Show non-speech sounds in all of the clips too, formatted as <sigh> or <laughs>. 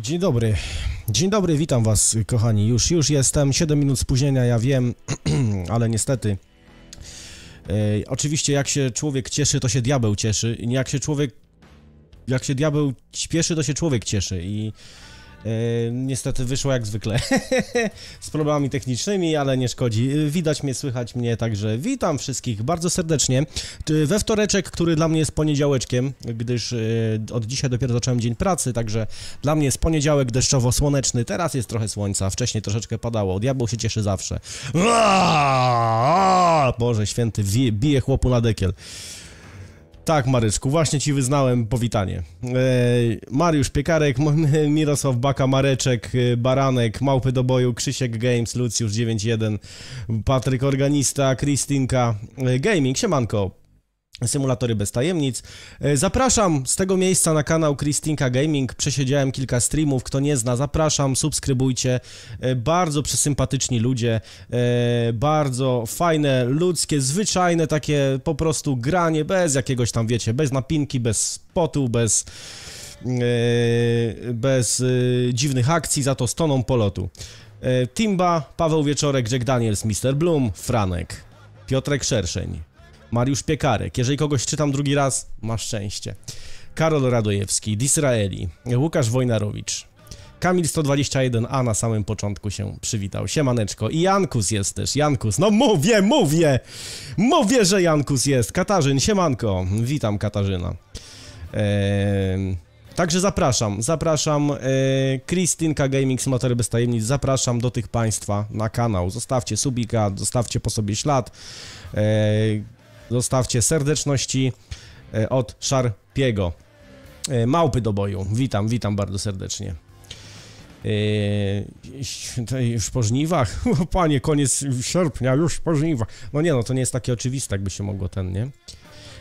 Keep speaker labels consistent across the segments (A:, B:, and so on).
A: Dzień dobry. Dzień dobry, witam was, kochani. Już, już jestem. 7 minut spóźnienia, ja wiem, <clears throat> ale niestety. Oczywiście, jak się człowiek cieszy, to się diabeł cieszy. Jak się człowiek. Jak się diabeł śpieszy, to się człowiek cieszy. I niestety wyszło jak zwykle <laughs> z problemami technicznymi, ale nie szkodzi. E, widać mnie, słychać mnie, także witam wszystkich bardzo serdecznie. We wtoreczek, który dla mnie jest poniedziałeczkiem, gdyż e, od dzisiaj dopiero zacząłem dzień pracy, także dla mnie jest poniedziałek deszczowo-słoneczny. Teraz jest trochę słońca, wcześniej troszeczkę padało. Diabeł się cieszy zawsze. Boże święty, bije chłopu na dekiel. Tak, Maryczku, właśnie ci wyznałem powitanie. E, Mariusz Piekarek, <laughs> Mirosław Baka, Mareczek, e, Baranek, Małpy do boju, Krzysiek Games, Lucjusz 91, Patryk Organista, Kristinka, e, Gaming, siemanko, Symulatory bez tajemnic. E, zapraszam z tego miejsca na kanał Kristinka Gaming. Przesiedziałem kilka streamów. Kto nie zna, zapraszam, subskrybujcie. E, bardzo przesympatyczni ludzie, e, bardzo fajne, ludzkie, zwyczajne takie po prostu granie bez jakiegoś tam, wiecie, bez napinki, bez potu, bez bez dziwnych akcji, za to stoną polotu. Timba, Paweł Wieczorek, Jack Daniels, Mr. Bloom, Franek, Piotrek Szerszeń, Mariusz Piekarek. Jeżeli kogoś czytam drugi raz, masz szczęście. Karol Radojewski, Disraeli, Łukasz Wojnarowicz, Kamil 121, a na samym początku się przywitał. Siemaneczko. I Jankus jest też. Jankus, no mówię, mówię! Mówię, że Jankus jest. Katarzyn, siemanko. Witam, Katarzyna. Eee, także zapraszam, zapraszam. Eee, Kristinka Gaming Simulatory bez tajemnic. Zapraszam do tych państwa na kanał. Zostawcie subika, zostawcie po sobie ślad. Eee, Zostawcie serdeczności e, od Szarpiego. E, małpy do boju. Witam, witam bardzo serdecznie. Yy, już po żniwach? <laughs> Panie, koniec sierpnia, już po żniwach. No nie no, to nie jest takie oczywiste, jakby się mogło ten, nie?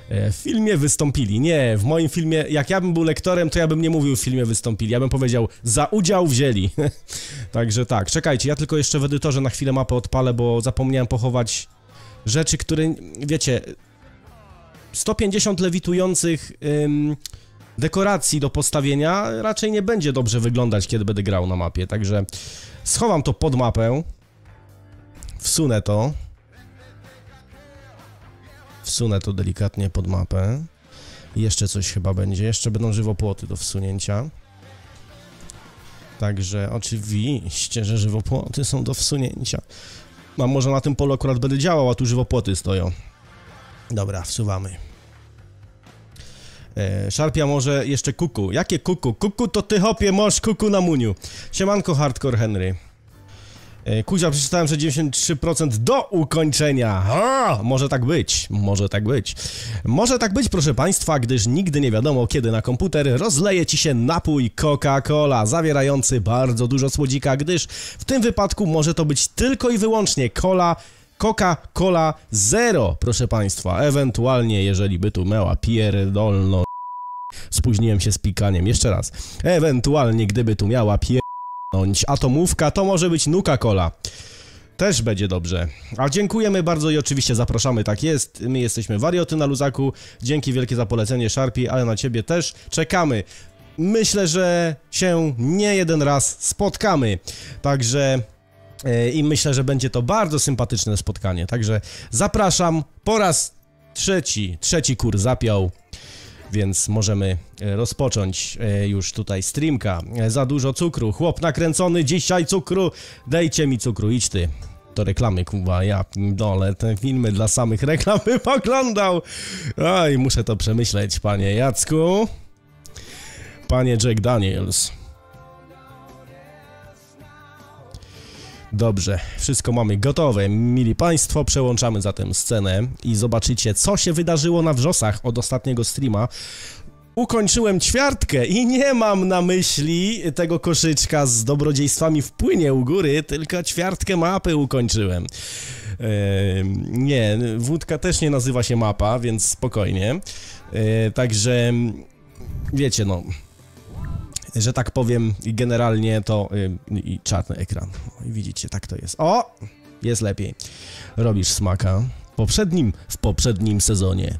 A: W filmie wystąpili. Nie, w moim filmie, jak ja bym był lektorem, to ja bym nie mówił w filmie wystąpili. Ja bym powiedział, za udział wzięli. <laughs> Także tak, czekajcie, ja tylko jeszcze w edytorze na chwilę mapę odpalę, bo zapomniałem pochować rzeczy, które, wiecie, 150 lewitujących ym, dekoracji do postawienia raczej nie będzie dobrze wyglądać, kiedy będę grał na mapie, także schowam to pod mapę, wsunę to, wsunę to delikatnie pod mapę, jeszcze coś chyba będzie, jeszcze będą żywopłoty do wsunięcia. Także oczywiście, że żywopłoty są do wsunięcia. A może na tym polu akurat będę działał, a tu żywopłoty stoją. Dobra, wsuwamy. E, szarpia może jeszcze kuku. Jakie kuku? Kuku to ty hopie, masz kuku na muniu. Siemanko Hardcore Henry. E, Kuzia, przeczytałem, że 93% do ukończenia. A, może tak być, może tak być. Może tak być, proszę Państwa, gdyż nigdy nie wiadomo, kiedy na komputer rozleje Ci się napój Coca-Cola, zawierający bardzo dużo słodzika, gdyż w tym wypadku może to być tylko i wyłącznie cola Coca-Cola Zero, proszę Państwa. Ewentualnie, jeżeli by tu miała pierdolno... Spóźniłem się z pikaniem. Jeszcze raz. Ewentualnie, gdyby tu miała pierdolno atomówka, to może być Nuka-Cola. Też będzie dobrze. A dziękujemy bardzo i oczywiście zapraszamy, tak jest. My jesteśmy warioty na luzaku. Dzięki wielkie za polecenie Sharpie, ale na ciebie też czekamy. Myślę, że się nie jeden raz spotkamy. Także e, i myślę, że będzie to bardzo sympatyczne spotkanie. Także zapraszam po raz trzeci, trzeci kur zapiął więc możemy e, rozpocząć e, już tutaj streamka. E, za dużo cukru, chłop nakręcony, dzisiaj cukru, dejcie mi cukru, idź ty. To reklamy, kuba, ja dole, te filmy dla samych reklam bym <laughs> oglądał. Aj, muszę to przemyśleć, panie Jacku. Panie Jack Daniels. Dobrze, wszystko mamy gotowe. Mili Państwo, przełączamy zatem scenę i zobaczycie, co się wydarzyło na wrzosach od ostatniego streama. Ukończyłem ćwiartkę i nie mam na myśli tego koszyczka z dobrodziejstwami w płynie u góry, tylko ćwiartkę mapy ukończyłem. Eee, nie, wódka też nie nazywa się mapa, więc spokojnie. Eee, także, wiecie, no, że tak powiem, generalnie to y, i czarny ekran. I widzicie, tak to jest. O! Jest lepiej. Robisz smaka. Poprzednim, w poprzednim sezonie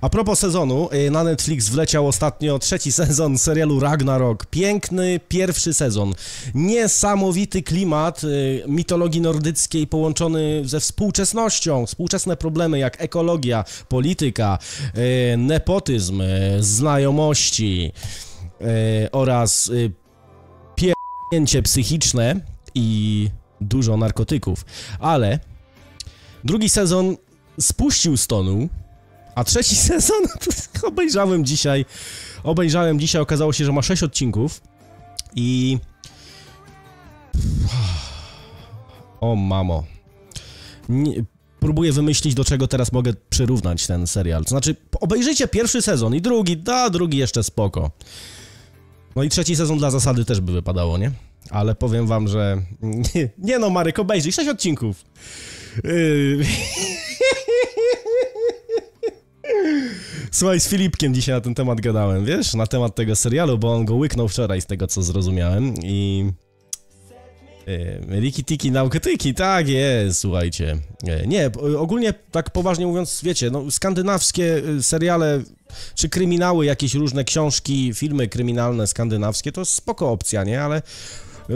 A: A propos sezonu, y, na Netflix wleciał ostatnio trzeci <laughs> sezon serialu Ragnarok. Piękny pierwszy sezon. Niesamowity klimat y, mitologii nordyckiej połączony ze współczesnością. Współczesne problemy jak ekologia, polityka, y, nepotyzm, znajomości oraz pierdnięcie psychiczne i dużo narkotyków. Ale drugi sezon spuścił stonu, a trzeci <laughs> sezon obejrzałem dzisiaj. Obejrzałem dzisiaj, okazało się, że ma 6 odcinków i... <sighs> O mamo. Nie, próbuję wymyślić, do czego teraz mogę przyrównać ten serial. To znaczy, obejrzyjcie pierwszy sezon i drugi, da, drugi jeszcze spoko. No i trzeci sezon dla zasady też by wypadało, nie? Ale powiem wam, że... Nie, no, Marek, obejrzyj, 6 odcinków. Yy... Słuchaj, z Filipkiem dzisiaj na ten temat gadałem, wiesz, na temat tego serialu, bo on go łyknął wczoraj z tego, co zrozumiałem i... Yy, Riki Tiki Naukotyki, tak jest, słuchajcie. Yy, nie, ogólnie tak poważnie mówiąc, wiecie, no skandynawskie y, seriale, czy kryminały, jakieś różne książki, filmy kryminalne skandynawskie, to spoko opcja, nie? Ale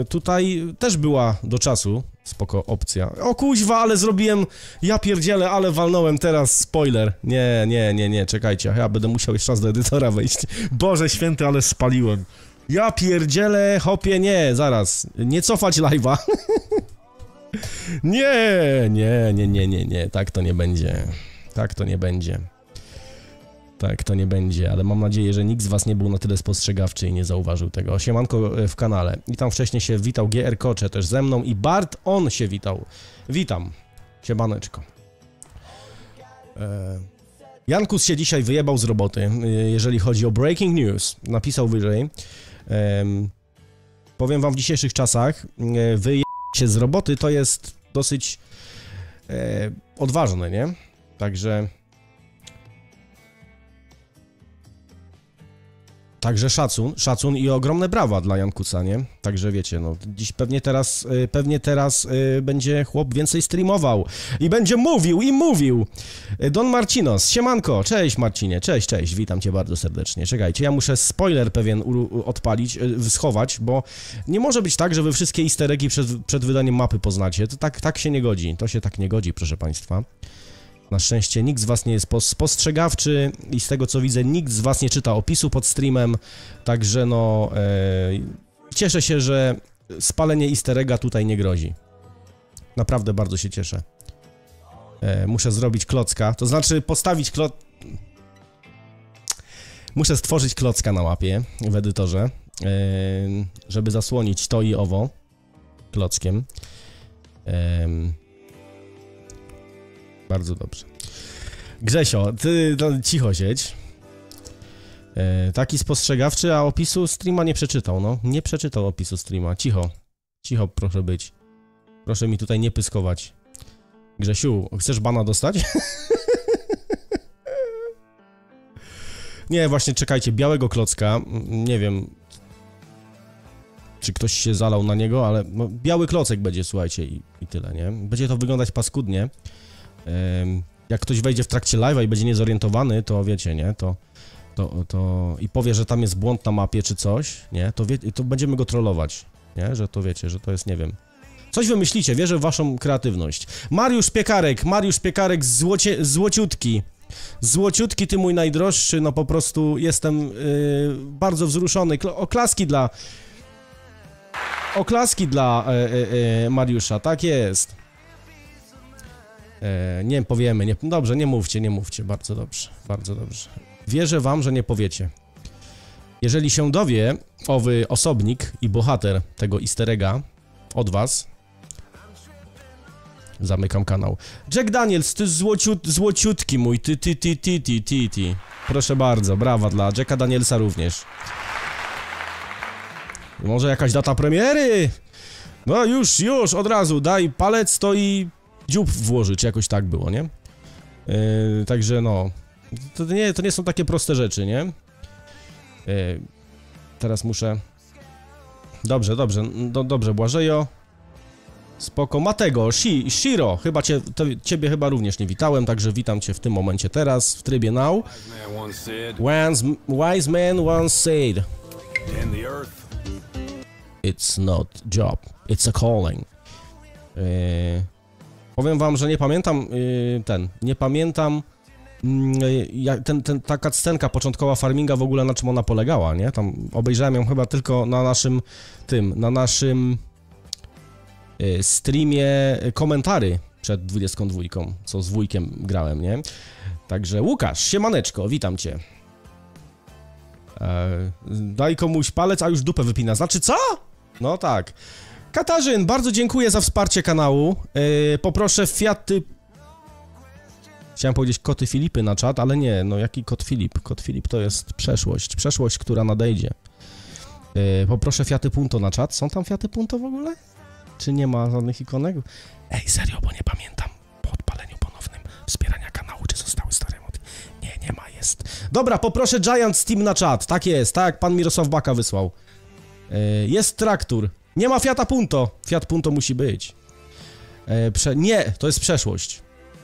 A: tutaj też była do czasu spoko opcja. O kuźwa, ale zrobiłem, ja pierdzielę, ale walnąłem teraz spoiler. Nie, nie, nie, nie, czekajcie, ja będę musiał jeszcze raz do edytora wejść. Boże święty, ale spaliłem. Ja pierdzielę, hopie, nie, zaraz, nie cofać live'a. <laughs> nie, nie, nie, nie, nie, nie, tak to nie będzie. Tak to nie będzie. Tak, to nie będzie, ale mam nadzieję, że nikt z was nie był na tyle spostrzegawczy i nie zauważył tego. Siemanko e, w kanale. I tam wcześniej się witał GR Kocze też ze mną i Bart on się witał. Witam. Siemaneczko. E... Jankus się dzisiaj wyjebał z roboty, e, jeżeli chodzi o breaking news. Napisał wyżej. Powiem wam w dzisiejszych czasach, e, wyjebać się z roboty to jest dosyć e... odważne, nie? Także Także szacun, szacun i ogromne brawa dla Jankusa, nie? Także wiecie, no dziś pewnie teraz, y, pewnie teraz y, będzie chłop więcej streamował i będzie mówił i mówił. Y, Don Marcinos, siemanko, cześć Marcinie, cześć, cześć, witam cię bardzo serdecznie. Czekajcie, ja muszę spoiler pewien odpalić, schować, bo nie może być tak, że wy wszystkie easter przed, przed wydaniem mapy poznacie. To tak, tak się nie godzi, to się tak nie godzi, proszę państwa. Na szczęście nikt z was nie jest spostrzegawczy i z tego co widzę, nikt z was nie czyta opisu pod streamem, także no... E, cieszę się, że spalenie easter egga tutaj nie grozi. Naprawdę bardzo się cieszę. E, muszę zrobić klocka, to znaczy postawić kloc... Muszę stworzyć klocka na łapie w edytorze, e, żeby zasłonić to i owo klockiem. Bardzo dobrze. Grzesio, ty no, cicho siedź. E, taki spostrzegawczy, a opisu streama nie przeczytał, no. Nie przeczytał opisu streama. Cicho. Cicho proszę być. Proszę mi tutaj nie pyskować. Grzesiu, chcesz bana dostać? <laughs> nie, właśnie czekajcie, białego klocka, nie wiem, czy ktoś się zalał na niego, ale no, biały klocek będzie, słuchajcie, i, i tyle, nie? Będzie to wyglądać paskudnie jak ktoś wejdzie w trakcie live'a i będzie niezorientowany, to wiecie, nie, to, to, to i powie, że tam jest błąd na mapie czy coś, nie, to, wie, to będziemy go trollować, nie, że to wiecie, że to jest, nie wiem, Coś wymyślicie, wierzę w waszą kreatywność. Mariusz Piekarek, Mariusz Piekarek złocie, złociutki. Złociutki, ty mój najdroższy, no po prostu jestem yy, bardzo wzruszony. Oklaski dla... Oklaski dla yy, yy, Mariusza, tak jest. E, nie powiemy, nie, dobrze, nie mówcie, nie mówcie, bardzo dobrze, bardzo dobrze. Wierzę wam, że nie powiecie. Jeżeli się dowie owy osobnik i bohater tego easter od was, zamykam kanał. Jack Daniels, ty złociut, złociutki mój, ty, ty, ty, ty, ty, ty, ty. Proszę bardzo, brawa dla Jacka Danielsa również. Może jakaś data premiery? No już, już, od razu, daj palec to i dziób włożyć, jakoś tak było, nie? Yy, także no, to nie, to nie są takie proste rzeczy, nie? Yy, teraz muszę... Dobrze, dobrze, do, dobrze, Błażejo. Spoko. Matego, Shi, Shiro, chyba cię, to, ciebie chyba również nie witałem, także witam cię w tym momencie teraz, w trybie now. Wise man once said, it's not job, it's a calling. Yy, powiem wam, że nie pamiętam yy, ten, nie pamiętam yy, ten, ten, taka scenka początkowa farminga w ogóle na czym ona polegała, nie? Tam obejrzałem ją chyba tylko na naszym tym, na naszym yy, streamie komentary przed 22, co z wujkiem grałem, nie? Także Łukasz, siemaneczko, witam cię. E, daj komuś palec, a już dupę wypina. Znaczy co? No tak. Katarzyn, bardzo dziękuję za wsparcie kanału. E, poproszę Fiaty... Chciałem powiedzieć koty Filipy na czat, ale nie, no jaki kot Filip? Kot Filip to jest przeszłość, przeszłość, która nadejdzie. E, poproszę Fiaty Punto na czat. Są tam Fiaty Punto w ogóle? Czy nie ma żadnych ikonek? Ej, serio, bo nie pamiętam po odpaleniu ponownym wspierania kanału, czy zostały stare mody. Nie, nie ma, jest. Dobra, poproszę Giant Steam na czat. Tak jest, tak pan Mirosław Baka wysłał. E, jest traktor. Nie ma Fiata Punto. Fiat Punto musi być. E, prze... Nie, to jest przeszłość.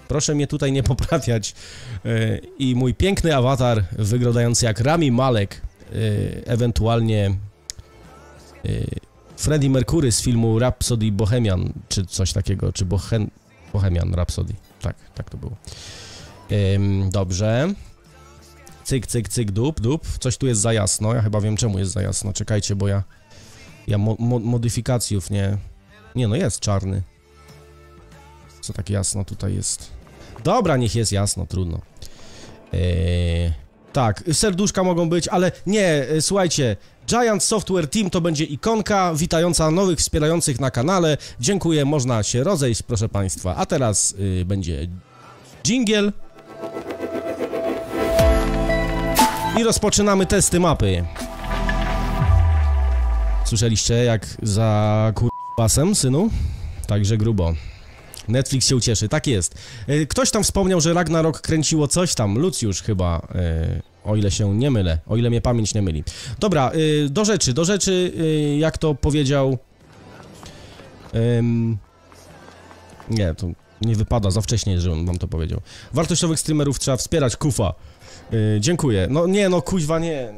A: Proszę mnie tutaj nie poprawiać. E, I mój piękny awatar, wyglądający jak Rami Malek, e, ewentualnie e, Freddie Mercury z filmu Rhapsody Bohemian, czy coś takiego, czy Bohen... Bohemian Rhapsody. Tak, tak to było. Dobrze. Cyk, cyk, cyk, dup, dup. Coś tu jest za jasno. Ja chyba wiem, czemu jest za jasno. Czekajcie, bo ja... Ja mo mo modyfikacjów nie... Nie, no jest czarny. Co tak jasno tutaj jest? Dobra, niech jest jasno, trudno. Eee, tak, serduszka mogą być, ale nie, e, słuchajcie, Giant Software Team to będzie ikonka witająca nowych wspierających na kanale. Dziękuję, można się rozejść, proszę Państwa. A teraz y, będzie jingle. I rozpoczynamy testy mapy. Słyszeliście jak za kurwasem, synu? Także grubo. Netflix się ucieszy, tak jest. Y, Ktoś tam wspomniał, że Ragnarok kręciło coś tam, Lucjusz chyba, y, o ile się nie mylę, o ile mnie pamięć nie myli. Dobra, y, do rzeczy, do rzeczy, jak to powiedział... Nie, to nie wypada, za wcześnie, żebym wam to powiedział. Wartościowych streamerów trzeba wspierać, kufa. Dziękuję. No nie, no kuźwa, nie.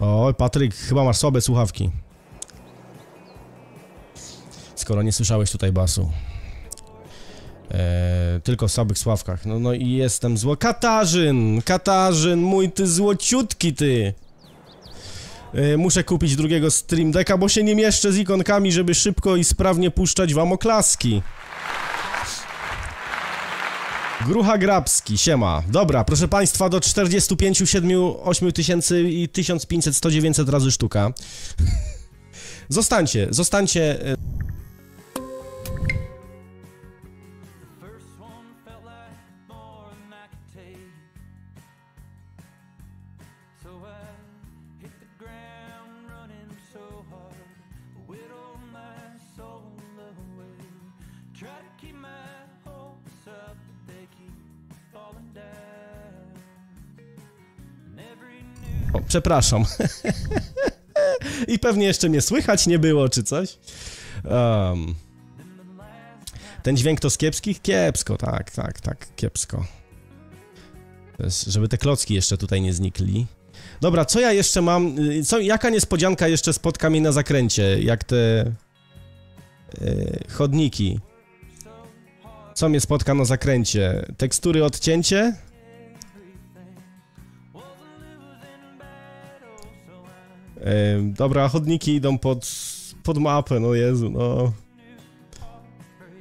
A: Oj, Patryk, chyba masz słabe słuchawki. Skoro nie słyszałeś tutaj basu. Eee, tylko w słabych sławkach. No, no i jestem zło... Katarzyn! Katarzyn, mój ty złociutki ty! Eee, muszę kupić drugiego Stream Decka, bo się nie mieszczę z ikonkami, żeby szybko i sprawnie puszczać wam oklaski. Grucha Grabski, siema. Dobra, proszę państwa, do 45, 7, 8 tysięcy i 1500, 100, 900 razy sztuka. <laughs> zostańcie, zostańcie... O, przepraszam. <laughs> I pewnie jeszcze mnie słychać nie było, czy coś. Um, ten dźwięk to z kiepskich? Kiepsko, tak, tak, tak, kiepsko. Żeby te klocki jeszcze tutaj nie znikli. Dobra, co ja jeszcze mam? y, Co, jaka niespodzianka jeszcze spotka mnie na zakręcie? Jak te y, chodniki. Co mnie spotka na zakręcie? Tekstury odcięcie? Dobra, chodniki idą pod, pod mapę, no Jezu, no.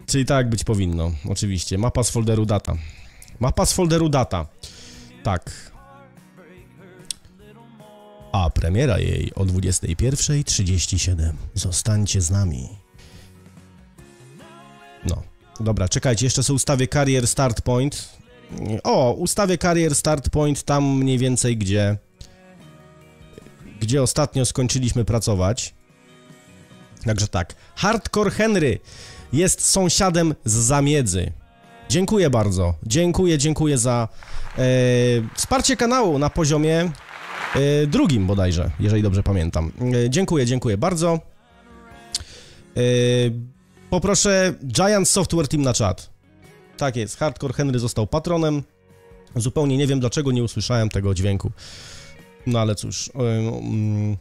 A: Czyli tak być powinno, oczywiście. Mapa z folderu data. Mapa z folderu data. Tak. A premiera jej o 21.37. Zostańcie z nami. No. Dobra, czekajcie, jeszcze sobie ustawię Carrier Start Point. O, ustawię Carrier Start Point tam mniej więcej, gdzie gdzie ostatnio skończyliśmy pracować. Także tak, Hardcore Henry jest sąsiadem z Zamiedzy. Dziękuję bardzo. Dziękuję, dziękuję za e, wsparcie kanału na poziomie e, drugim bodajże, jeżeli dobrze pamiętam. E, dziękuję, dziękuję bardzo. E, poproszę Giant Software Team na czat. Tak jest, Hardcore Henry został patronem. Zupełnie nie wiem dlaczego nie usłyszałem tego dźwięku. No ale cóż. e, mm,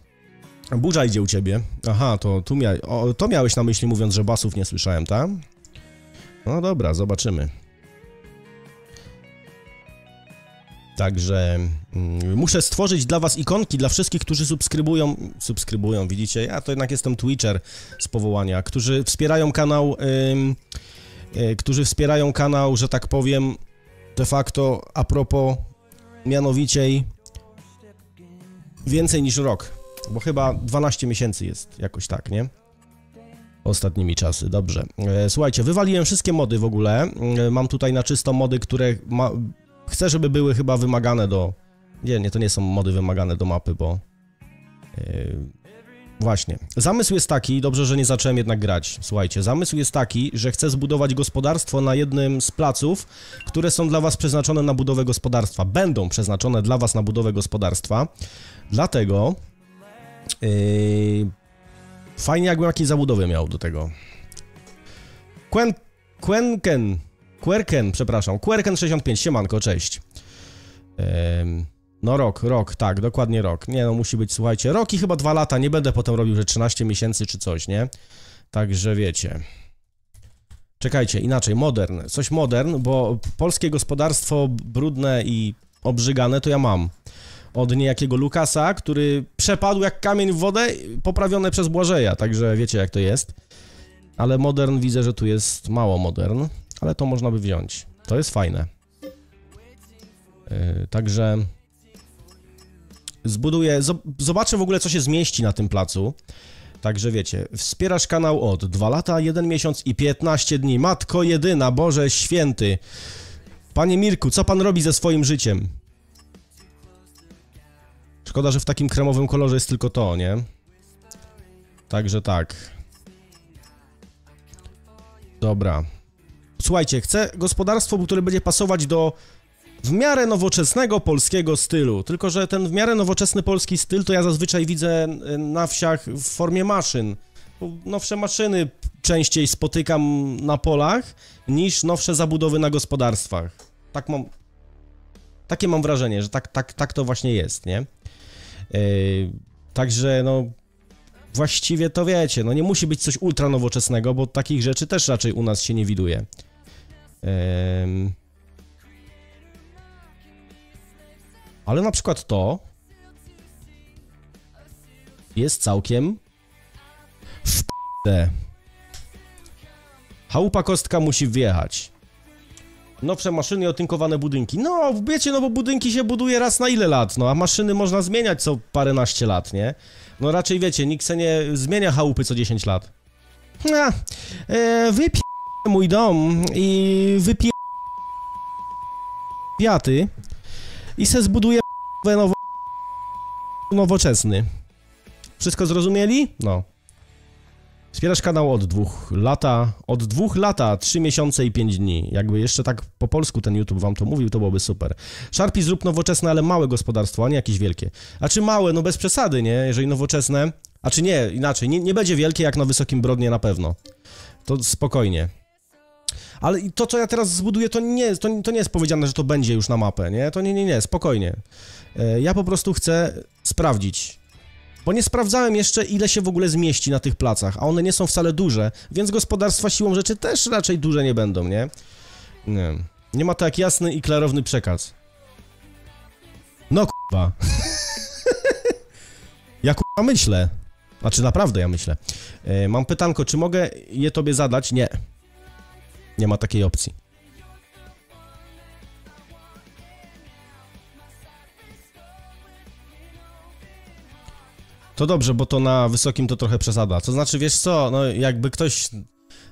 A: Burza idzie u ciebie. Aha, to, tu mia o, to miałeś na myśli mówiąc, że basów nie słyszałem, tak? No dobra, zobaczymy. Także mm, muszę stworzyć dla was ikonki, dla wszystkich, którzy subskrybują, subskrybują, widzicie, ja to jednak jestem Twitcher z powołania, którzy wspierają kanał, ym, y, którzy wspierają kanał, że tak powiem, de facto a propos, mianowicie więcej niż rok, bo chyba 12 miesięcy jest jakoś tak, nie? Ostatnimi czasy, dobrze. E, Słuchajcie, wywaliłem wszystkie mody w ogóle. E, Mam tutaj na czysto mody, które ma... chcę, żeby były chyba wymagane do. Nie, nie, to nie są mody wymagane do mapy, bo. Właśnie. Zamysł jest taki, dobrze, że nie zacząłem jednak grać. Słuchajcie, zamysł jest taki, że chcę zbudować gospodarstwo na jednym z placów, które są dla was przeznaczone na budowę gospodarstwa. Będą przeznaczone dla was na budowę gospodarstwa. Dlatego. Yy, Fajnie jakbym jakieś zabudowy miał do tego. Quen... Quenken... Querken, przepraszam. Querken 65, siemanko, cześć. Ehm, no rok, rok, tak, dokładnie rok. Nie no, musi być, słuchajcie, rok i chyba dwa lata, nie będę potem robił, że 13 miesięcy czy coś, nie? Także wiecie. Czekajcie, inaczej, modern. Coś modern, bo polskie gospodarstwo brudne i obrzygane to ja mam od niejakiego Lukasa, który przepadł jak kamień w wodę, poprawione przez Błażeja, także wiecie jak to jest. Ale modern widzę, że tu jest mało modern, ale to można by wziąć. To jest fajne. Yy, także zbuduję, zob- zobaczę w ogóle co się zmieści na tym placu. Także wiecie, wspierasz kanał od 2 lata, 1 miesiąc i 15 dni. Matko jedyna, Boże święty. Panie Mirku, co pan robi ze swoim życiem? Szkoda, że w takim kremowym kolorze jest tylko to, nie? Także tak. Dobra. Słuchajcie, chcę gospodarstwo, które będzie pasować do w miarę nowoczesnego polskiego stylu. Tylko, że ten w miarę nowoczesny polski styl to ja zazwyczaj widzę y, na wsiach w formie maszyn. Nowsze maszyny częściej spotykam na polach niż nowsze zabudowy na gospodarstwach. Tak mam. Takie mam wrażenie, że tak, tak, tak to właśnie jest, nie? Yy, także no właściwie to wiecie, no nie musi być coś ultra nowoczesnego, bo takich rzeczy też raczej u nas się nie widuje. Ym. Ale na przykład to jest całkiem w p***e. Chałupa kostka musi wjechać. Nowsze maszyny, otynkowane budynki. No, wiecie, no bo budynki się buduje raz na ile lat, no a maszyny można zmieniać co paręnaście lat, nie? No raczej wiecie, nikt se nie zmienia chałupy co 10 lat. A, e, wypie... mój dom i wypie... Piaty i se zbuduje nowo... nowoczesny. Wszystko zrozumieli? No. Wspierasz kanał od dwóch lata, od dwóch lata, trzy miesiące i pięć dni. Jakby jeszcze tak po polsku ten YouTube wam to mówił, to byłoby super. Sharpie zrób nowoczesne, ale małe gospodarstwo, a nie jakieś wielkie. A czy małe, no bez przesady, nie? Jeżeli nowoczesne, a czy nie, inaczej, nie, nie będzie wielkie jak na Wysokim Brodnie na pewno. To spokojnie. Ale to, co ja teraz zbuduję, to nie, to, to nie jest powiedziane, że to będzie już na mapę, nie? To nie, nie, nie, spokojnie. E, Ja po prostu chcę sprawdzić, bo nie sprawdzałem jeszcze, ile się w ogóle zmieści na tych placach, a one nie są wcale duże, więc gospodarstwa siłą rzeczy też raczej duże nie będą, nie? Nie. Nie ma to jak jasny i klarowny przekaz. No kurwa. <laughs> ja kurwa myślę. Znaczy naprawdę ja myślę. E, mam pytanko, czy mogę je tobie zadać? Nie. Nie ma takiej opcji. To dobrze, bo to na wysokim to trochę przesada. To znaczy, wiesz co, no jakby ktoś...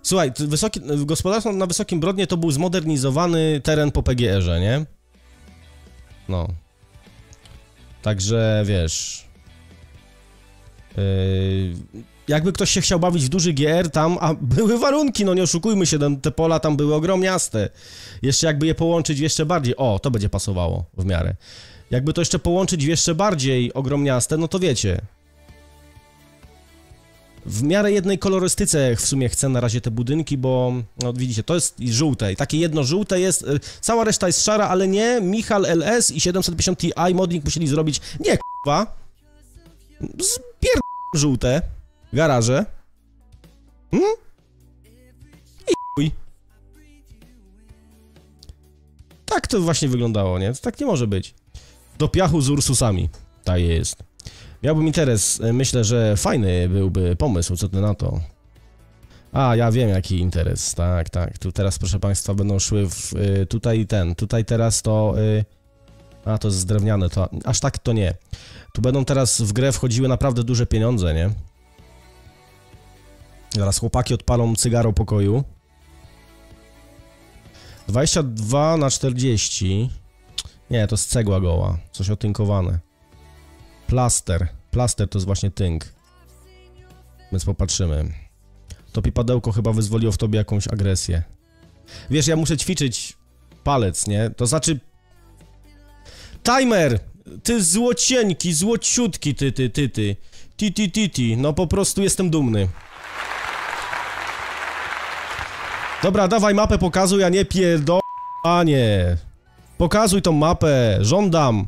A: Słuchaj, wysoki, gospodarstwo na Wysokim Brodnie to był zmodernizowany teren po PGR-ze, nie? No. Także, wiesz... Yy, jakby ktoś się chciał bawić w duży GR tam, a <laughs> były warunki, no nie oszukujmy się, ten- te pola tam były ogromniaste. Jeszcze jakby je połączyć jeszcze bardziej, o, to będzie pasowało w miarę. Jakby to jeszcze połączyć w jeszcze bardziej ogromniaste, no to wiecie. W miarę jednej kolorystyce w sumie chcę na razie te budynki, bo no widzicie, to jest żółte takie jedno żółte jest, y, cała reszta jest szara, ale nie, Michal LS i 750 Ti Modnik musieli zrobić, nie k***wa, zbier żółte garaże. Hmm? I chuj. Tak to właśnie wyglądało, nie? Tak nie może być. Do piachu z Ursusami. Tak jest. Miałbym interes, e, myślę, że fajny byłby pomysł, co ty na to? A, ja wiem jaki interes, tak, tak. Tu teraz, proszę państwa, będą szły w, y, tutaj ten, tutaj teraz to... Y, a, to jest drewniane, to aż tak to nie. Tu będą teraz w grę wchodziły naprawdę duże pieniądze, nie? Zaraz chłopaki odpalą cygaro pokoju. 22 na 40. Nie, to jest cegła goła. Coś otynkowane. Plaster. Plaster to jest właśnie tynk. Więc popatrzymy. To pipadełko chyba wyzwoliło w tobie jakąś agresję. Wiesz, ja muszę ćwiczyć palec, nie? To znaczy... Timer! Ty złocieńki, złociutki, ty, ty, ty, ty. Ti, ti, ti, ti. No po prostu jestem dumny. Dobra, dawaj mapę pokazuj, a nie pierdo... Panie. Pokazuj tą mapę, żądam.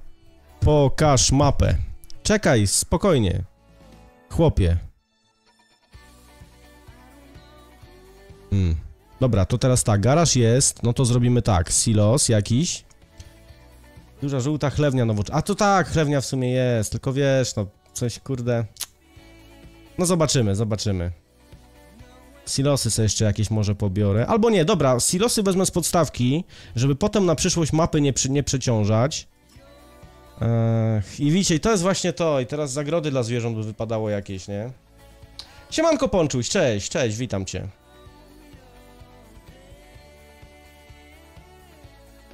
A: Pokaż mapę. Czekaj, spokojnie. Chłopie. Hmm. Dobra, to teraz tak, garaż jest, no to zrobimy tak, silos jakiś. Duża żółta chlewnia nowocz... A to tak, chlewnia w sumie jest, tylko wiesz, no coś kurde... No zobaczymy, zobaczymy. Silosy sobie jeszcze jakieś może pobiorę. Albo nie, dobra, silosy wezmę z podstawki, żeby potem na przyszłość mapy nie, nie przeciążać. Ech, I widzicie, to jest właśnie to. I teraz zagrody dla zwierząt by wypadało jakieś, nie? Siemanko Ponczuś, cześć, cześć, witam cię.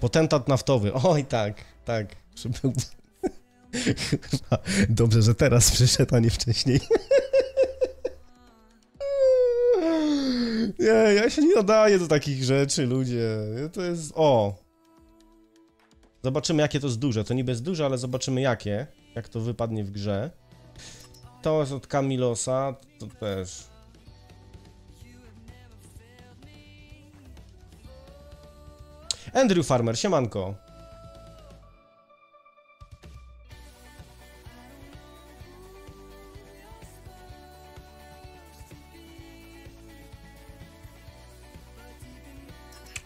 A: Potentat naftowy, <laughs> oj tak, tak. <laughs> Dobrze, że teraz przyszedł, a nie wcześniej. <laughs> Nie, ja się nie nadaję do takich rzeczy, ludzie. To jest... O! Zobaczymy, jakie to jest duże. To niby jest duże, ale zobaczymy, jakie. Jak to wypadnie w grze. To jest od Kamilosa, to też. Andrew Farmer, siemanko.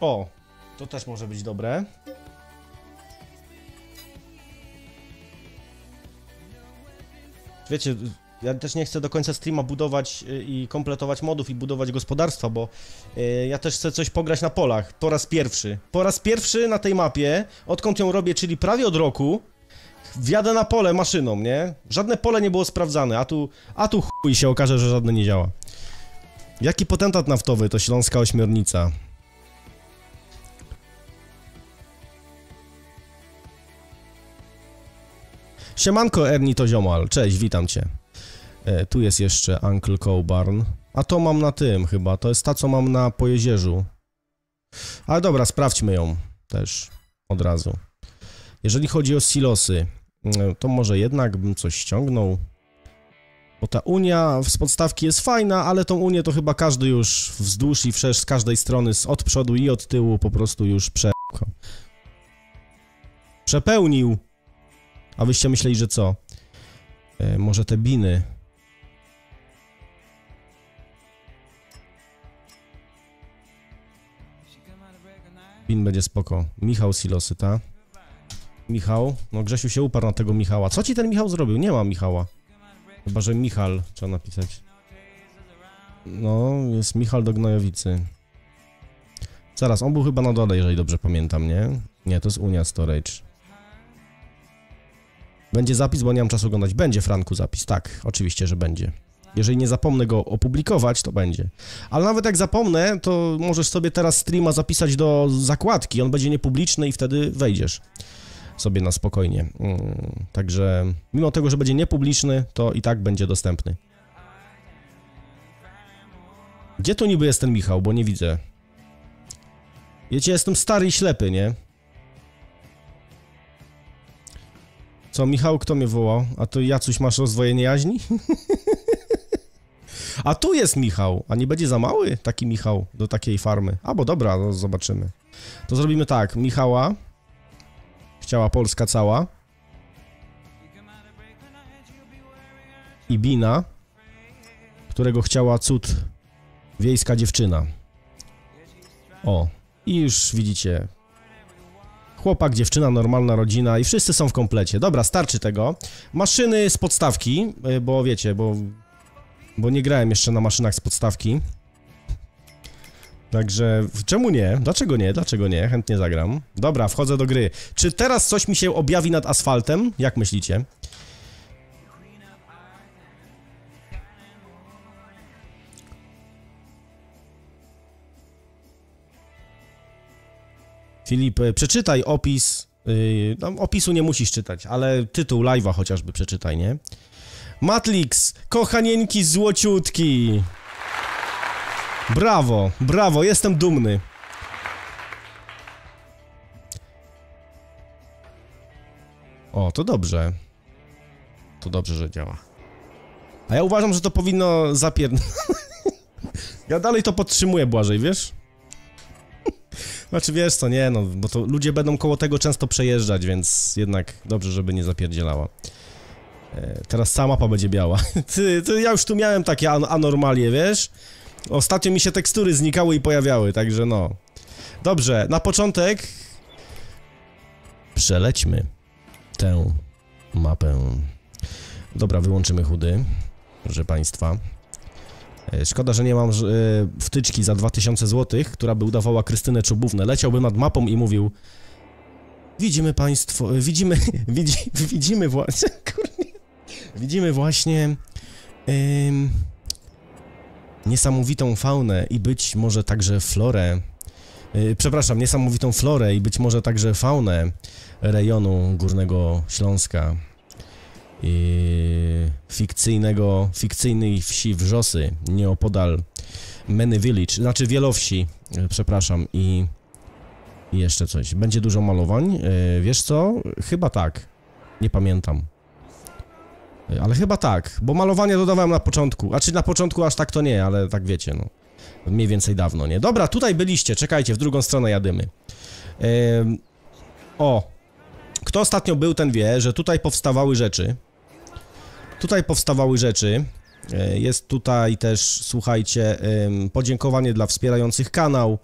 A: O, to też może być dobre. Wiecie, ja też nie chcę do końca streama budować y, i kompletować modów i budować gospodarstwa, bo y, ja też chcę coś pograć na polach. Po raz pierwszy. Po raz pierwszy na tej mapie, odkąd ją robię, czyli prawie od roku, wjadę na pole maszyną, nie? Żadne pole nie było sprawdzane, a tu, a tu chuj się okaże, że żadne nie działa. Jaki potentat naftowy to Śląska Ośmiornica? Siemanko Ernie to ziomal, cześć, witam cię. E, tu jest jeszcze Uncle Cobarn. A to mam na tym chyba, to jest ta, co mam na pojezierzu. Ale dobra, sprawdźmy ją też od razu. Jeżeli chodzi o silosy, e, to może jednak bym coś ściągnął. Bo ta Unia z podstawki jest fajna, ale tą Unię to chyba każdy już wzdłuż i wszerz z każdej strony, z od przodu i od tyłu po prostu już prze... przepełnił. A wyście myśleli, że co? E, może te biny. Bin będzie spoko. Michał Silosy, ta? Michał? No Grzesiu się uparł na tego Michała. Co ci ten Michał zrobił? Nie ma Michała. Chyba, że Michal trzeba napisać. No, jest Michal do Gnojowicy. Zaraz, on był chyba na dole, jeżeli dobrze pamiętam, nie? Nie, to jest Unia Storage. Będzie zapis, bo nie mam czasu oglądać. Będzie, Franku, zapis. Tak, oczywiście, że będzie. Jeżeli nie zapomnę go opublikować, to będzie. Ale nawet jak zapomnę, to możesz sobie teraz streama zapisać do zakładki. On będzie niepubliczny i wtedy wejdziesz. sobie na spokojnie. Mm, Także mimo tego, że będzie niepubliczny, to i tak będzie dostępny. Gdzie tu niby jest ten Michał, bo nie widzę. Wiecie, jestem stary i ślepy, nie? Co, Michał, kto mnie wołał? A to Jacuś masz rozdwojenie jaźni? <laughs> A tu jest Michał, a nie będzie za mały taki Michał do takiej farmy? A, bo dobra, no zobaczymy. To zrobimy tak, Michała, chciała Polska cała, i Bina, którego chciała cud wiejska dziewczyna. O, i już widzicie, chłopak, dziewczyna, normalna rodzina i wszyscy są w komplecie. Dobra, starczy tego. Maszyny z podstawki, y, bo wiecie, bo bo nie grałem jeszcze na maszynach z podstawki. Także czemu nie? Dlaczego nie? Dlaczego nie? Chętnie zagram. Dobra, wchodzę do gry. Czy teraz coś mi się objawi nad asfaltem? Jak myślicie? Filip, e, przeczytaj opis. Yy, no, opisu nie musisz czytać, ale tytuł live'a chociażby przeczytaj, nie? Matlix, kochanieńki złociutki. Brawo, brawo, jestem dumny. O, to dobrze. To dobrze, że działa. A ja uważam, że to powinno zapier... <laughs> ja dalej to podtrzymuję, Błażej, wiesz? Znaczy wiesz co, nie no, bo to ludzie będą koło tego często przejeżdżać, więc jednak dobrze, żeby nie zapierdzielała. E, Teraz sama mapa będzie biała. <laughs> Ty, ty, ja już tu miałem takie an anormalie, wiesz? Ostatnio mi się tekstury znikały i pojawiały, także no. Dobrze, na początek przelećmy tę mapę. Dobra, wyłączymy chudy, proszę państwa. E, Szkoda, że nie mam e, wtyczki za 2000 zł, która by udawała Krystynę Czubównę. Leciałby nad mapą i mówił Widzimy państwo, e, widzimy, <laughs> widzi, widzimy właśnie, <laughs> kurde, widzimy właśnie niesamowitą faunę i być może także florę, przepraszam, niesamowitą florę i być może także faunę rejonu Górnego Śląska fikcyjnego, fikcyjnej wsi Wrzosy, nieopodal Many Village, znaczy Wielowsi, yy, przepraszam, i, jeszcze coś. Będzie dużo malowań, yy, wiesz co? Chyba tak, nie pamiętam. Yy, Ale chyba tak, bo malowanie dodawałem na początku, a czy na początku aż tak to nie, ale tak wiecie, no. Mniej więcej dawno, nie? Dobra, tutaj byliście, czekajcie, w drugą stronę jadymy. Yy, o, kto ostatnio był, ten wie, że tutaj powstawały rzeczy. Tutaj powstawały rzeczy. E, Jest tutaj też, słuchajcie, podziękowanie dla wspierających kanał.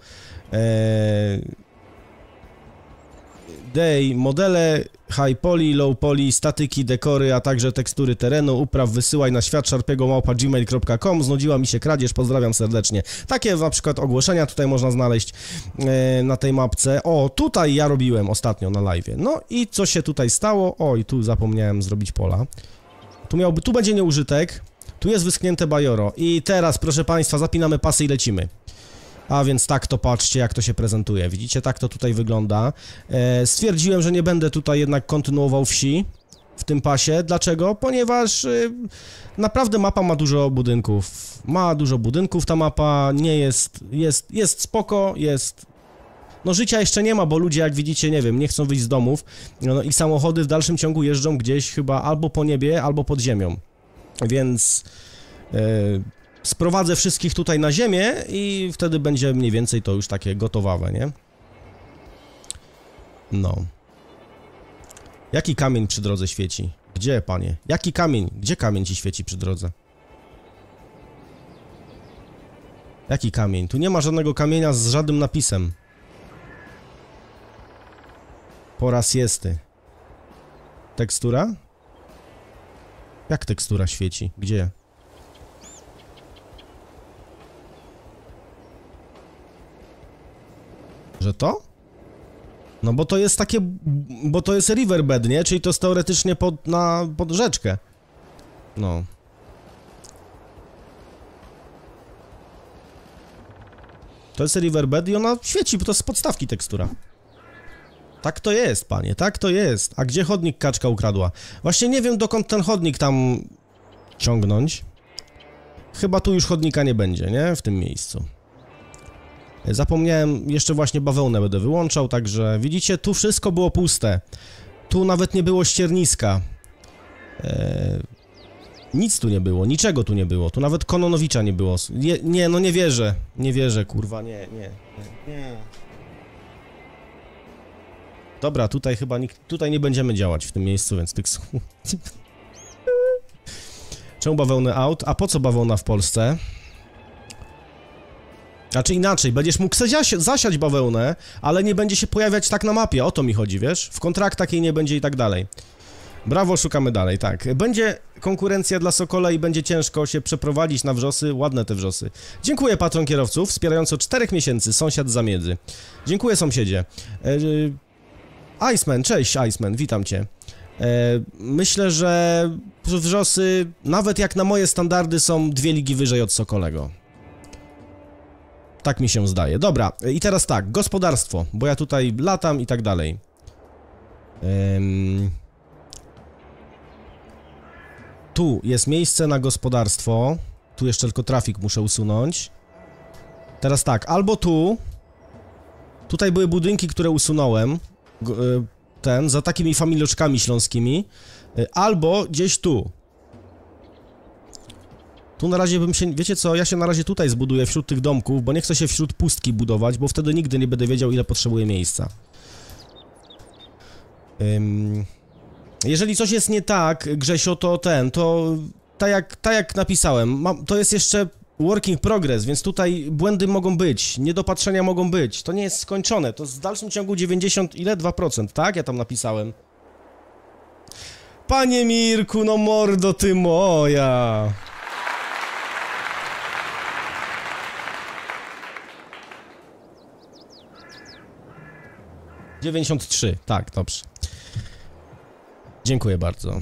A: E, Day, modele high poly, low poly, statyki, dekory, a także tekstury terenu, upraw wysyłaj na świat szarpiego małpa gmail.com. Znudziła mi się kradzież, pozdrawiam serdecznie. Takie na przykład ogłoszenia tutaj można znaleźć e, na tej mapce. O, tutaj ja robiłem ostatnio na live. No i co się tutaj stało? Oj, tu zapomniałem zrobić pola. Tu miałby, tu będzie nieużytek. Tu jest wyschnięte bajoro. I teraz, proszę Państwa, zapinamy pasy i lecimy. A więc tak to patrzcie, jak to się prezentuje. Widzicie, tak to tutaj wygląda. E, stwierdziłem, że nie będę tutaj jednak kontynuował wsi w tym pasie. Dlaczego? Ponieważ y, naprawdę mapa ma dużo budynków. Ma dużo budynków ta mapa, nie jest, jest, jest spoko, jest... No życia jeszcze nie ma, bo ludzie, jak widzicie, nie wiem, nie chcą wyjść z domów. No i samochody w dalszym ciągu jeżdżą gdzieś chyba albo po niebie, albo pod ziemią. Więc... e, sprowadzę wszystkich tutaj na ziemię i wtedy będzie mniej więcej to już takie gotowawe, nie? No. Jaki kamień przy drodze świeci? Gdzie, panie? Jaki kamień? Gdzie kamień ci świeci przy drodze? Jaki kamień? Tu nie ma żadnego kamienia z żadnym napisem. Po raz jesty. Tekstura? Jak tekstura świeci? Gdzie? Że to? No bo to jest takie, bo to jest riverbed, nie? Czyli to jest teoretycznie pod, na, pod rzeczkę. No. To jest riverbed i ona świeci, bo to z podstawki tekstura. Tak to jest, panie, tak to jest. A gdzie chodnik kaczka ukradła? Właśnie nie wiem, dokąd ten chodnik tam ciągnąć. Chyba tu już chodnika nie będzie, nie? W tym miejscu. Zapomniałem, jeszcze właśnie bawełnę będę wyłączał, także widzicie, tu wszystko było puste. Tu nawet nie było ścierniska. Eee, nic tu nie było, niczego tu nie było. Tu nawet Kononowicza nie było. Nie, nie no nie wierzę. Nie wierzę, kurwa, nie, nie, nie. nie. Dobra, tutaj chyba nikt, tutaj nie będziemy działać w tym miejscu, więc tych słów. Czemu bawełny out? A po co bawełna w Polsce? Znaczy inaczej, będziesz mógł zasiać bawełnę, ale nie będzie się pojawiać tak na mapie, o to mi chodzi, wiesz? W kontraktach jej nie będzie i tak dalej. Brawo, szukamy dalej, tak. Będzie konkurencja dla Sokola i będzie ciężko się przeprowadzić na wrzosy, ładne te wrzosy. Dziękuję patron kierowców, wspierający od 4 miesięcy, sąsiad zamiedzy. Dziękuję sąsiedzie. E, Iceman, cześć Iceman, witam cię. E, myślę, że wrzosy, nawet jak na moje standardy, są dwie ligi wyżej od Sokolego. Tak mi się zdaje. Dobra, i teraz tak, gospodarstwo, bo ja tutaj latam i tak dalej. Tu jest miejsce na gospodarstwo. Tu jeszcze tylko trafik muszę usunąć. Teraz tak, albo tu. Tutaj były budynki, które usunąłem. Y, Ten, za takimi familioczkami śląskimi. Y, Albo gdzieś tu. Tu na razie bym się, wiecie co, ja się na razie tutaj zbuduję wśród tych domków, bo nie chcę się wśród pustki budować, bo wtedy nigdy nie będę wiedział, ile potrzebuję miejsca. Jeżeli coś jest nie tak, Grzesio, to ten, to tak jak, tak jak napisałem, mam, to jest jeszcze working progress, więc tutaj błędy mogą być, niedopatrzenia mogą być, to nie jest skończone, to w dalszym ciągu 90, ile? 2%, tak? Ja tam napisałem. Panie Mirku, no mordo ty moja! Dziewięćdziesiąt trzy, tak, dobrze. Dziękuję bardzo.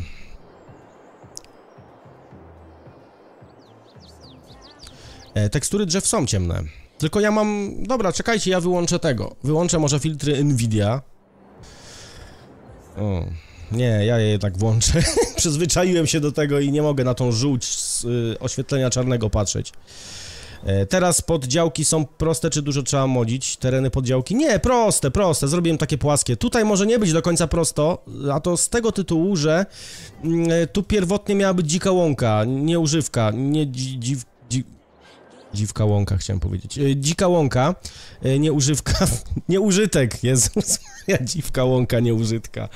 A: Tekstury drzew są ciemne. Tylko ja mam... Dobra, czekajcie, ja wyłączę tego. Wyłączę może filtry Nvidia. O, nie, ja je jednak włączę. <laughs> Przyzwyczaiłem się do tego i nie mogę na tą żółć z y, oświetlenia czarnego patrzeć. E, Teraz poddziałki są proste, czy dużo trzeba modzić? Tereny poddziałki? Nie, proste, proste, zrobiłem takie płaskie. Tutaj może nie być do końca prosto, a to z tego tytułu, że mm, e, tu pierwotnie miała być dzika łąka, nie używka, nie dzi, dziw, dzi, dziwka łąka chciałem powiedzieć. E, Dzika łąka, e, nie używka, <laughs> nie użytek, Jezus, <laughs> ja dziwka łąka, nie użytka.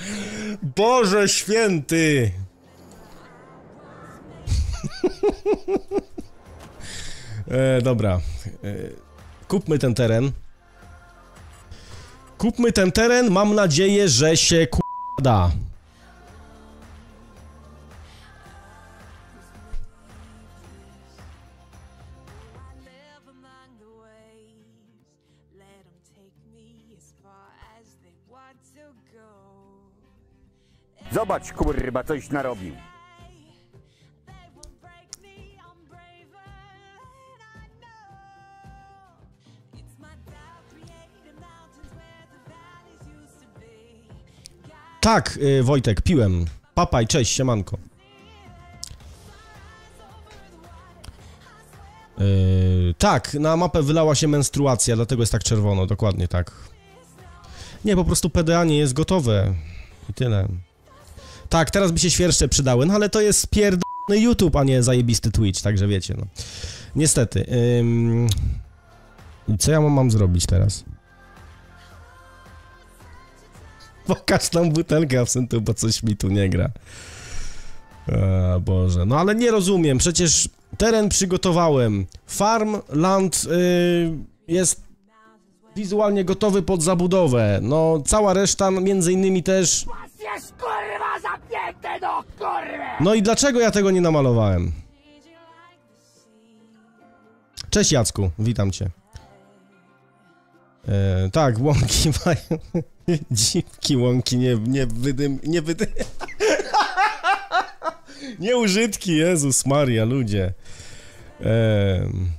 A: Boże święty! <laughs> E, dobra. E, kupmy ten teren. Kupmy ten teren, mam nadzieję, że się k***a
B: valleys used to be.
A: Tak, y, Wojtek, piłem. Papaj, cześć, siemanko. Yy, tak, na mapę wylała się menstruacja, dlatego jest tak czerwono, dokładnie tak. Nie, po prostu PDA nie jest gotowe. I tyle. Tak, teraz by się świerszcze przydały, no ale to jest pierdolony YouTube, a nie zajebisty Twitch, także wiecie, no. Niestety. Ym... Co ja mam, zrobić teraz? Pokaż tą butelkę absentu, bo coś mi tu nie gra. A, Boże, no ale nie rozumiem, przecież teren przygotowałem. Farm, land y, jest wizualnie gotowy pod zabudowę. No, cała reszta, między innymi też...
C: Jest kurwa zapięte do kurwy!
A: No i dlaczego ja tego nie namalowałem? Cześć Jacku, witam cię. E, tak, łąki <laughs> mają... Dziwki łąki, nie, nie wydym... Nie wydym... <laughs> nie użytki, Jezus Maria, ludzie. Em,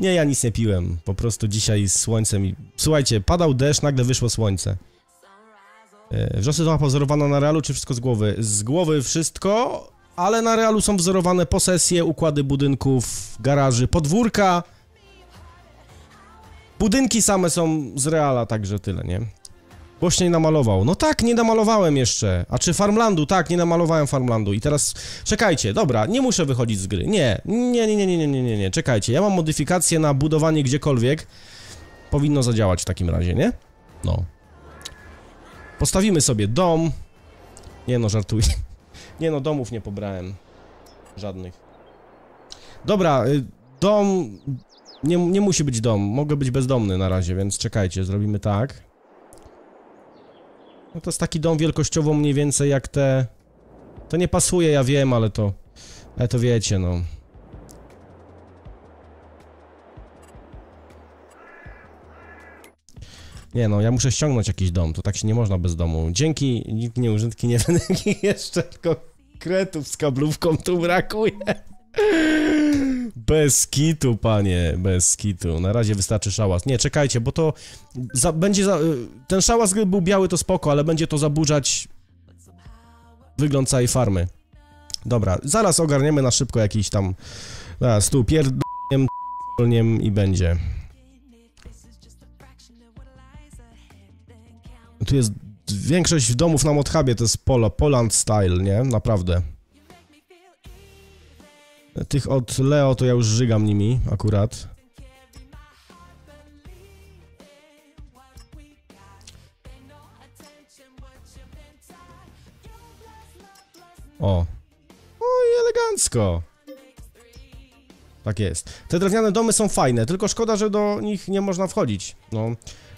A: nie, ja nic nie piłem. Po prostu dzisiaj z słońcem i... Słuchajcie, padał deszcz, nagle wyszło słońce. E, Wrzosy pozorowana na realu, czy wszystko z głowy? Z głowy wszystko, ale na realu są wzorowane posesje, układy budynków, garaży, podwórka. Budynki same są z reala, także tyle, nie? Głośniej namalował. No tak, nie namalowałem jeszcze. A czy farmlandu? Tak, nie namalowałem farmlandu. I teraz czekajcie, dobra, nie muszę wychodzić z gry. Nie, nie, nie, nie, nie, nie, nie, nie, czekajcie. Ja mam modyfikację na budowanie gdziekolwiek. Powinno zadziałać w takim razie, nie? No, Postawimy sobie dom. Nie no, żartuję. <laughs> Nie no, domów nie pobrałem. Żadnych. Dobra, y, dom... Nie, nie musi być dom. Mogę być bezdomny na razie, więc czekajcie, zrobimy tak. No to jest taki dom wielkościowo mniej więcej jak te... To nie pasuje, ja wiem, ale to... Ale to wiecie, no. Nie no, ja muszę ściągnąć jakiś dom, to tak się nie można bez domu. Dzięki, nikt nie użytki nie <laughs> będę jeszcze tylko kretów z kablówką tu brakuje. Bez kitu, panie, bez kitu. Na razie wystarczy szałas. Nie, czekajcie, bo to za, będzie za, ten szałas gdyby był biały to spoko, ale będzie to zaburzać wygląd całej farmy. Dobra, zaraz ogarniemy na szybko jakiś tam zaraz tu pierdolniem i będzie. Tu jest większość domów na Mothabie to jest polo, Poland style, nie? Naprawdę. Tych od Leo to ja już żygam nimi akurat. O. O i elegancko. Tak jest. Te drewniane domy są fajne, tylko szkoda, że do nich nie można wchodzić. No.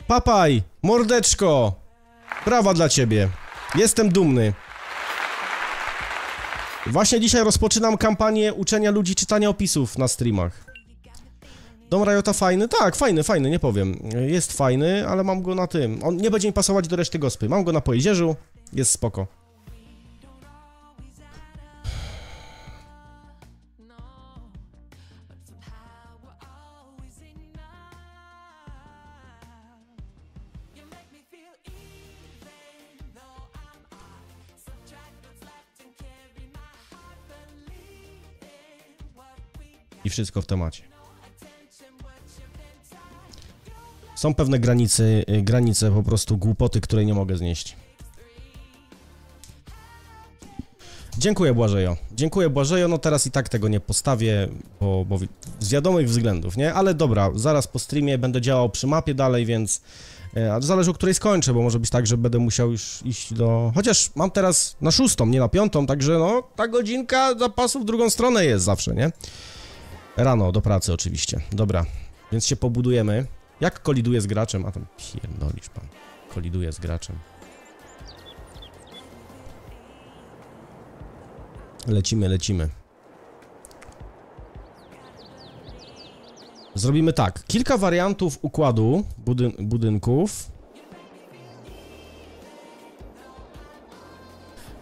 A: Papaj, mordeczko! Brawa dla ciebie. Jestem dumny. Właśnie dzisiaj rozpoczynam kampanię uczenia ludzi czytania opisów na streamach. Dom Riota fajny? Tak, fajny, fajny, nie powiem. Jest fajny, ale mam go na tym. On nie będzie mi pasować do reszty gospy. Mam go na pojezierzu, jest spoko. Wszystko w temacie. Są pewne granice, y, granice po prostu głupoty, której nie mogę znieść. Dziękuję Błażejo. Dziękuję Błażejo, no teraz i tak tego nie postawię, bo, bo z wiadomych względów, nie? Ale dobra, zaraz po streamie będę działał przy mapie dalej, więc... e, A zależy, o której skończę, bo może być tak, że będę musiał już iść do... Chociaż mam teraz na szóstą, nie na piątą, także no, ta godzinka zapasu w drugą stronę jest zawsze, nie? Rano, do pracy oczywiście. Dobra, więc się pobudujemy. Jak koliduje z graczem? A tam pierdolisz pan. Koliduje z graczem. Lecimy, lecimy. Zrobimy tak. Kilka wariantów układu budyn budynków.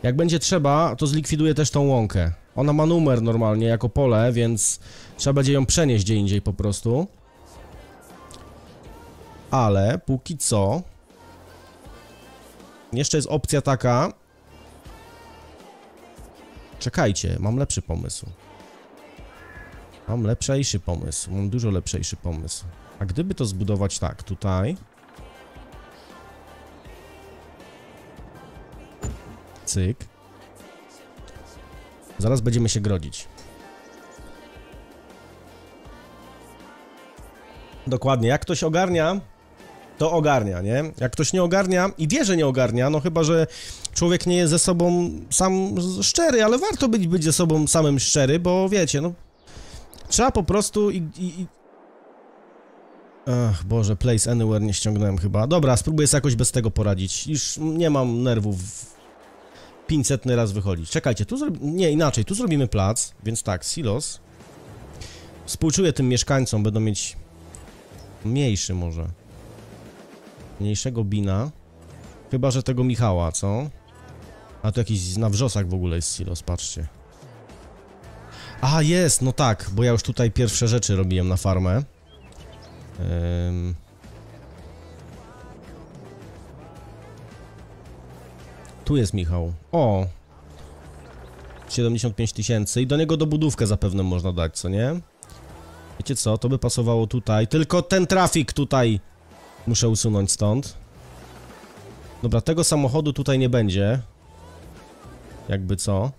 A: Jak będzie trzeba, to zlikwiduję też tą łąkę. Ona ma numer normalnie jako pole, więc trzeba będzie ją przenieść gdzie indziej po prostu. Ale póki co... Jeszcze jest opcja taka... Czekajcie, mam lepszy pomysł. Mam lepszejszy pomysł, mam dużo lepszejszy pomysł. A gdyby to zbudować tak, tutaj... Cyk. Zaraz będziemy się grodzić. Dokładnie, jak ktoś ogarnia, to ogarnia, nie? Jak ktoś nie ogarnia i wie, że nie ogarnia, no chyba, że człowiek nie jest ze sobą sam szczery, ale warto być, być ze sobą samym szczery, bo wiecie, no trzeba po prostu i... i, i... Ach, Boże, Place Anywhere nie ściągnąłem chyba. Dobra, spróbuję sobie jakoś bez tego poradzić. Już nie mam nerwów 500 raz wychodzić. Czekajcie, tu zrobi... Nie, inaczej, tu zrobimy plac, więc tak, silos. Współczuję tym mieszkańcom, będą mieć mniejszy może. Mniejszego bina. Chyba, że tego Michała, co? A to jakiś na wrzosach w ogóle jest silos, patrzcie. A, jest, no tak, bo ja już tutaj pierwsze rzeczy robiłem na farmę. Tu jest Michał. O! 75 tysięcy i do niego dobudówkę zapewne można dać, co nie? Wiecie co, to by pasowało tutaj, tylko ten trafik tutaj muszę usunąć stąd. Dobra, tego samochodu tutaj nie będzie. Jakby co.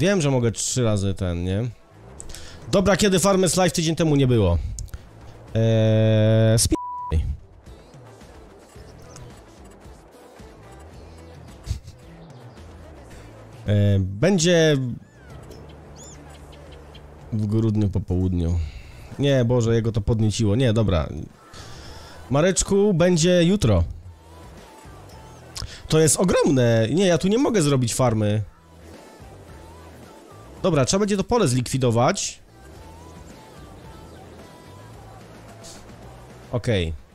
A: Wiem, że mogę trzy razy ten, nie? Dobra, kiedy Farmers Live tydzień temu nie było? Eee, będzie w grudniu po południu. Nie, Boże, jego to podnieciło. Nie, dobra. Mareczku, będzie jutro. To jest ogromne. Nie, ja tu nie mogę zrobić farmy. Dobra, trzeba będzie to pole zlikwidować. Okej.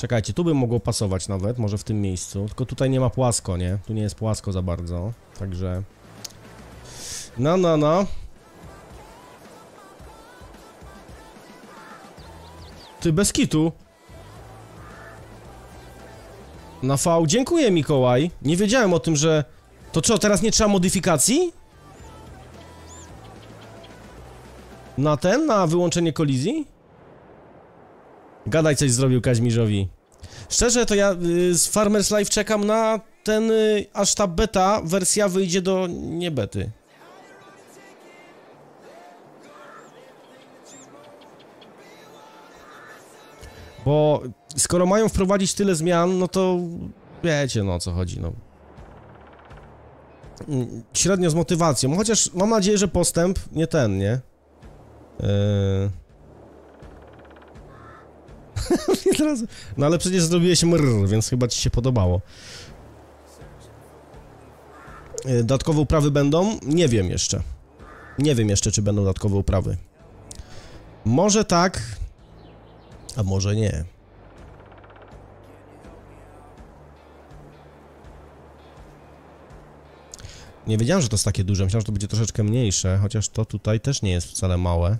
A: Czekajcie, tu by mogło pasować nawet, może w tym miejscu. Tylko tutaj nie ma płasko, nie? Tu nie jest płasko za bardzo, także... No, no, no. Ty, bez kitu. Na V. Dziękuję, Mikołaj. Nie wiedziałem o tym, że... To co, teraz nie trzeba modyfikacji? Na ten? Na wyłączenie kolizji? Gadaj coś zrobił Kaźmirzowi. Szczerze, to ja y, z Farmers Life czekam na ten, y, aż ta beta wersja wyjdzie do nie bety. Bo skoro mają wprowadzić tyle zmian, no to wiecie no o co chodzi, no. Mm, Średnio z motywacją, chociaż mam nadzieję, że postęp nie ten, nie? Yy... <laughs> No ale przecież zrobiłeś mrr, więc chyba ci się podobało. Yy, Dodatkowe uprawy będą? Nie wiem jeszcze. Nie wiem jeszcze, czy będą dodatkowe uprawy. Może tak, a może nie. Nie wiedziałem, że to jest takie duże. Myślałem, że to będzie troszeczkę mniejsze, chociaż to tutaj też nie jest wcale małe.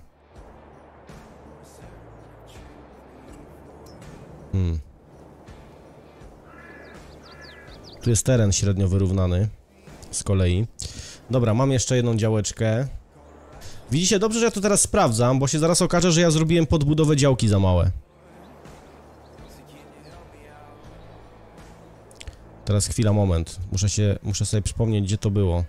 A: Hmm. Tu jest teren średnio wyrównany z kolei. Dobra, mam jeszcze jedną działeczkę. Widzicie, dobrze, że ja to teraz sprawdzam, bo się zaraz okaże, że ja zrobiłem podbudowę działki za małe. Teraz chwila, moment. Muszę się, muszę sobie przypomnieć, gdzie to było.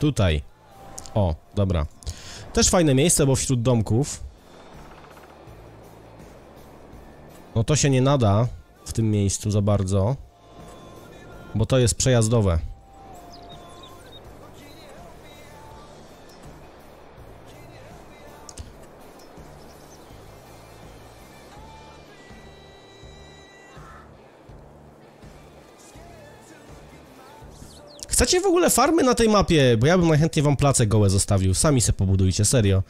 A: Tutaj. O, dobra. Też fajne miejsce, bo wśród domków. No to się nie nada w tym miejscu za bardzo. Bo to jest przejazdowe. Chcecie w ogóle farmy na tej mapie? Bo ja bym najchętniej wam place gołe zostawił. Sami se pobudujcie, serio.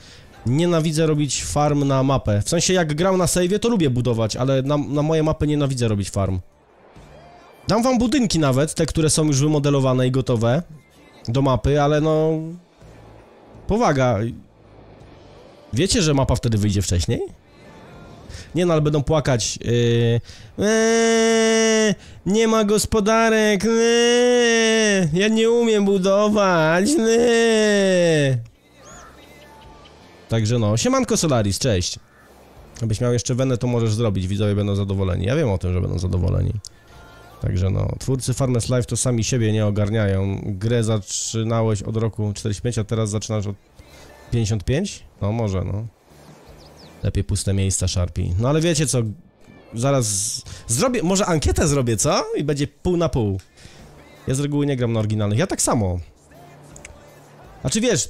A: Nienawidzę robić farm na mapę. W sensie jak gram na save'ie, to lubię budować, ale na, na moje mapy nienawidzę robić farm. Dam wam budynki nawet, te, które są już wymodelowane i gotowe do mapy, ale no... Powaga. Wiecie, że mapa wtedy wyjdzie wcześniej? Nie no, ale będą płakać. Yy... Eee, nie ma gospodarek. Eee, ja nie umiem budować. Eee. Także no, siemanko Solaris, cześć. Abyś miał jeszcze wenę, to możesz zrobić, widzowie będą zadowoleni. Ja wiem o tym, że będą zadowoleni. Także no, twórcy Farmers Life to sami siebie nie ogarniają. Grę zaczynałeś od roku 45, a teraz zaczynasz od 55? No może, no. Lepiej puste miejsca szarpi. No ale wiecie co, zaraz zrobię, może ankietę zrobię, co? I będzie pół na pół. Ja z reguły nie gram na oryginalnych, ja tak samo. Znaczy wiesz,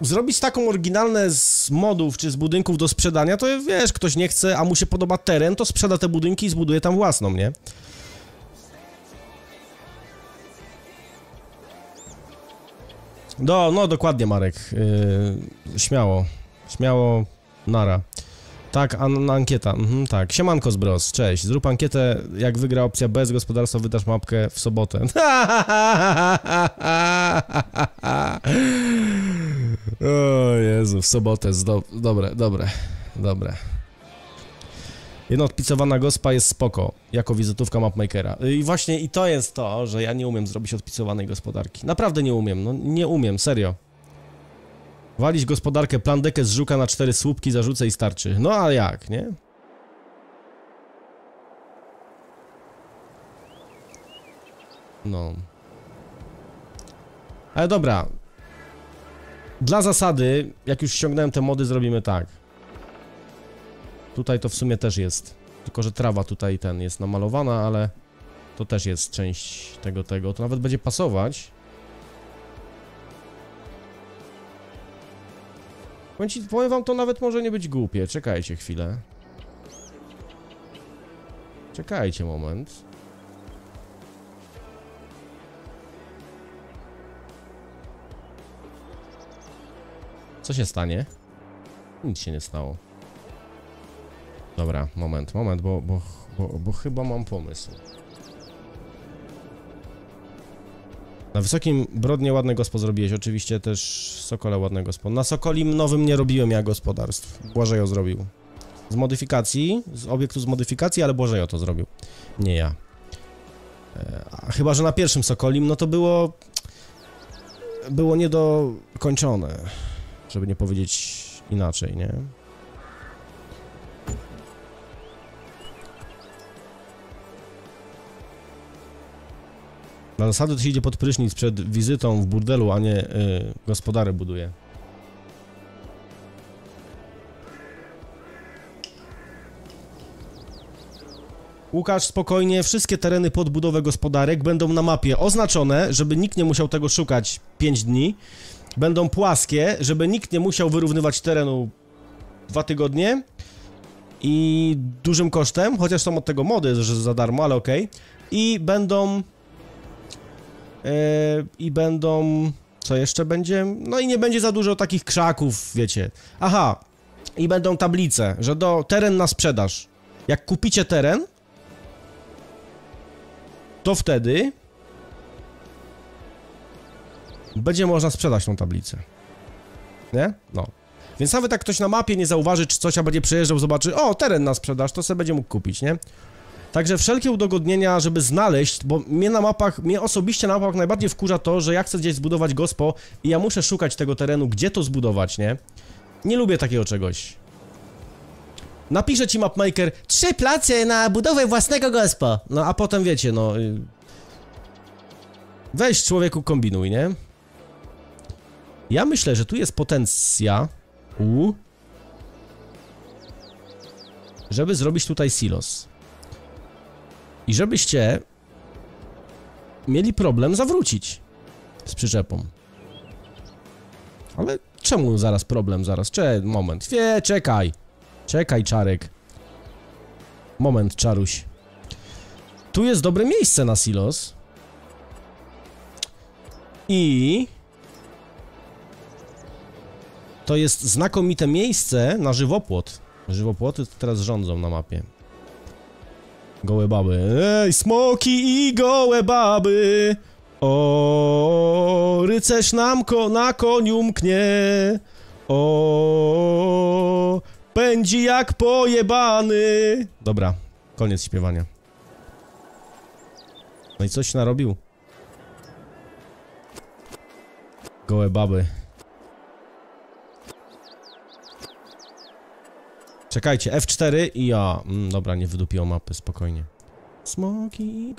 A: zrobić taką oryginalne z modów czy z budynków do sprzedania, to wiesz, ktoś nie chce, a mu się podoba teren, to sprzeda te budynki i zbuduje tam własną, nie? No, no dokładnie Marek, yy, śmiało, śmiało Nara. Tak, an ankieta, mhm, tak. Siemanko Zbros, cześć. Zrób ankietę, jak wygra opcja bez gospodarstwa, wydasz mapkę w sobotę. <laughs> o Jezu, w sobotę, zdo dobre, dobre, dobre. Jedna odpicowana gospa jest spoko, jako wizytówka mapmakera. I właśnie i to jest to, że ja nie umiem zrobić odpicowanej gospodarki. Naprawdę nie umiem, no nie umiem, serio. Walić gospodarkę, plandekę z żuka na cztery słupki, zarzucę i starczy. No a jak, nie? No. Ale dobra. Dla zasady, jak już ściągnąłem te mody, zrobimy tak. Tutaj to w sumie też jest. Tylko, że trawa tutaj ten jest namalowana, ale to też jest część tego, tego. To nawet będzie pasować. Powiem, powiem wam, to nawet może nie być głupie. Czekajcie chwilę. Czekajcie moment. Co się stanie? Nic się nie stało. Dobra, moment, moment, bo, bo, bo, bo chyba mam pomysł. Na wysokim Brodnie ładne gospo zrobiłeś, oczywiście też Sokole ładne gospo. Na Sokolim nowym nie robiłem ja gospodarstw. Błażejo zrobił. Z modyfikacji, z obiektu z modyfikacji, ale Błażejo to zrobił. Nie ja. E, chyba, że na pierwszym Sokolim, no to było... Było niedokończone. Żeby nie powiedzieć inaczej, nie? Na zasady to się idzie pod prysznic przed wizytą w burdelu, a nie y, gospodarę buduje. Łukasz, spokojnie, wszystkie tereny pod budowę gospodarek będą na mapie oznaczone, żeby nikt nie musiał tego szukać 5 dni. Będą płaskie, żeby nikt nie musiał wyrównywać terenu 2 tygodnie. I dużym kosztem, chociaż są od tego mody, że za darmo, ale okej. I będą I będą. Co jeszcze będzie? No i nie będzie za dużo takich krzaków, wiecie. Aha, i będą tablice, że do teren na sprzedaż. Jak kupicie teren, to wtedy będzie można sprzedać tą tablicę. Nie? No. Więc nawet jak ktoś na mapie nie zauważy, czy coś, a będzie przejeżdżał, zobaczy, o, teren na sprzedaż, to sobie będzie mógł kupić, nie? Także wszelkie udogodnienia, żeby znaleźć, bo mnie na mapach, mnie osobiście na mapach najbardziej wkurza to, że ja chcę gdzieś zbudować gospo i ja muszę szukać tego terenu, gdzie to zbudować, nie? Nie lubię takiego czegoś. Napisze ci mapmaker trzy place na budowę własnego gospo. No a potem wiecie, no... y, Weź człowieku kombinuj, nie? Ja myślę, że tu jest potencja... U... Żeby zrobić tutaj silos. I żebyście mieli problem zawrócić z przyczepą. Ale czemu zaraz problem, zaraz? Cze moment. Wie, czekaj. Czekaj, Czarek. Moment, Czaruś. Tu jest dobre miejsce na silos. I... To jest znakomite miejsce na żywopłot. Żywopłoty teraz rządzą na mapie. Gołe baby. Ej, smoki i gołe baby. O, rycerz nam ko na koniu mknie. O, pędzi jak pojebany. Dobra, koniec śpiewania. No i coś narobił. Gołe baby. Czekajcie, F4 i ja. Mm, dobra, nie wydupiło mapy, spokojnie. Smoki i.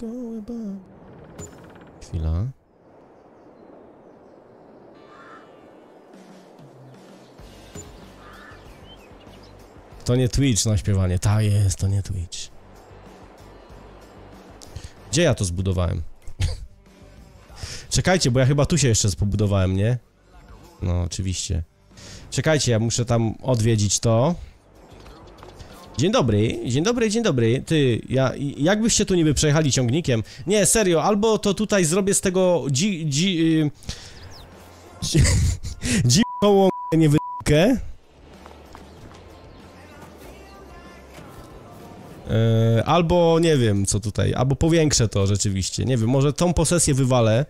A: Chwila. To nie Twitch na śpiewanie. Ta jest, to nie Twitch. Gdzie ja to zbudowałem? <laughs> Czekajcie, bo ja chyba tu się jeszcze pobudowałem, nie? No, oczywiście. Czekajcie, ja muszę tam odwiedzić to. Dzień dobry, dzień dobry, dzień dobry. Ty, ja, jakbyście tu niby przejechali ciągnikiem? Nie, serio, albo to tutaj zrobię z tego dzi... dzi... Yy, dzi... <laughs> dziką nie wykę. E, albo nie wiem co tutaj, albo powiększę to rzeczywiście. Nie wiem, może tą posesję wywalę.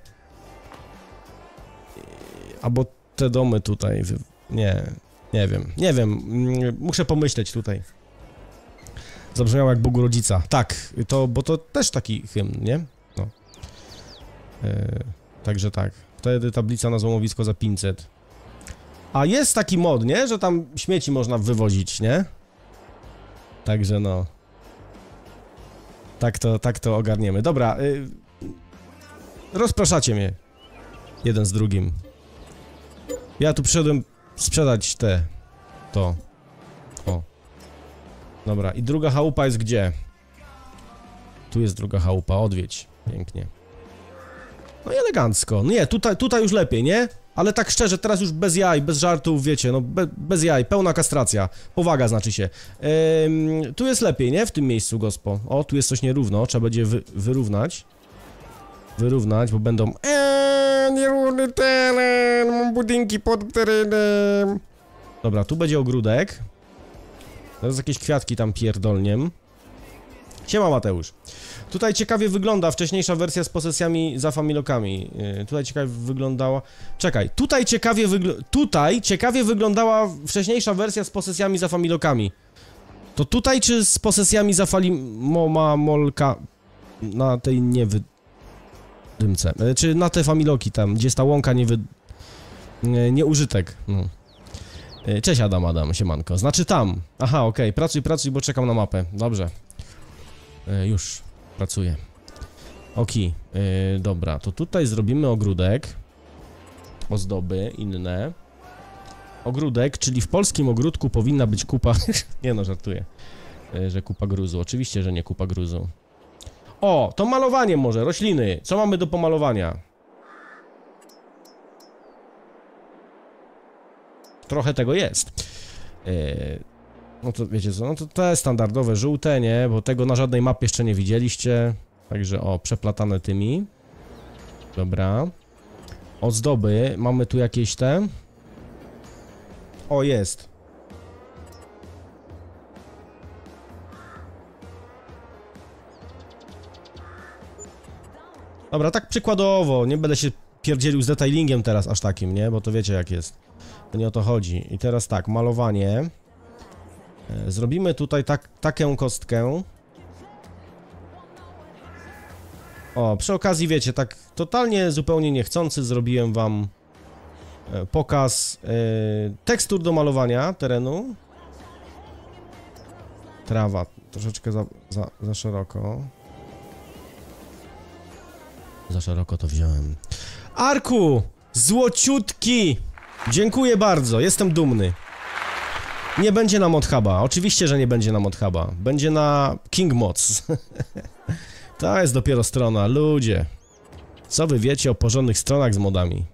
A: Albo te domy tutaj. Wy... Nie, nie wiem, nie wiem. Mm, Muszę pomyśleć tutaj. Zabrzmiało jak Bogu rodzica. Tak, to, bo to też taki hymn, nie? No. E, także tak. Wtedy tablica na złomowisko za 500. A jest taki mod, nie? Że tam śmieci można wywozić, nie? Także no. Tak to, tak to ogarniemy. Dobra, y... rozpraszacie mnie. Jeden z drugim. Ja tu przyszedłem sprzedać te. To. Dobra, i druga chałupa jest gdzie? Tu jest druga chałupa, odwiedź. Pięknie. No i elegancko. Nie, tutaj, tutaj już lepiej, nie? Ale tak szczerze, teraz już bez jaj, bez żartów, wiecie, no be, bez jaj, pełna kastracja. Powaga znaczy się. Ym, tu jest lepiej, nie? W tym miejscu, gospo. O, tu jest coś nierówno, trzeba będzie wy, wyrównać. Wyrównać, bo będą... Eee, nierówny teren, mam budynki pod terenem. Dobra, tu będzie ogródek. Teraz jakieś kwiatki tam pierdolniem. Siema Mateusz. Tutaj ciekawie wygląda wcześniejsza wersja z posesjami za familokami. Yy, tutaj ciekawie wyglądała... Czekaj, tutaj ciekawie wygl... Tutaj ciekawie wyglądała wcześniejsza wersja z posesjami za familokami. To tutaj czy z posesjami za fali... Moma... Molka... Na tej niewy... Dymce. Yy, czy na te familoki tam, gdzie jest ta łąka niewy... Yy, nieużytek. No. Yy, Cześć Adam, Adam, siemanko. Znaczy tam. Aha, okej, pracuj, pracuj, bo czekam na mapę. Dobrze. Yy, już. Pracuję. Okej, yy, dobra, to tutaj zrobimy ogródek. Ozdoby inne. Ogródek, czyli w polskim ogródku powinna być kupa... <laughs> nie no, żartuję. Że kupa gruzu. Oczywiście, że nie kupa gruzu. O, to malowanie może, rośliny. Co mamy do pomalowania? Trochę tego jest. Yy, no to wiecie co, no to te standardowe żółte, nie? Bo tego na żadnej mapie jeszcze nie widzieliście. Także o, przeplatane tymi. Dobra. Ozdoby, mamy tu jakieś te? O, jest. Dobra, tak przykładowo, nie będę się pierdzielił z detailingiem teraz aż takim, nie? Bo to wiecie jak jest. To nie o to chodzi. I teraz tak, malowanie. E, Zrobimy tutaj tak, taką kostkę. O, przy okazji wiecie, tak totalnie zupełnie niechcący zrobiłem wam e, pokaz e, tekstur do malowania terenu. Trawa, troszeczkę za, za, za szeroko. Za szeroko to wziąłem. Arku! Złociutki! Dziękuję bardzo, jestem dumny. Nie będzie na Modhuba. Oczywiście, że nie będzie na Modhuba. Będzie na King Mods. <laughs> to jest dopiero strona. Ludzie. Co wy wiecie o porządnych stronach z modami?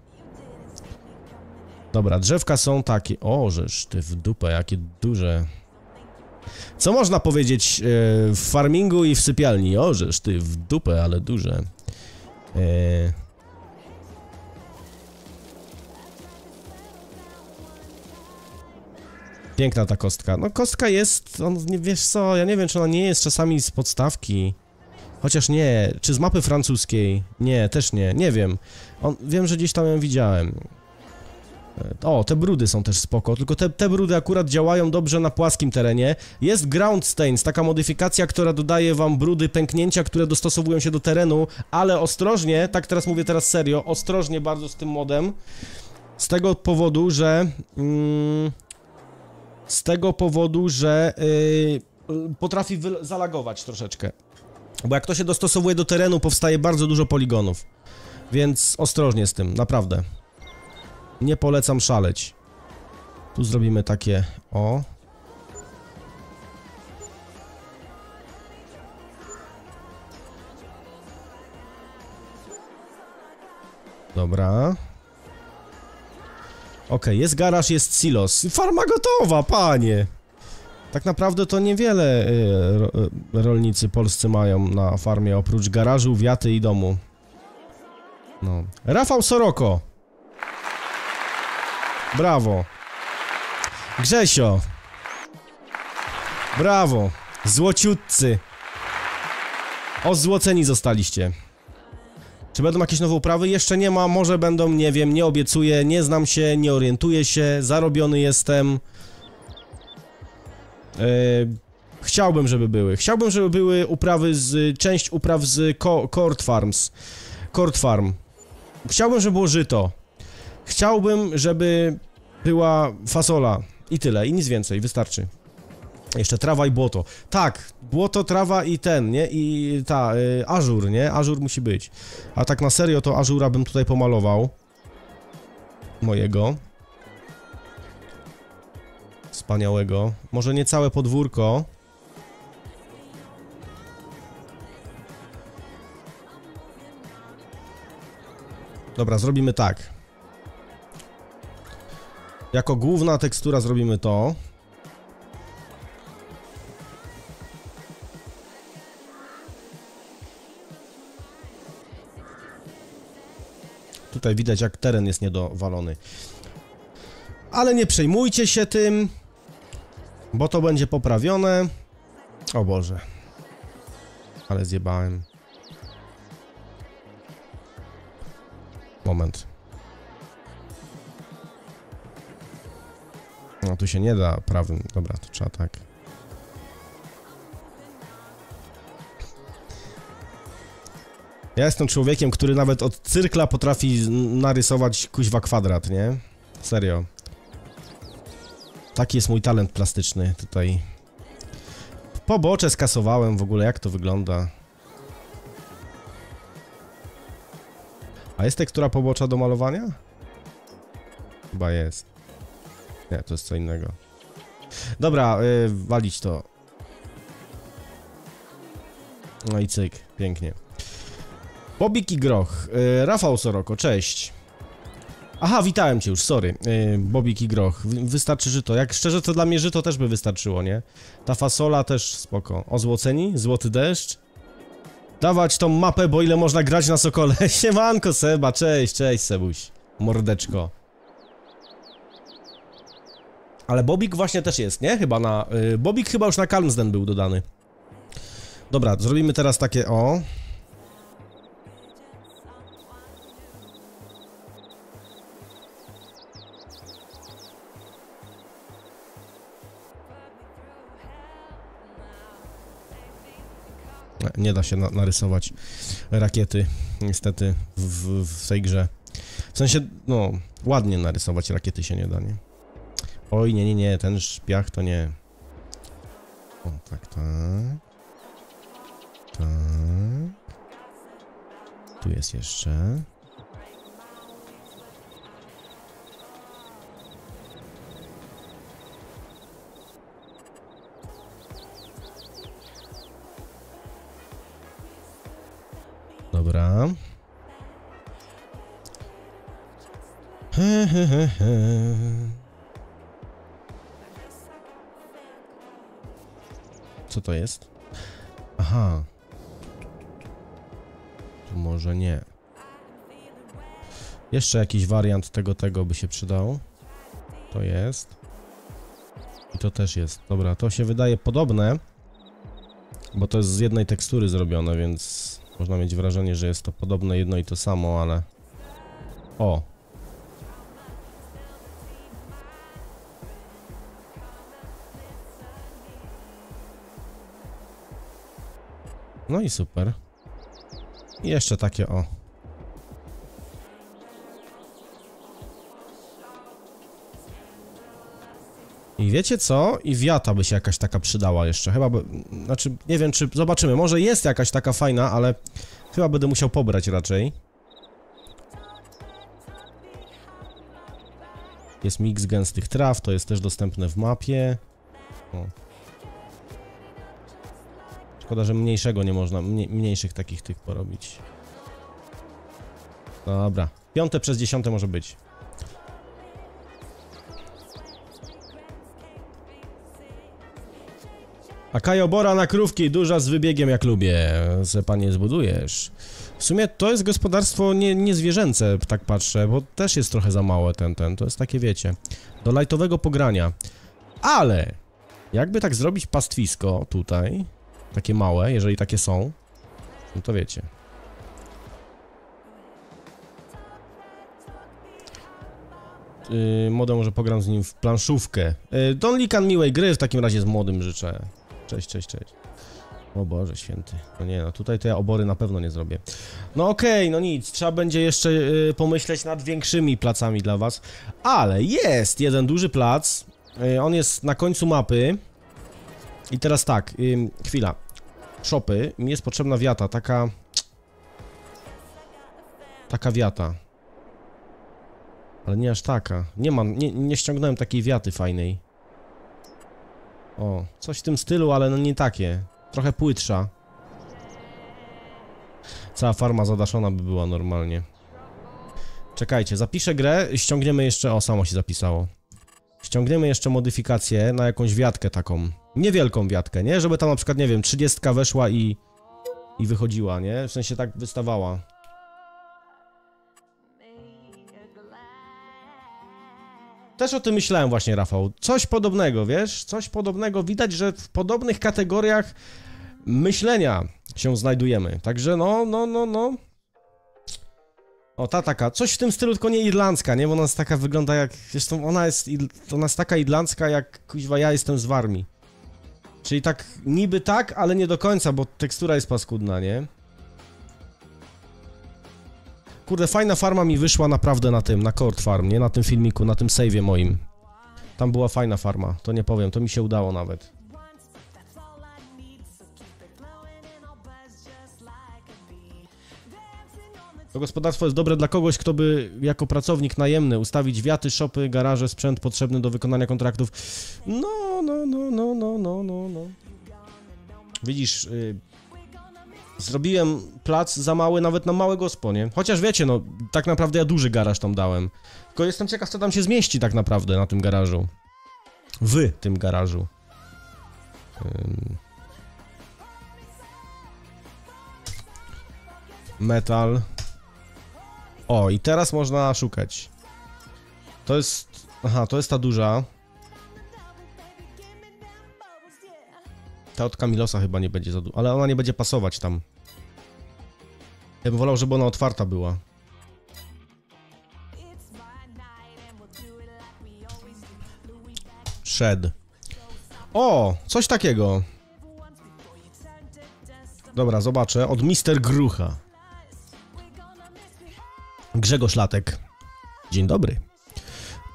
A: Dobra, drzewka są takie. O, żeż ty w dupę, jakie duże. Co można powiedzieć e, w farmingu i w sypialni? O, żeż ty w dupę, ale duże. E, Piękna ta kostka. No kostka jest, on, wiesz co, ja nie wiem czy ona nie jest czasami z podstawki. Chociaż nie, czy z mapy francuskiej? Nie, też nie, nie wiem. On, wiem, że gdzieś tam ją widziałem. E, O, te brudy są też spoko, tylko te, te brudy akurat działają dobrze na płaskim terenie. Jest Ground Stains, taka modyfikacja, która dodaje wam brudy pęknięcia, które dostosowują się do terenu, ale ostrożnie, tak teraz mówię teraz serio, ostrożnie bardzo z tym modem. Z tego powodu, że... Mm, z tego powodu, że yy, potrafi zalagować troszeczkę. Bo jak to się dostosowuje do terenu, powstaje bardzo dużo poligonów. Więc ostrożnie z tym, naprawdę. Nie polecam szaleć. Tu zrobimy takie, o. Dobra. Okej, jest garaż, jest silos. Farma gotowa, panie! Tak naprawdę to niewiele y, y, rolnicy polscy mają na farmie, oprócz garażu, wiaty i domu. No. Rafał Soroko. Brawo. Grzesio. Brawo. Złociutcy. Ozłoceni zostaliście. Czy będą jakieś nowe uprawy? Jeszcze nie ma, może będą, nie wiem, nie obiecuję, nie znam się, nie orientuję się, zarobiony jestem. Yy, chciałbym, żeby były. Chciałbym, żeby były uprawy z, część upraw z Co- Court Farms. Court Farm. Chciałbym, żeby było żyto. Chciałbym, żeby była fasola. I tyle, i nic więcej, wystarczy. Jeszcze trawa i błoto. Tak, błoto, trawa i ten, nie? I ta, y, ażur, nie? Ażur musi być. A tak na serio to ażura bym tutaj pomalował. Mojego. Wspaniałego. Może nie całe podwórko. Dobra, zrobimy tak. Jako główna tekstura zrobimy to. Tutaj widać, jak teren jest niedowalony. Ale nie przejmujcie się tym, bo to będzie poprawione. O Boże. Ale zjebałem. Moment. No tu się nie da prawym. Dobra, to trzeba tak. Ja jestem człowiekiem, który nawet od cyrkla potrafi narysować kuźwa kwadrat, nie? Serio. Taki jest mój talent plastyczny tutaj. Pobocze skasowałem w ogóle, jak to wygląda. A jest tekstura pobocza do malowania? Chyba jest. Nie, to jest co innego. Dobra, y, walić to. No i cyk, pięknie. Bobik i Groch. Y, Rafał Soroko, cześć. Aha, witałem cię już, sorry. Y, Bobik i Groch. Wy- Wystarczy żyto. Jak szczerze, to dla mnie żyto też by wystarczyło, nie? Ta fasola też spoko. Ozłoceni? Złoty deszcz? Dawać tą mapę, bo ile można grać na Sokole. <laughs> Siemanko Seba, cześć, cześć Sebuś. Mordeczko. Ale Bobik właśnie też jest, nie? Chyba na... Y, Bobik chyba już na Kalmsden był dodany. Dobra, zrobimy teraz takie, o... Nie, da się na narysować rakiety, niestety, w, w tej grze. W sensie, no, ładnie narysować rakiety się nie da, nie? Oj, nie, nie, nie, ten szpiach to nie. O, tak, tak. Tak. Tu jest jeszcze. Dobra. He. <laughs> Co to jest? Aha. To może nie. Jeszcze jakiś wariant tego, tego by się przydał. To jest. I to też jest. Dobra, to się wydaje podobne. Bo to jest z jednej tekstury zrobione, więc można mieć wrażenie, że jest to podobne jedno i to samo, ale... O! No i super. I jeszcze takie o. I wiecie co? I wiata by się jakaś taka przydała jeszcze. Chyba by... Znaczy, nie wiem czy... Zobaczymy. Może jest jakaś taka fajna, ale... Chyba będę musiał pobrać raczej. Jest miks gęstych traw, to jest też dostępne w mapie. O. Szkoda, że mniejszego nie można, mnie, mniejszych takich tych porobić. Dobra. Piąte przez dziesiąte może być. A kajobora na krówki, duża z wybiegiem jak lubię. Se panie zbudujesz. W sumie to jest gospodarstwo nie, nie zwierzęce, tak patrzę, bo też jest trochę za małe ten, ten. To jest takie, wiecie, do lajtowego pogrania. Ale Jakby tak zrobić pastwisko tutaj, takie małe, jeżeli takie są, no to wiecie. Yy, młody może pogram z nim w planszówkę. Yy, Don Likan miłej gry w takim razie z młodym życzę. Cześć, cześć, cześć. O Boże święty. No nie, no tutaj to ja obory na pewno nie zrobię. No okej, no nic, trzeba będzie jeszcze yy, pomyśleć nad większymi placami dla was. Ale jest jeden duży plac. Yy, on jest na końcu mapy. I teraz tak, ym, chwila. Shopy, mi jest potrzebna wiata, taka... Taka wiata. Ale nie aż taka. Nie mam, nie, nie ściągnąłem takiej wiaty fajnej. O, coś w tym stylu, ale no nie takie. Trochę płytsza. Cała farma zadaszona by była normalnie. Czekajcie, zapiszę grę, ściągniemy jeszcze... O, samo się zapisało. Ściągniemy jeszcze modyfikację na jakąś wiatkę taką. Niewielką wiatkę, nie? Żeby tam na przykład, nie wiem, 30 weszła i... I wychodziła, nie? W sensie tak wystawała. Też o tym myślałem właśnie, Rafał. Coś podobnego, wiesz? Coś podobnego. Widać, że w podobnych kategoriach myślenia się znajdujemy. Także no, no, no, no. O, ta taka, coś w tym stylu, tylko nie irlandzka, nie? Bo ona jest taka, wygląda jak, zresztą ona jest, ona jest taka irlandzka, jak, kuźwa, ja jestem z Warmii. Czyli tak, niby tak, ale nie do końca, bo tekstura jest paskudna, nie? Kurde, fajna farma mi wyszła naprawdę na tym, na Court Farm, nie? Na tym filmiku, na tym save'ie moim. Tam była fajna farma, to nie powiem, to mi się udało nawet. To gospodarstwo jest dobre dla kogoś, kto by jako pracownik najemny ustawić wiaty, szopy, garaże, sprzęt potrzebny do wykonania kontraktów. No, no, no, no, no, no, no, no. Widzisz, y, zrobiłem plac za mały nawet na małe gospo, nie? Chociaż wiecie, no, tak naprawdę ja duży garaż tam dałem. Tylko jestem ciekaw, co tam się zmieści tak naprawdę na tym garażu. W tym garażu. Ym. Metal. O, i teraz można szukać. To jest... Aha, to jest ta duża. Ta od Kamilosa chyba nie będzie za ale ona nie będzie pasować tam. Ja bym wolał, żeby ona otwarta była. Shed. O, coś takiego. Dobra, zobaczę. Od Mister Grucha. Grzegorz Latek. Dzień dobry.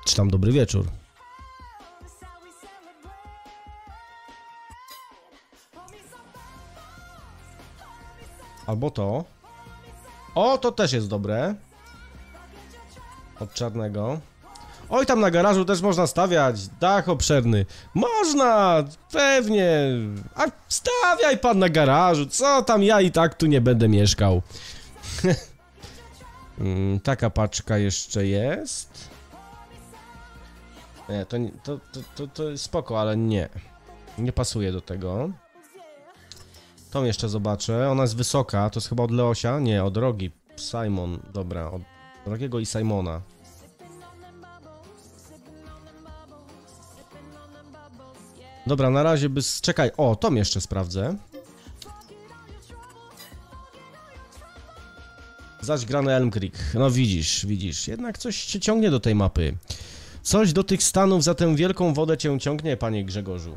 A: Czy tam dobry wieczór. Albo to. O, to też jest dobre. Od czarnego. Oj, tam na garażu też można stawiać. Dach obszerny. Można, pewnie. A stawiaj pan na garażu. Co tam, ja i tak tu nie będę mieszkał. <laughs> Mm, taka paczka jeszcze jest. Nie, to, to, to, to, to spoko, ale nie. Nie pasuje do tego. Tą jeszcze zobaczę. Ona jest wysoka. To jest chyba od Leosia? Nie, od Rogi. Simon. Dobra, od Rogiego i Simona. Dobra, na razie by... Czekaj, o, Tom jeszcze sprawdzę. Zaś grany Elm Creek. No widzisz, widzisz. Jednak coś cię ciągnie do tej mapy. Coś do tych stanów za tę wielką wodę cię ciągnie, panie Grzegorzu.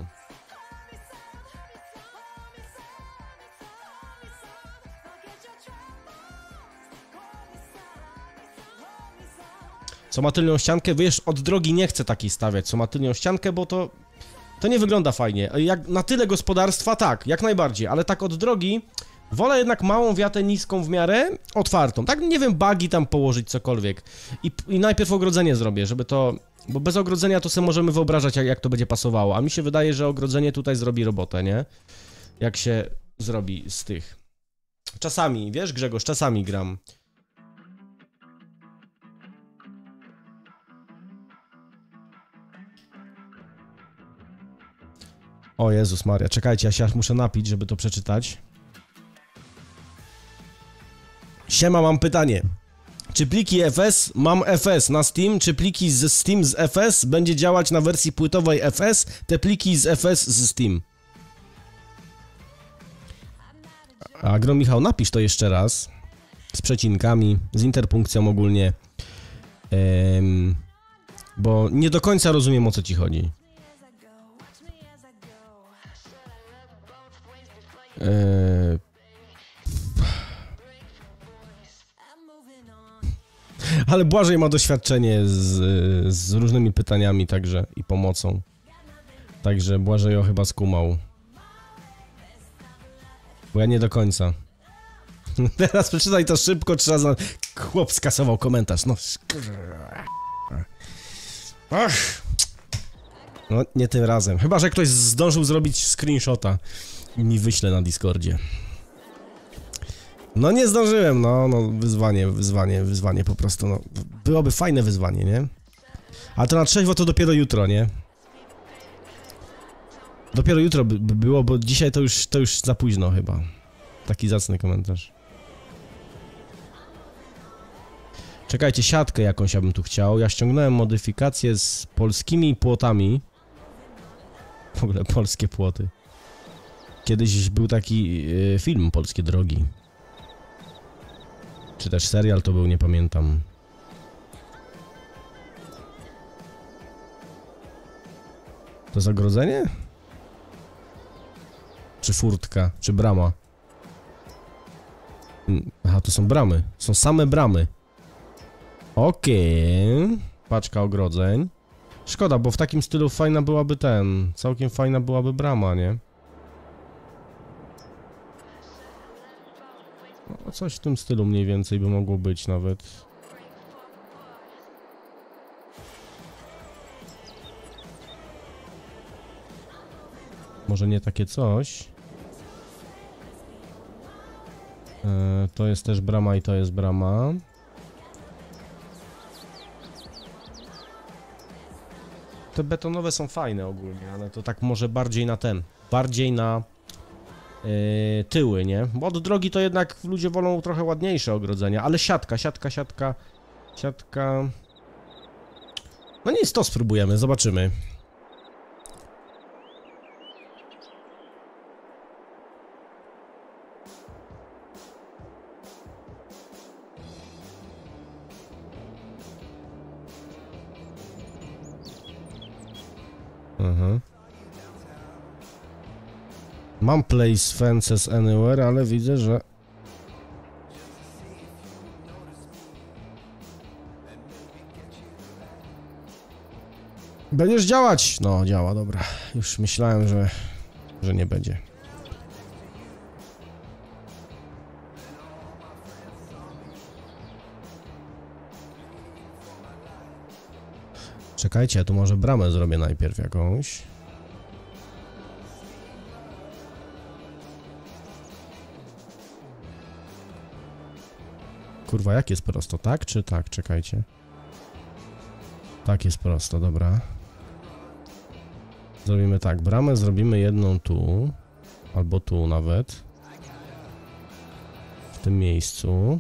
A: Co ma tylną ściankę? Wiesz, od drogi nie chcę takiej stawiać, co ma tylną ściankę, bo to... To nie wygląda fajnie. Jak na tyle gospodarstwa, tak, jak najbardziej, ale tak od drogi... Wolę jednak małą wiatę niską w miarę, otwartą. Tak, nie wiem, bagi tam położyć, cokolwiek. I, I najpierw ogrodzenie zrobię, żeby to... Bo bez ogrodzenia to sobie możemy wyobrażać, jak, jak to będzie pasowało. A mi się wydaje, że ogrodzenie tutaj zrobi robotę, nie? Jak się zrobi z tych. Czasami, wiesz Grzegorz, czasami gram. O Jezus Maria, czekajcie, ja się aż muszę napić, żeby to przeczytać. Siema, mam pytanie. Czy pliki FS? Mam FS na Steam. Czy pliki z Steam z FS będzie działać na wersji płytowej FS? Te pliki z FS z Steam. Agro Michał, napisz to jeszcze raz. Z przecinkami, z interpunkcją ogólnie. Bo nie do końca rozumiem o co ci chodzi. Eee, ale Błażej ma doświadczenie z, z różnymi pytaniami także i pomocą. Także Błażej o chyba skumał. Bo ja nie do końca. <laughs> Teraz przeczytaj to szybko, trzeba za... Chłop skasował komentarz, no. Ach. No, nie tym razem. Chyba, że ktoś zdążył zrobić screenshota mi wyśle na Discordzie. No nie zdążyłem, no, no, wyzwanie, wyzwanie, wyzwanie po prostu, no. Byłoby fajne wyzwanie, nie? A to na trzeźwo to dopiero jutro, nie? Dopiero jutro by, by było, bo dzisiaj to już, to już za późno chyba. Taki zacny komentarz. Czekajcie, siatkę jakąś ja bym tu chciał. Ja ściągnąłem modyfikację z polskimi płotami. W ogóle polskie płoty. Kiedyś był taki y, film Polskie Drogi. Czy też serial to był, nie pamiętam. To zagrodzenie? Czy furtka? Czy brama? Mm, Aha, to są bramy. Są same bramy. Okej. Paczka ogrodzeń. Szkoda, bo w takim stylu fajna byłaby ten. Całkiem fajna byłaby brama, nie? No, coś w tym stylu mniej więcej by mogło być nawet. Może nie takie coś. E, to jest też brama i to jest brama. Te betonowe są fajne ogólnie, ale to tak może bardziej na ten. Bardziej na yy, tyły, nie? Bo od drogi to jednak ludzie wolą trochę ładniejsze ogrodzenia, ale siatka, siatka, siatka, siatka... No nic, to spróbujemy, zobaczymy. Mhm. Mam place fences anywhere, ale widzę, że... Będziesz działać! No, działa, dobra. Już myślałem, że, że nie będzie. Czekajcie, ja tu może bramę zrobię najpierw jakąś. Kurwa, jak jest prosto, tak czy tak? Czekajcie. Tak jest prosto, dobra. Zrobimy tak, bramę zrobimy jedną tu, albo tu nawet. W tym miejscu.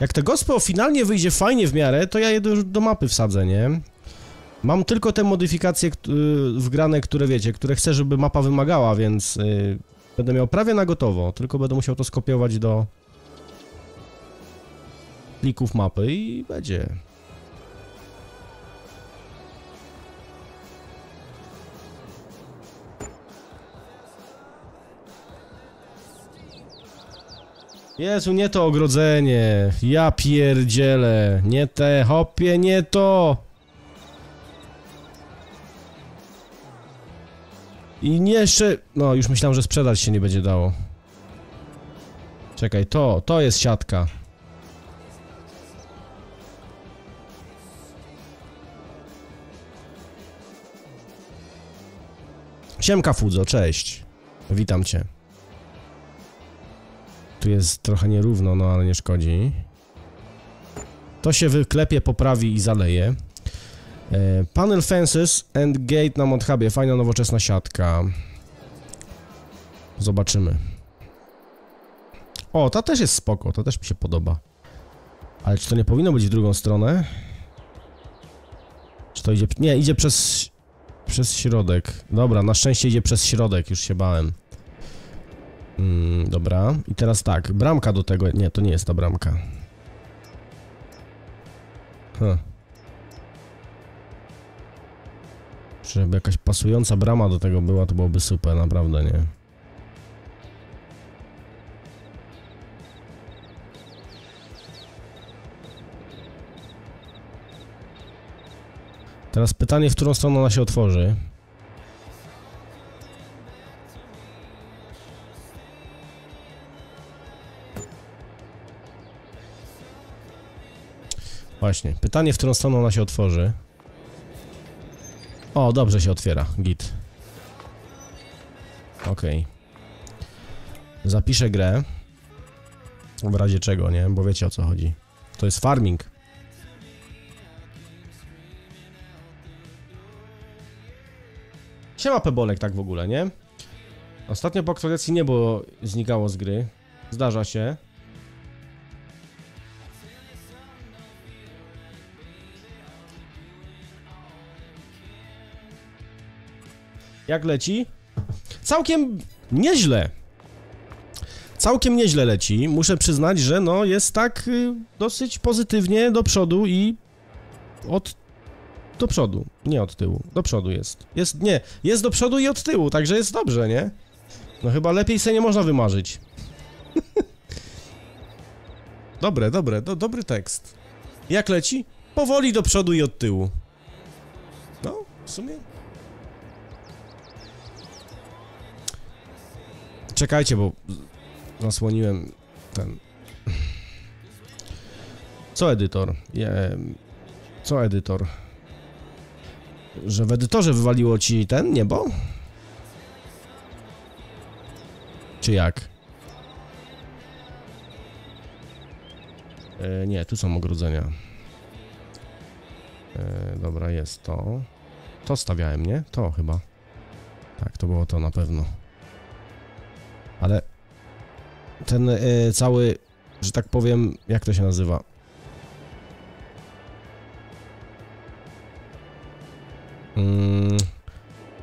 A: Jak te gospo finalnie wyjdzie fajnie w miarę, to ja je do, do mapy wsadzę, nie? Mam tylko te modyfikacje y, wgrane, które wiecie, które chcę, żeby mapa wymagała, więc y, będę miał prawie na gotowo, tylko będę musiał to skopiować do plików mapy i będzie. Jezu, nie to ogrodzenie. Ja pierdzielę. Nie te, hopie, nie to. I nie jeszcze... No, już myślałem, że sprzedać się nie będzie dało. Czekaj, to, to jest siatka. Siemka Fudzo, cześć. Witam cię. Tu jest trochę nierówno, no ale nie szkodzi. To się wyklepie, poprawi i zaleje. E, panel Fences and Gate na Modhubie. Fajna, nowoczesna siatka. Zobaczymy. O, ta też jest spoko, to też mi się podoba. Ale czy to nie powinno być w drugą stronę? Czy to idzie... Nie, idzie przez... Przez środek. Dobra, na szczęście idzie przez środek, już się bałem. Mm, dobra, i teraz tak, bramka do tego... Nie, to nie jest ta bramka. Huh. Żeby jakaś pasująca brama do tego była, to byłoby super, naprawdę, nie? Teraz pytanie, w którą stronę ona się otworzy. Właśnie, pytanie, w którą stronę ona się otworzy. O, dobrze się otwiera, git. Okej. Zapiszę grę. W razie czego, nie? Bo wiecie o co chodzi. To jest farming. Siema Pebolek tak w ogóle, nie? Ostatnio po aktualizacji niebo znikało z gry. Zdarza się. Jak leci? Całkiem nieźle. Całkiem nieźle leci. Muszę przyznać, że no jest tak y, dosyć pozytywnie do przodu i od do przodu, nie od tyłu. Do przodu jest. Jest, nie, jest do przodu i od tyłu, także jest dobrze, nie? No chyba lepiej sobie nie można wymarzyć. <laughs> dobre, dobre, do, dobry tekst. Jak leci? Powoli do przodu i od tyłu. No, w sumie. Czekajcie, bo zasłoniłem ten... Co edytor? Je... Co edytor? Że w edytorze wywaliło ci ten niebo? Czy jak? E, nie, tu są ogrodzenia. E, dobra, jest to. To stawiałem, nie? To chyba. Tak, to było to na pewno. Ale ten e, cały, że tak powiem, jak to się nazywa? Mm,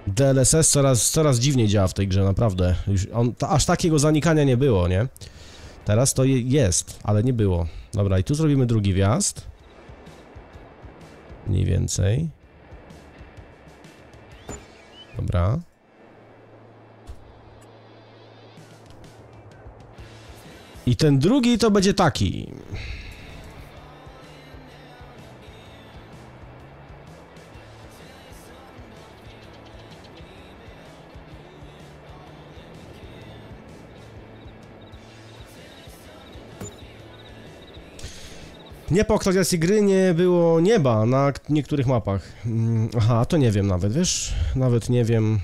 A: DLSS coraz, coraz dziwniej działa w tej grze, naprawdę. Już on, aż takiego zanikania nie było, nie? Teraz to je, jest, ale nie było. Dobra, i tu zrobimy drugi wjazd. Mniej więcej. Dobra. I ten drugi to będzie taki. Nie po aktualizacji gry nie było nieba na niektórych mapach. Mm, Aha, to nie wiem nawet, wiesz? Nawet nie wiem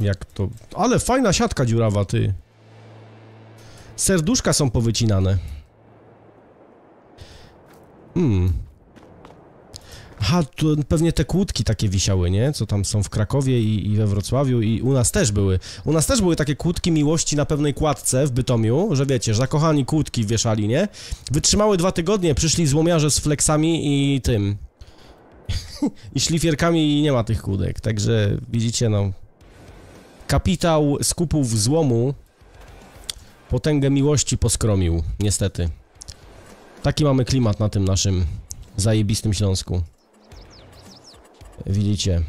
A: jak to... Ale fajna siatka dziurawa, ty. Serduszka są powycinane. Hmm. Aha, tu pewnie te kłódki takie wisiały, nie? Co tam są w Krakowie i, i we Wrocławiu i u nas też były. U nas też były takie kłódki miłości na pewnej kładce w Bytomiu, że wiecie, że zakochani kłódki wieszali, nie? Wytrzymały dwa tygodnie, przyszli złomiarze z flexami i tym... <laughs> I szlifierkami i nie ma tych kłódek, także widzicie, no... Kapitał skupów złomu potęgę miłości poskromił, niestety. Taki mamy klimat na tym naszym zajebistym Śląsku. Widzicie.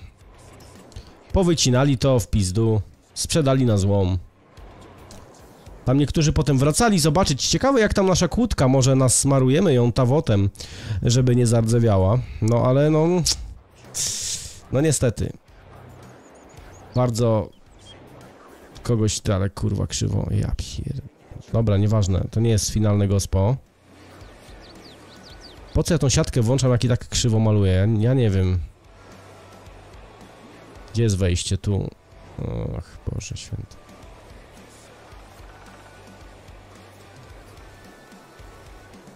A: Powycinali to w pizdu, sprzedali na złom. Tam niektórzy potem wracali zobaczyć. Ciekawe jak tam nasza kłódka, może nas smarujemy ją tawotem, żeby nie zardzewiała. No ale no... No niestety. Bardzo... Kogoś, ale kurwa krzywo. Ja pier... Dobra, nieważne. To nie jest finalne gospo. Po co ja tą siatkę włączam, jak i tak krzywo maluję? Ja, nie wiem. Gdzie jest wejście? Tu. Ach, Boże święty.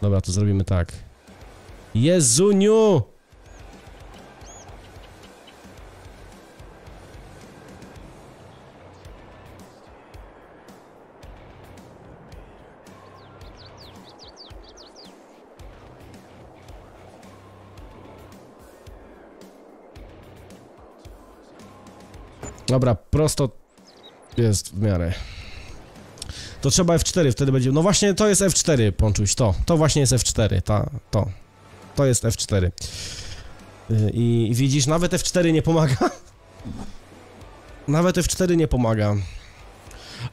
A: Dobra, to zrobimy tak. Jezuniu! Dobra, prosto jest w miarę. To trzeba F4, wtedy będzie... No właśnie, to jest F4, Ponczuś, to. To właśnie jest F4, ta, to. To jest F4. Y, I widzisz, nawet F4 nie pomaga. <laughs> Nawet F4 nie pomaga.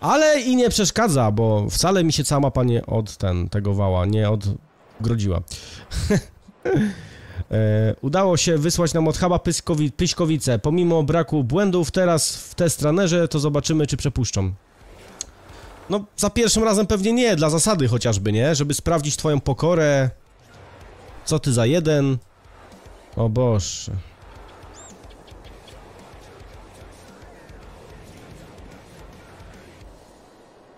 A: Ale i nie przeszkadza, bo wcale mi się cała mapa nie od ten, tego wała, nie odgrodziła. <laughs> E, udało się wysłać nam od huba Pyskowi, Pyśkowice. Pomimo braku błędów teraz w test runnerze, to zobaczymy, czy przepuszczą. No, za pierwszym razem pewnie nie, dla zasady chociażby, nie? Żeby sprawdzić twoją pokorę. Co ty za jeden? O Boże.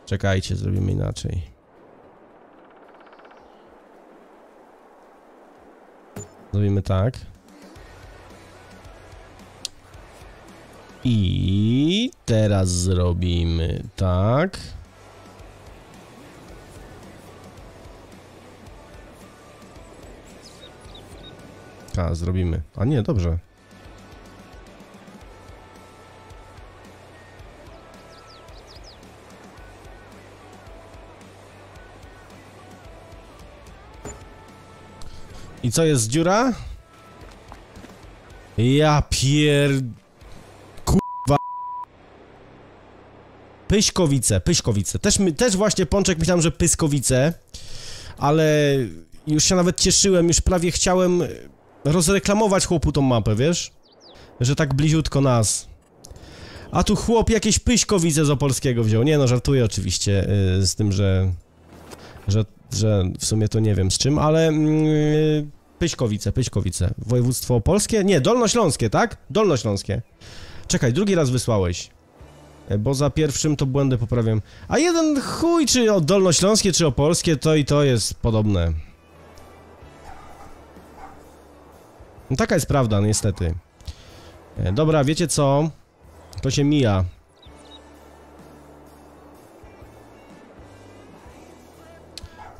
A: Czekajcie, zrobimy inaczej. Zrobimy tak. I teraz zrobimy tak. A, zrobimy. A nie, dobrze. I co jest dziura? Ja pier... Kurwa. Pyśkowice, Pyśkowice. Też, my, też właśnie Pączek myślałem, że Pyskowice. Ale już się nawet cieszyłem, już prawie chciałem rozreklamować chłopu tą mapę, wiesz? Że tak bliziutko nas. A tu chłop jakieś Pyśkowice z Opolskiego wziął. Nie no, żartuję oczywiście yy, z tym, że... Że że w sumie to nie wiem z czym, ale yy, Pyśkowice, Pyśkowice. Województwo opolskie? Nie, Dolnośląskie, tak? Dolnośląskie. Czekaj, drugi raz wysłałeś. E, Bo za pierwszym to błędy poprawiam. A jeden chuj, czy o Dolnośląskie, czy opolskie, to i to jest podobne. No taka jest prawda, niestety. E, Dobra, wiecie co? To się mija.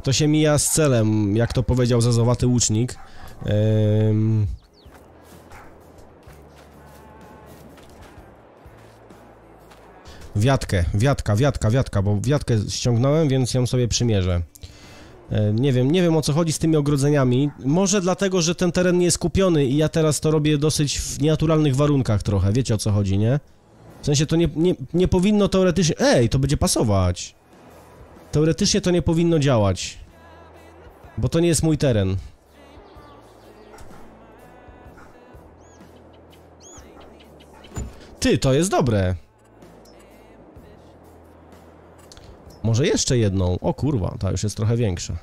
A: To się mija z celem, jak to powiedział zazowaty łucznik. Ym... Wiatkę, wiatka, wiatka, wiatka, bo wiatkę ściągnąłem, więc ją sobie przymierzę. Nie wiem, nie wiem o co chodzi z tymi ogrodzeniami. Może dlatego, że ten teren nie jest kupiony i ja teraz to robię dosyć w nienaturalnych warunkach trochę. Wiecie o co chodzi, nie? W sensie to nie, nie, nie powinno teoretycznie... Ej, to będzie pasować. Teoretycznie to nie powinno działać. Bo to nie jest mój teren. Ty, to jest dobre. Może jeszcze jedną. O kurwa, ta już jest trochę większa.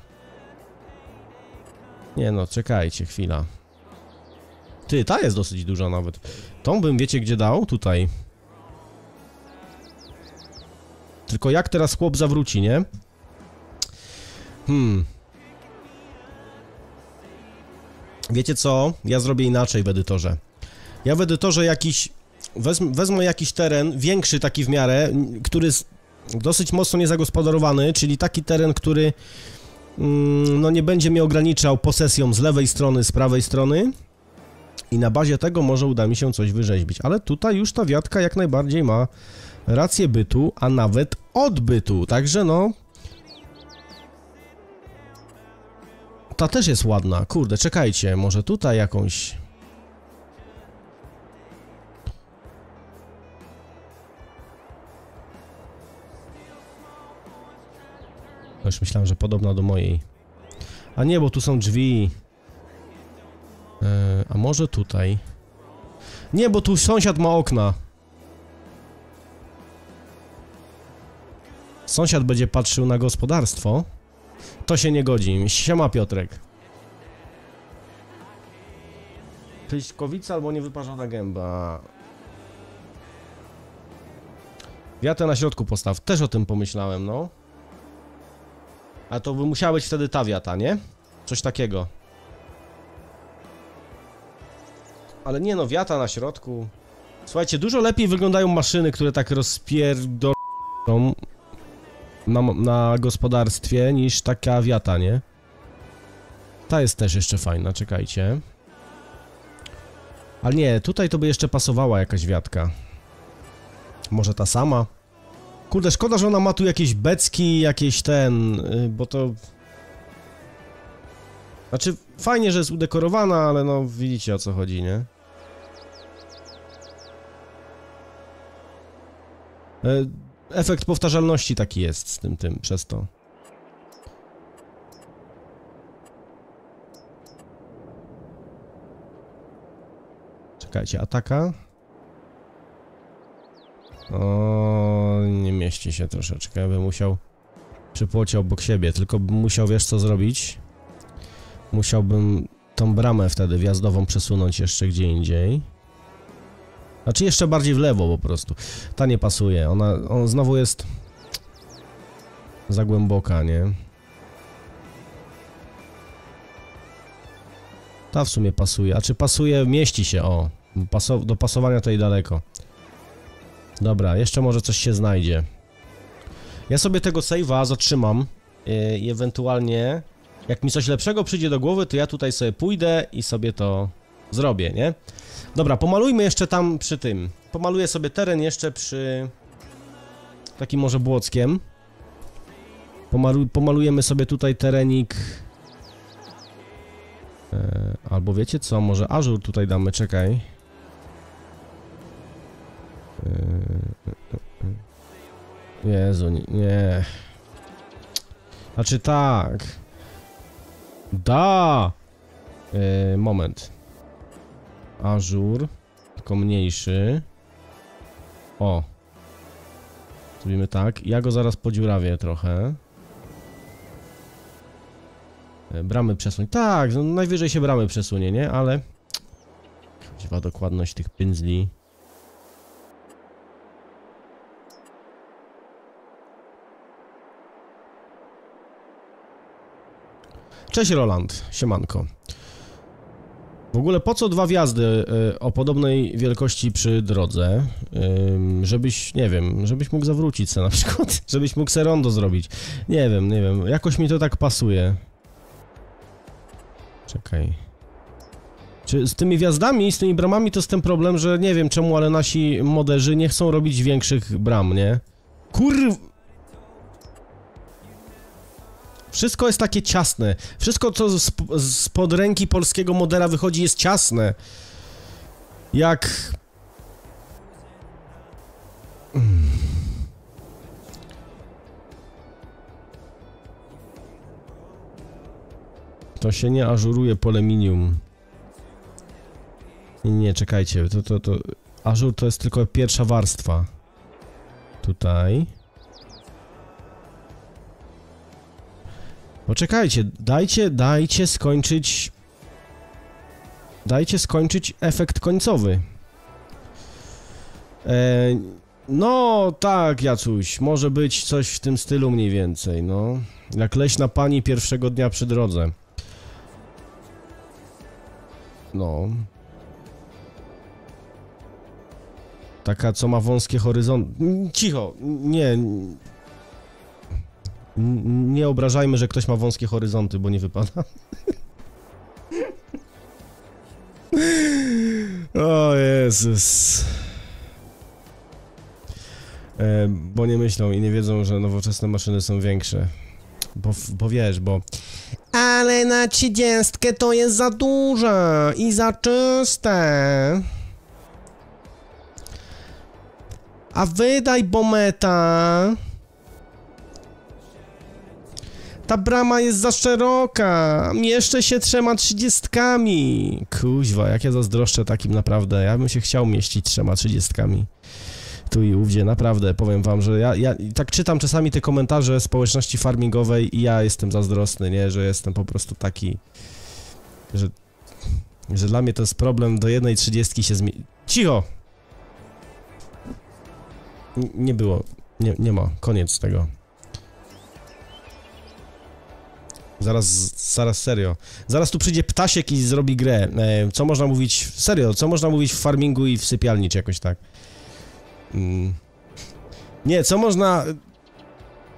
A: Nie no, czekajcie, chwila. Ty, ta jest dosyć duża nawet. Tą bym, wiecie gdzie dał? Tutaj. Tylko jak teraz chłop zawróci, nie? Hmm. Wiecie co? Ja zrobię inaczej w edytorze. Ja w edytorze jakiś... Wezm, wezmę jakiś teren, większy taki w miarę, który jest dosyć mocno niezagospodarowany, czyli taki teren, który mm, no nie będzie mnie ograniczał posesją z lewej strony, z prawej strony i na bazie tego może uda mi się coś wyrzeźbić, ale tutaj już ta wiatka jak najbardziej ma rację bytu, a nawet odbytu, także no... Ta też jest ładna, kurde, czekajcie, może tutaj jakąś... Już myślałem, że podobna do mojej. A nie, bo tu są drzwi. E, a może tutaj? Nie, bo tu sąsiad ma okna. Sąsiad będzie patrzył na gospodarstwo. To się nie godzi. Siema Piotrek. Pyśkowica albo niewyparzona gęba. Wiatę na środku postaw. Też o tym pomyślałem, no. A to by musiała być wtedy ta wiata, nie? Coś takiego. Ale nie no, wiata na środku. Słuchajcie, dużo lepiej wyglądają maszyny, które tak rozpierdolą na, na gospodarstwie niż taka wiata, nie? Ta jest też jeszcze fajna, czekajcie. Ale nie, tutaj to by jeszcze pasowała jakaś wiatka. Może ta sama? Kurde, szkoda, że ona ma tu jakieś becki, jakieś ten, y, bo to... Znaczy, fajnie, że jest udekorowana, ale no, widzicie o co chodzi, nie? E, Efekt powtarzalności taki jest z tym, tym, przez to. Czekajcie, ataka? O, nie mieści się troszeczkę, ja bym musiał przy płocie obok siebie, tylko bym musiał, wiesz co zrobić? Musiałbym tą bramę wtedy wjazdową przesunąć jeszcze gdzie indziej. Znaczy jeszcze bardziej w lewo po prostu. Ta nie pasuje, ona, on znowu jest za głęboka, nie? Ta w sumie pasuje, a czy pasuje, mieści się, o. Paso do pasowania tutaj daleko. Dobra, jeszcze może coś się znajdzie. Ja sobie tego save'a zatrzymam yy, i ewentualnie jak mi coś lepszego przyjdzie do głowy, to ja tutaj sobie pójdę i sobie to zrobię, nie? Dobra, pomalujmy jeszcze tam przy tym. Pomaluję sobie teren jeszcze przy takim może błockiem. Pomalu pomalujemy sobie tutaj terenik. E, albo wiecie co, może ażur tutaj damy, czekaj. E, Jezu, nie- nie. Znaczy tak. Da! Moment. Ażur, tylko mniejszy. O. Zrobimy tak. Ja go zaraz podziurawię trochę. E, Bramy przesuń. Tak, no najwyżej się bramy przesunie, nie? Ale... Chyba dokładność tych pędzli. Cześć Roland, siemanko. W ogóle po co dwa wjazdy y, o podobnej wielkości przy drodze? Żebyś, nie wiem, żebyś mógł zawrócić se na przykład, <laughs> żebyś mógł se rondo zrobić. Nie wiem, nie wiem, jakoś mi to tak pasuje. Czekaj. Czy z tymi wjazdami, z tymi bramami to jest ten problem, że nie wiem czemu, ale nasi moderzy nie chcą robić większych bram, nie? Kurw... Wszystko jest takie ciasne. Wszystko, co sp- spod ręki polskiego modera wychodzi, jest ciasne. Jak... Mm. To się nie ażuruje poleminium. Nie, nie, czekajcie, to, to, to... Ażur to jest tylko pierwsza warstwa. Tutaj. Poczekajcie, dajcie, dajcie skończyć... Dajcie skończyć efekt końcowy. E, no, tak, Jacuś, może być coś w tym stylu mniej więcej, no. Jak leśna pani pierwszego dnia przy drodze. No. Taka, co ma wąskie horyzonty. Cicho, nie. Nie obrażajmy, że ktoś ma wąskie horyzonty, bo nie wypada. <laughs> o Jezus. E, bo nie myślą i nie wiedzą, że nowoczesne maszyny są większe. Bo, bo wiesz, bo... Ale na trzydziestkę to jest za dużo i za czyste. A wydaj bometa. Ta brama jest za szeroka. Mieszczę się trzema trzydziestkami. Kuźwa, jak ja zazdroszczę takim naprawdę. Ja bym się chciał mieścić trzema trzydziestkami. Tu i ówdzie, naprawdę, powiem wam, że ja, ja tak czytam czasami te komentarze społeczności farmingowej i ja jestem zazdrosny, nie? Że jestem po prostu taki, że, że dla mnie to jest problem, do jednej trzydziestki się zmi... Cicho! N- nie było, nie, nie ma, koniec tego. Zaraz, zaraz serio. Zaraz tu przyjdzie ptasiek i zrobi grę. E, co można mówić, serio, co można mówić w farmingu i w sypialni, czy jakoś tak? Mm. Nie, co można...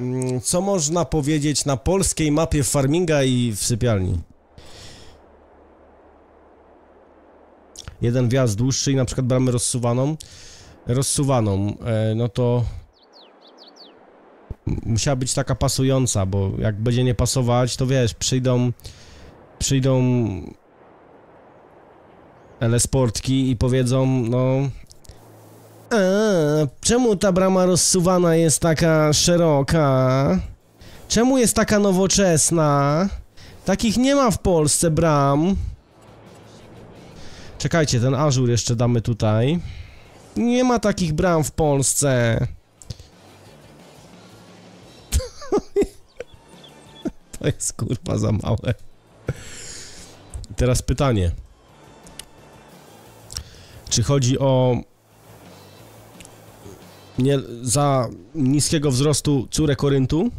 A: mm, Co można powiedzieć na polskiej mapie farminga i w sypialni? Jeden wjazd dłuższy i na przykład bramę rozsuwaną. rozsuwaną, e, no to musiała być taka pasująca, bo jak będzie nie pasować, to wiesz, przyjdą przyjdą L-Sportki i powiedzą, no a, czemu ta brama rozsuwana jest taka szeroka? Czemu jest taka nowoczesna? Takich nie ma w Polsce bram. Czekajcie, ten ażur jeszcze damy tutaj. Nie ma takich bram w Polsce. <laughs> To jest kurwa za małe. Teraz pytanie. Czy chodzi o nie, za niskiego wzrostu córę Koryntu?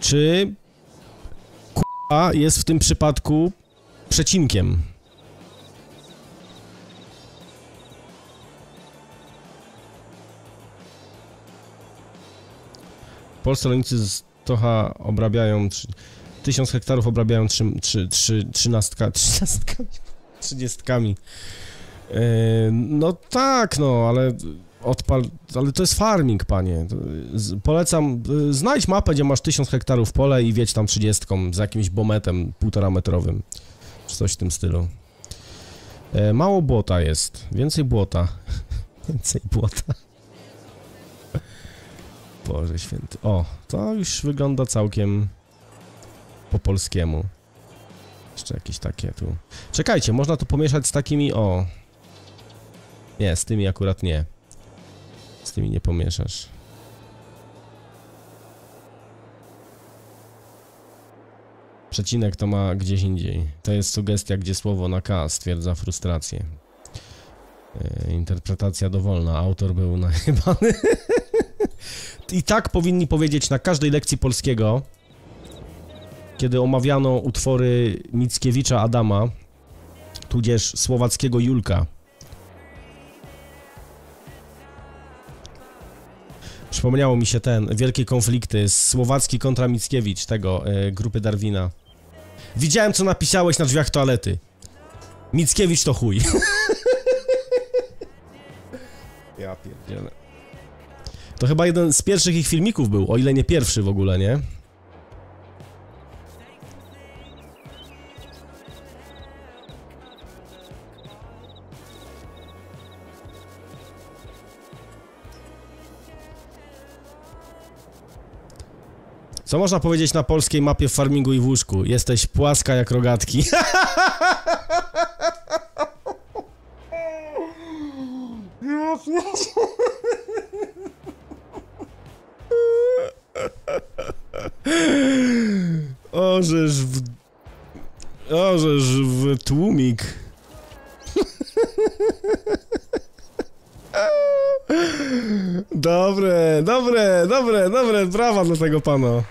A: Czy k***a jest w tym przypadku przecinkiem? Polscy rolnicy z Tocha obrabiają trzy- tysiąc hektarów obrabiają trzy, trzy, trzy, trzynastka, trzynastkami, trzydziestkami. Yy, no tak, no, ale odpal, ale to jest farming, panie. Polecam, y, znajdź mapę, gdzie masz tysiąc hektarów pole i wiedź tam trzydziestką z jakimś bometem półtora metrowym, czy coś w tym stylu. E, mało błota jest, więcej błota. <laughs> więcej błota. Boże święty. O, to już wygląda całkiem po polskiemu. Jeszcze jakieś takie tu. Czekajcie, można to pomieszać z takimi, o. Nie, z tymi akurat nie. Z tymi nie pomieszasz. Przecinek to ma gdzieś indziej. To jest sugestia, gdzie słowo na K stwierdza frustrację. E, interpretacja dowolna. Autor był <laughs> najebany. I tak powinni powiedzieć na każdej lekcji polskiego, kiedy omawiano utwory Mickiewicza Adama, tudzież słowackiego Julka. Przypomniało mi się ten, wielkie konflikty, Słowacki kontra Mickiewicz, tego, e, grupy Darwina. Widziałem, co napisałeś na drzwiach toalety. Mickiewicz to chuj. ja pierdzielę. To chyba jeden z pierwszych ich filmików był, o ile nie pierwszy w ogóle, nie? Co można powiedzieć na polskiej mapie w farmingu i w łóżku? Jesteś płaska jak rogatki. <laughs> <laughs> Orzesz w... Orzesz w tłumik. <laughs> Dobre, dobre, dobre, dobre, brawa dla tego pana. <laughs>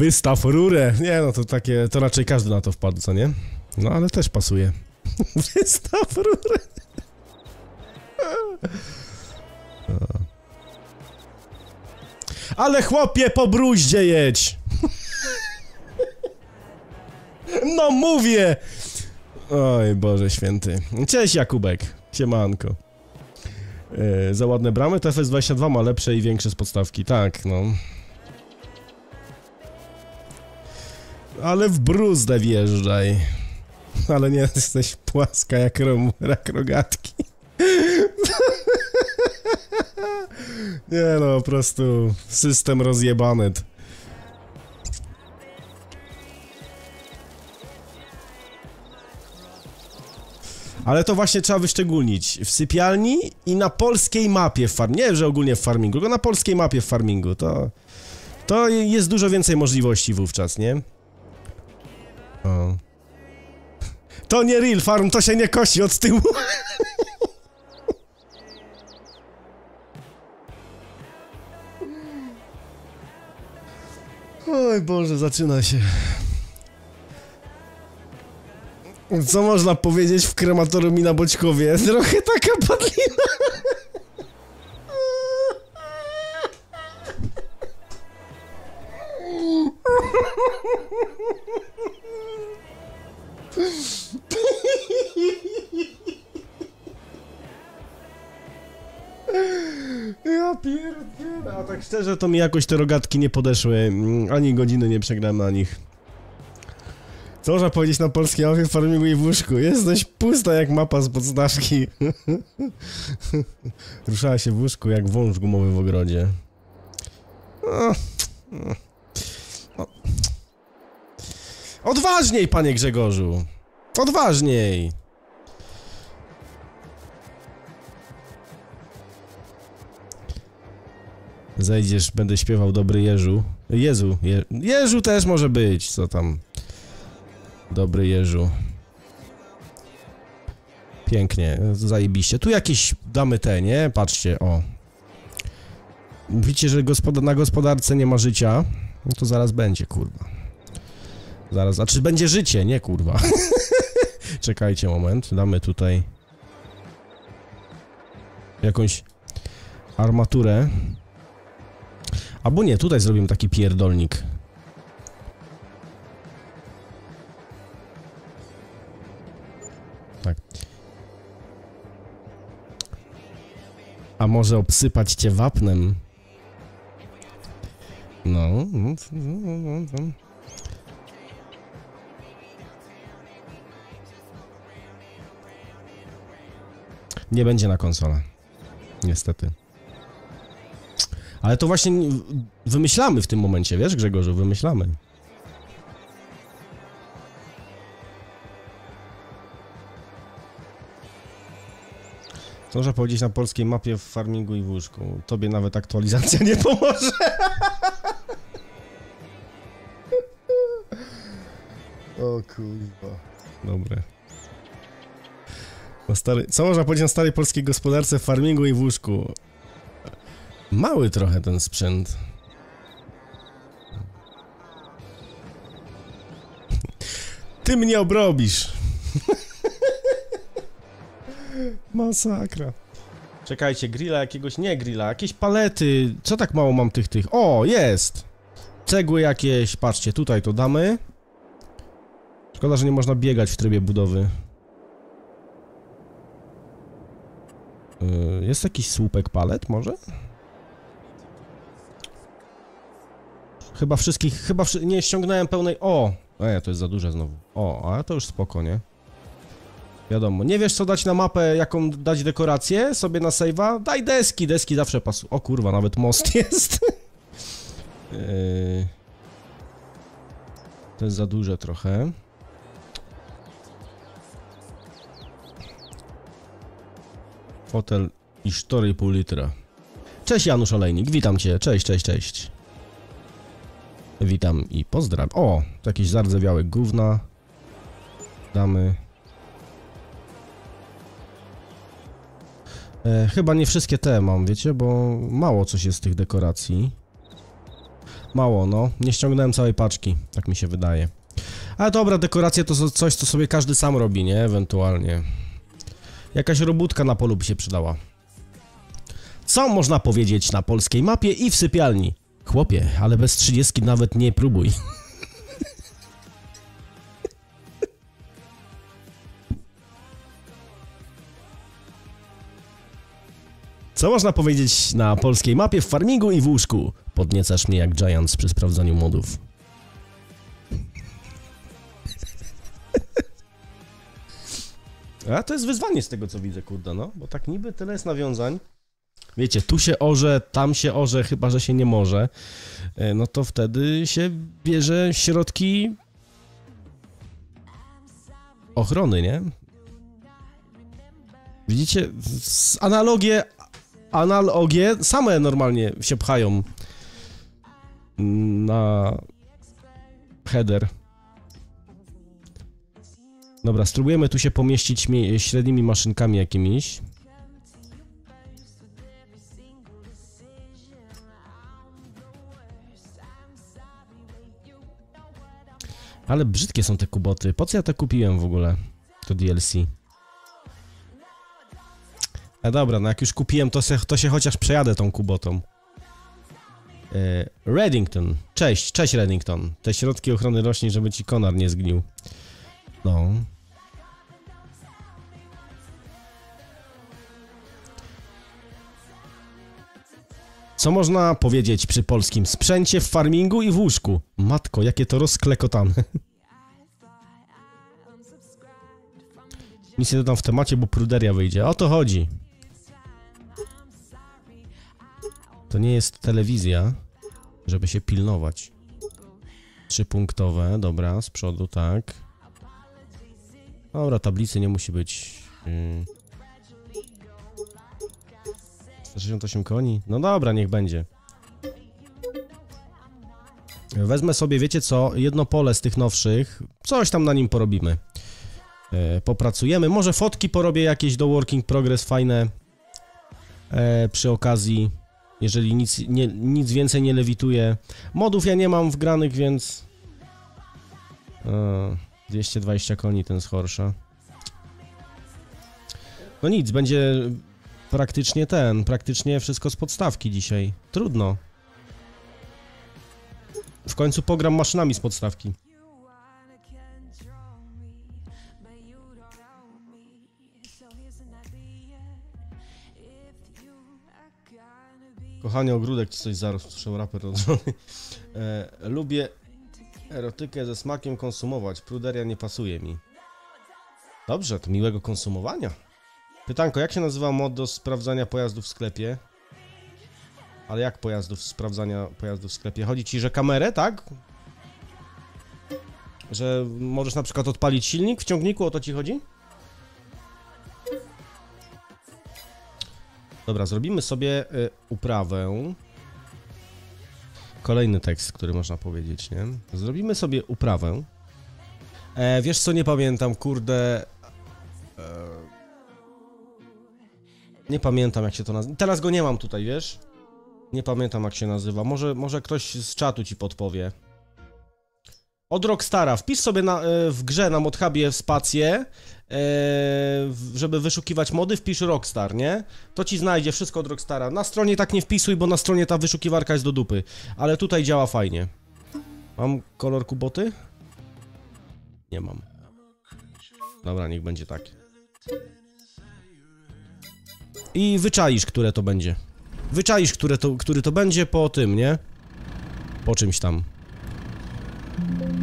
A: Wystaw rurę. Nie no, to takie, to raczej każdy na to wpadł, co nie? No ale też pasuje. <laughs> Wystaw rurę. Ale chłopie, po bruździe jedź! <laughs> No mówię! Oj, Boże święty. Cześć Jakubek. Siemanko. E, za ładne bramy to FS22 ma lepsze i większe z podstawki. Tak, no. Ale w bruzdę wjeżdżaj. Ale nie jesteś płaska jak, rom, jak rogatki. Nie no, po prostu system rozjebany. Ale to właśnie trzeba wyszczególnić. W sypialni i na polskiej mapie w. Nie, że ogólnie w farmingu, tylko na polskiej mapie w farmingu. To, to jest dużo więcej możliwości wówczas, nie? O. To nie real farm, to się nie kosi od tyłu. Oj Boże, zaczyna się. Co można powiedzieć w krematorium na Boćkowie? Trochę taka padlina. Ja pierdolę, a tak szczerze to mi jakoś te rogatki nie podeszły, mm, ani godziny nie przegrałem na nich. Co można powiedzieć na polskiej mapie w farmingu i w łóżku? Jesteś pusta jak mapa z podstawki. <laughs> Ruszała się w łóżku jak wąż gumowy w ogrodzie. No, no. Odważniej, panie Grzegorzu! Odważniej! Zejdziesz, będę śpiewał dobry Jeżu. Jezu, Je... Jeżu też może być, co tam. Dobry Jeżu. Pięknie, zajebiście. Tu jakieś damy te, nie? Patrzcie, o. Mówicie, że na gospodarce nie ma życia? No to zaraz będzie, kurwa. Zaraz, a czy będzie życie? Nie, kurwa. <laughs> Czekajcie moment, damy tutaj jakąś armaturę. Albo nie, tutaj zrobimy taki pierdolnik. Tak. A może obsypać cię wapnem? No. no, no, no, no. Nie będzie na konsolę. Niestety. Ale to właśnie wymyślamy w tym momencie, wiesz Grzegorzu, wymyślamy. Co można powiedzieć na polskiej mapie w farmingu i w łóżku? Tobie nawet aktualizacja <laughs> nie pomoże. O kurwa. Dobre. Na stary... Co można powiedzieć na starej polskiej gospodarce w farmingu i w łóżku? Mały trochę ten sprzęt. Ty mnie obrobisz. <laughs> Masakra. Czekajcie, grilla jakiegoś, nie grilla, jakieś palety. Co tak mało mam tych, tych? O, jest! Cegły jakieś, patrzcie, tutaj to damy. Szkoda, że nie można biegać w trybie budowy. Yy, Jest jakiś słupek palet, może? Chyba wszystkich, chyba wszy nie ściągnąłem pełnej... O! E, to jest za duże znowu. O, ale to już spoko, nie? Wiadomo, nie wiesz co dać na mapę, jaką dać dekorację sobie na save'a? Daj deski, deski zawsze pasują. O kurwa, nawet most <laughs> jest. yy... To jest za duże trochę. Fotel i 4,5 litra. Cześć Janusz Olejnik, witam cię. Cześć, cześć, cześć. Witam i pozdrawiam. O, to jakieś zardzewiałe gówna. Damy. E, chyba nie wszystkie te mam, wiecie, bo mało coś jest z tych dekoracji. Mało, no. Nie ściągnąłem całej paczki, tak mi się wydaje. Ale dobra, dekoracje to coś, co sobie każdy sam robi, nie? Ewentualnie. Jakaś robótka na polu by się przydała. Co można powiedzieć na polskiej mapie i w sypialni? Chłopie, ale bez trzydziestki nawet nie próbuj. Co można powiedzieć na polskiej mapie w farmingu i w łóżku? Podniecasz mnie jak Giants przy sprawdzaniu modów. A to jest wyzwanie z tego co widzę, kurde, no. Bo tak niby tyle jest nawiązań. Wiecie, tu się orze, tam się orze, chyba że się nie może. E, No to wtedy się bierze środki ochrony, nie? Widzicie, analogie, analogie same normalnie się pchają na header. Dobra, spróbujemy tu się pomieścić mie- średnimi maszynkami jakimiś. Ale brzydkie są te kuboty. Po co ja to kupiłem w ogóle? To DLC. A dobra, no jak już kupiłem, to się, to się chociaż przejadę tą kubotą. E, Reddington. Cześć, cześć Reddington. Te środki ochrony roślin, żeby ci konar nie zgnił. No. Co można powiedzieć przy polskim sprzęcie w farmingu i w łóżku? Matko, jakie to rozklekotane. Nic nie dodam w temacie, bo pruderia wyjdzie. O to chodzi. To nie jest telewizja, żeby się pilnować. Trzypunktowe, dobra, z przodu, tak. Dobra, tablicy nie musi być. Yy. 168 koni? No dobra, niech będzie. Wezmę sobie, wiecie co, jedno pole z tych nowszych, coś tam na nim porobimy. E, popracujemy, może fotki porobię jakieś do Working Progress fajne e, przy okazji, jeżeli nic, nie, nic więcej nie lewituje. Modów ja nie mam wgranych, więc... E, 220 koni ten z Horsza. No nic, będzie praktycznie ten, praktycznie wszystko z podstawki dzisiaj. Trudno. W końcu pogram maszynami z podstawki. Kochanie, ogródek ci coś zaraz słyszał raper. E, lubię erotykę ze smakiem konsumować. Pruderia nie pasuje mi. Dobrze, to miłego konsumowania. Pytanko, jak się nazywa mod do sprawdzania pojazdów w sklepie? Ale jak pojazdów, sprawdzania pojazdów w sklepie? Chodzi ci, że kamerę, tak? Że możesz na przykład odpalić silnik w ciągniku, o to ci chodzi? Dobra, zrobimy sobie y, uprawę. Kolejny tekst, który można powiedzieć, nie? Zrobimy sobie uprawę. E, wiesz co, nie pamiętam, kurde. E, nie pamiętam jak się to nazywa. Teraz go nie mam tutaj, wiesz? Nie pamiętam jak się nazywa. Może, może ktoś z czatu ci podpowie. Od Rockstara. Wpisz sobie na, e, w grze na Modhubie spację, w- żeby wyszukiwać mody, wpisz Rockstar, nie? To ci znajdzie wszystko od Rockstara. Na stronie tak nie wpisuj, bo na stronie ta wyszukiwarka jest do dupy. Ale tutaj działa fajnie. Mam kolor kuboty? Nie mam. Dobra, niech będzie taki. I wyczaisz, które to będzie. Wyczaisz, które to, który to będzie po tym, nie? Po czymś tam.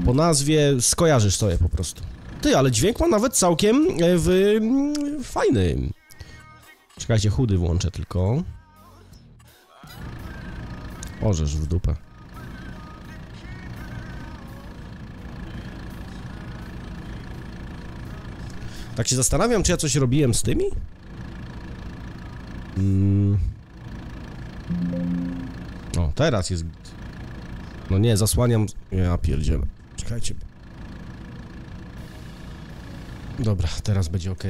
A: Po nazwie skojarzysz sobie po prostu. Ty, ale dźwięk ma nawet całkiem e, w, mm, fajny. Czekajcie, chudy włączę tylko. Orzesz w dupę. Tak się zastanawiam, czy ja coś robiłem z tymi? Mm. O, teraz jest. No nie, zasłaniam... Ja pierdzielę. Czekajcie. Dobra, teraz będzie ok.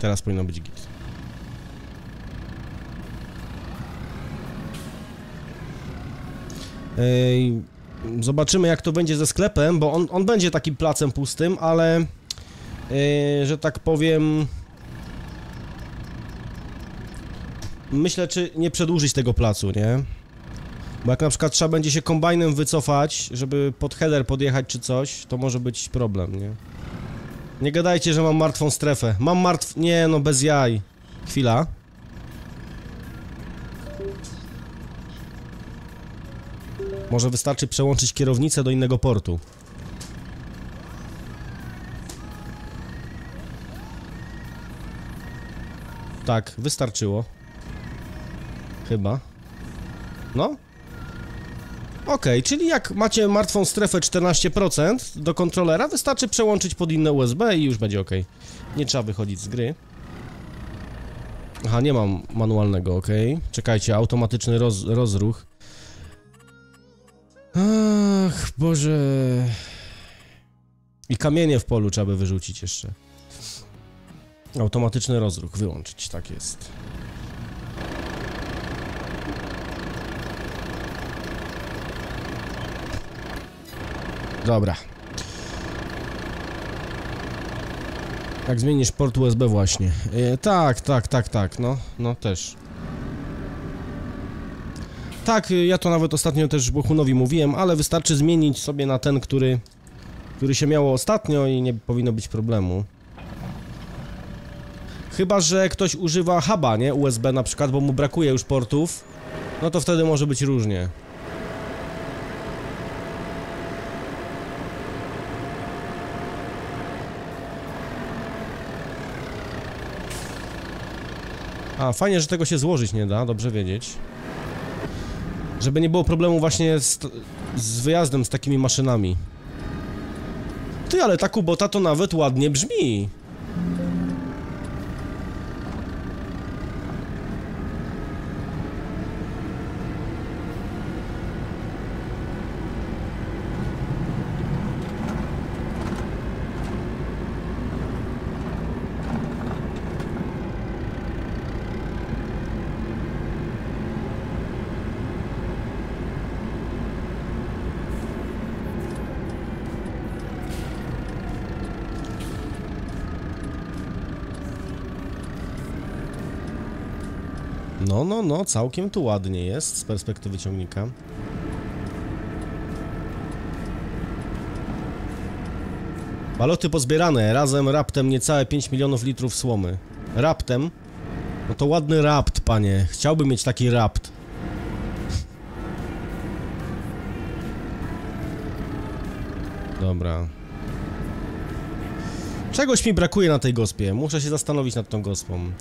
A: Teraz powinno być git. Ej, zobaczymy jak to będzie ze sklepem, bo on, on będzie takim placem pustym, ale... Ej, że tak powiem... Myślę, czy nie przedłużyć tego placu, nie? Bo jak na przykład trzeba będzie się kombajnem wycofać, żeby pod header podjechać czy coś, to może być problem, nie? Nie gadajcie, że mam martwą strefę. Mam martw... Nie, no bez jaj. Chwila. Może wystarczy przełączyć kierownicę do innego portu. Tak, wystarczyło. Chyba. No. Okej, czyli jak macie martwą strefę 14% do kontrolera, wystarczy przełączyć pod inne USB i już będzie ok. Nie trzeba wychodzić z gry. Aha, nie mam manualnego, ok. Czekajcie, automatyczny roz, rozruch. Ach, Boże. I kamienie w polu trzeba by wyrzucić jeszcze. Automatyczny rozruch, wyłączyć, tak jest. Dobra. Jak zmienisz port USB właśnie. E, tak, tak, tak, tak, no, no też. Tak, y, ja to nawet ostatnio też Bohunowi mówiłem, ale wystarczy zmienić sobie na ten, który, który się miało ostatnio i nie powinno być problemu. Chyba, że ktoś używa huba, nie? USB na przykład, bo mu brakuje już portów. No to wtedy może być różnie. A, fajnie, że tego się złożyć nie da, dobrze wiedzieć. Żeby nie było problemu właśnie z, z wyjazdem z takimi maszynami. Ty, ale ta kubota to nawet ładnie brzmi. No, no, no, całkiem tu ładnie jest z perspektywy ciągnika. Baloty pozbierane, razem raptem niecałe 5 milionów litrów słomy. Raptem? No to ładny rapt, panie. Chciałbym mieć taki rapt. Dobra. Czegoś mi brakuje na tej gospie. Muszę się zastanowić nad tą gospą.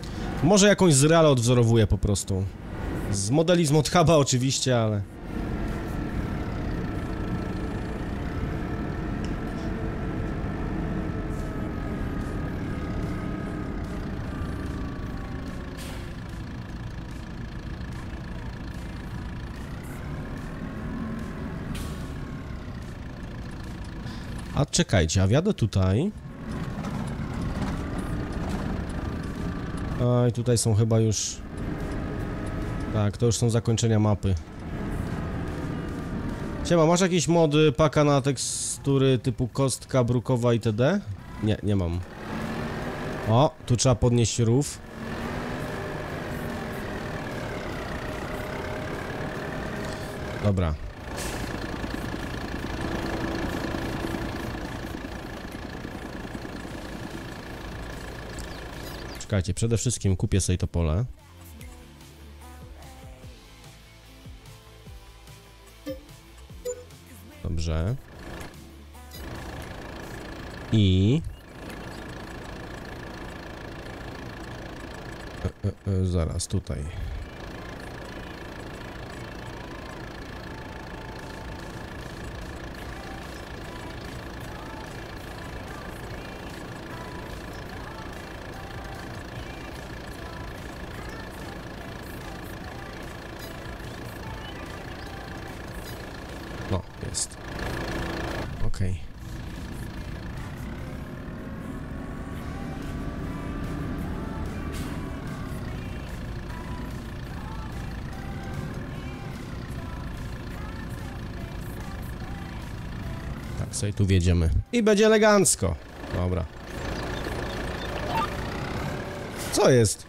A: Może jakąś z Reala odwzorowuję po prostu. Z modeli z Modhuba oczywiście, ale... A czekajcie, a wjadę tutaj. A i tutaj są chyba już... Tak, to już są zakończenia mapy. Siema, masz jakieś mody, paka na tekstury typu kostka, brukowa itd? Nie, nie mam. O, tu trzeba podnieść rów. Dobra. Czekajcie, przede wszystkim kupię sobie to pole. Dobrze. I... E, e, e, zaraz, tutaj. Sobie tu wjedziemy. I będzie elegancko. Dobra. Co jest?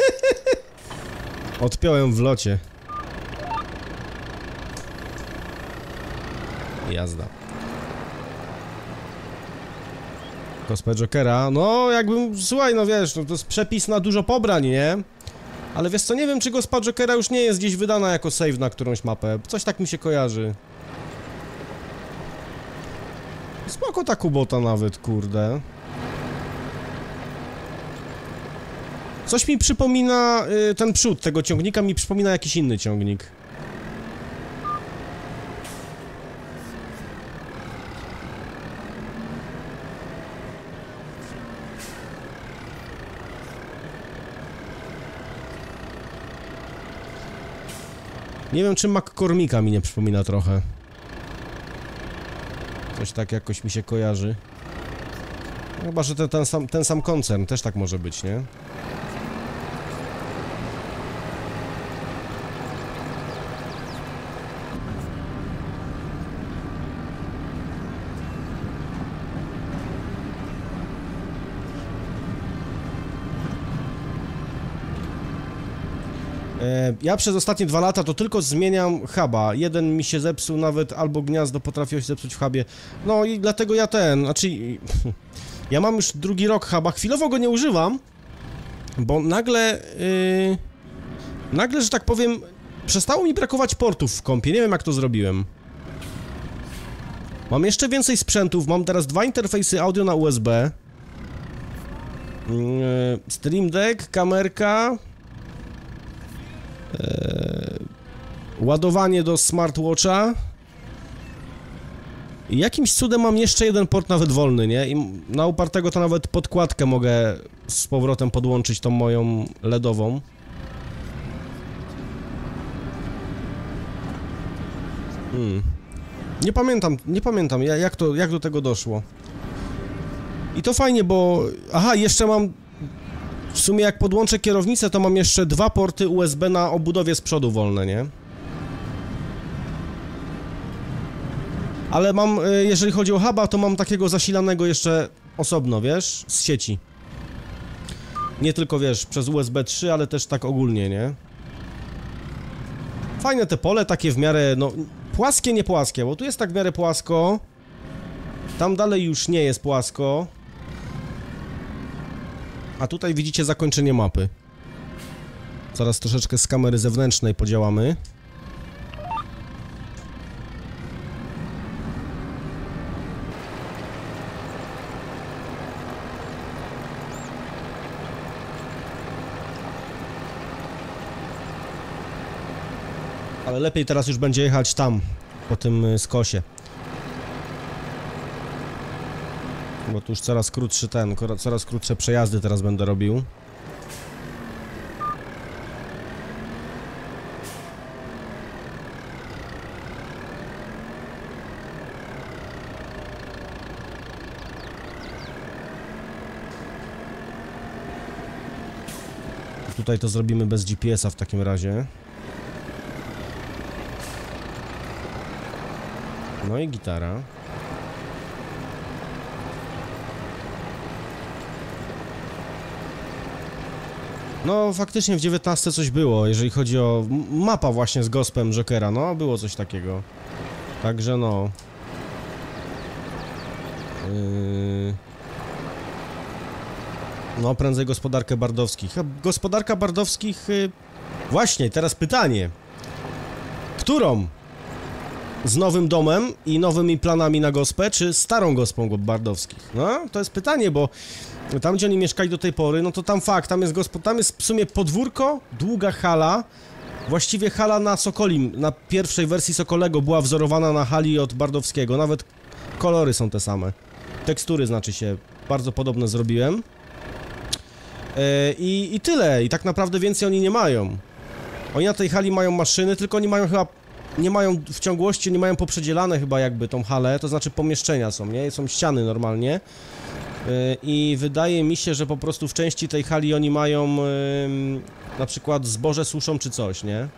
A: <laughs> Odpiąłem w locie. Jazda. Gospę Jokera, no jakbym, słuchaj, no wiesz, no to jest przepis na dużo pobrań, nie? Ale wiesz co, nie wiem czy Gospa Jokera już nie jest gdzieś wydana jako save na którąś mapę. Coś tak mi się kojarzy. Spoko ta kubota nawet, kurde. Coś mi przypomina, y, ten przód tego ciągnika mi przypomina jakiś inny ciągnik. Nie wiem, czy McCormicka mi nie przypomina trochę. Coś tak jakoś mi się kojarzy. No Chyba, że ten, ten, sam, ten sam koncern też tak może być, nie? Ja przez ostatnie dwa lata to tylko zmieniam huba. Jeden mi się zepsuł nawet, albo gniazdo potrafiło się zepsuć w hubie. No i dlatego ja ten, znaczy... <laughs> Ja mam już drugi rok huba, chwilowo go nie używam, bo nagle, yy, nagle, że tak powiem, przestało mi brakować portów w kompie, nie wiem jak to zrobiłem. Mam jeszcze więcej sprzętów, mam teraz dwa interfejsy audio na USB. Yy, Stream Deck, kamerka. Yy, ładowanie do smartwatcha. I jakimś cudem mam jeszcze jeden port nawet wolny, nie? I na upartego to nawet podkładkę mogę z powrotem podłączyć tą moją LEDową. Hmm. Nie pamiętam, nie pamiętam ja- jak to, jak do tego doszło. I to fajnie, bo... Aha, jeszcze mam... W sumie jak podłączę kierownicę, to mam jeszcze dwa porty USB na obudowie z przodu wolne, nie? Ale mam, y, jeżeli chodzi o huba, to mam takiego zasilanego jeszcze osobno, wiesz, z sieci. Nie tylko, wiesz, przez USB 3, ale też tak ogólnie, nie? Fajne te pole, takie w miarę, no, płaskie, nie płaskie, bo tu jest tak w miarę płasko. Tam dalej już nie jest płasko. A tutaj widzicie zakończenie mapy. Zaraz troszeczkę z kamery zewnętrznej podziałamy. Ale lepiej teraz już będzie jechać tam, po tym y, skosie. Bo tu już coraz krótszy ten, coraz krótsze przejazdy teraz będę robił. Tutaj to zrobimy bez GPS-a w takim razie. No i gitara. No, faktycznie w 19 coś było, jeżeli chodzi o mapa właśnie z gospem Jokera, no, było coś takiego. Także no. Yy... No, prędzej gospodarkę Bardowskich. Gospodarka Bardowskich... y, Właśnie, teraz pytanie. Którą? Z nowym domem i nowymi planami na gospę, czy starą gospą Bardowskich? No, to jest pytanie, bo tam, gdzie oni mieszkali do tej pory, no to tam fakt, tam jest gospo, tam jest w sumie podwórko, długa hala, właściwie hala na Sokolim, na pierwszej wersji Sokolego była wzorowana na hali od Bardowskiego, nawet kolory są te same, tekstury znaczy się, bardzo podobne zrobiłem. E, I, I tyle, i tak naprawdę więcej oni nie mają. Oni na tej hali mają maszyny, tylko oni mają chyba nie mają w ciągłości, nie mają poprzedzielane chyba jakby tą halę, to znaczy pomieszczenia są, nie? Są ściany normalnie. Yy, I wydaje mi się, że po prostu w części tej hali oni mają na przykład zboże suszą czy coś, nie?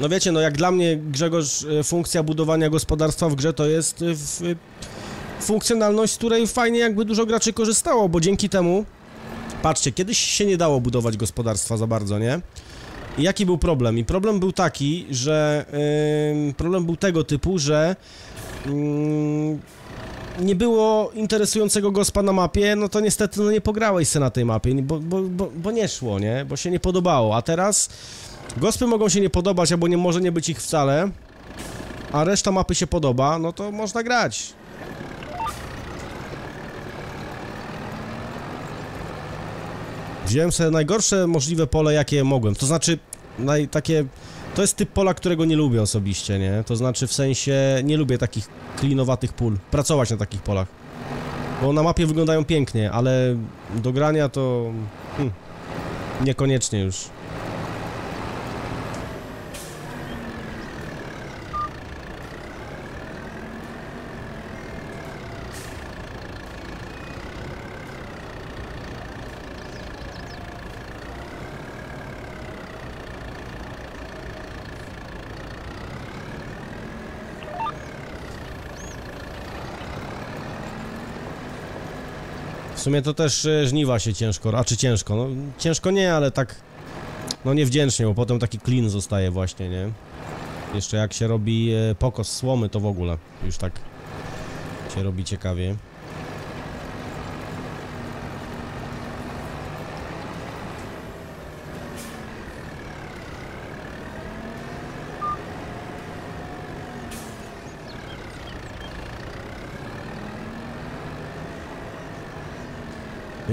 A: No wiecie, no jak dla mnie Grzegorz, y, funkcja budowania gospodarstwa w grze to jest y, w, y, funkcjonalność, z której fajnie jakby dużo graczy korzystało, bo dzięki temu, patrzcie, kiedyś się nie dało budować gospodarstwa za bardzo, nie? I jaki był problem? I problem był taki, że ym, problem był tego typu, że ym, nie było interesującego gospa na mapie, no to niestety no nie pograłeś se na tej mapie, bo, bo, bo, bo nie szło, nie? Bo się nie podobało, a teraz gospy mogą się nie podobać, albo nie może nie być ich wcale, a reszta mapy się podoba, no to można grać. Wziąłem sobie najgorsze możliwe pole, jakie mogłem. To znaczy, naj, takie. To jest typ pola, którego nie lubię osobiście, nie? To znaczy, w sensie, nie lubię takich klinowatych pól. Pracować na takich polach. Bo na mapie wyglądają pięknie, ale do grania to. Hmm, niekoniecznie już. Sumie to też e, żniwa się ciężko, a czy ciężko? No ciężko nie, ale tak No niewdzięcznie, bo potem taki clean zostaje właśnie, nie? Jeszcze jak się robi e, pokos słomy, to w ogóle już tak się robi ciekawie.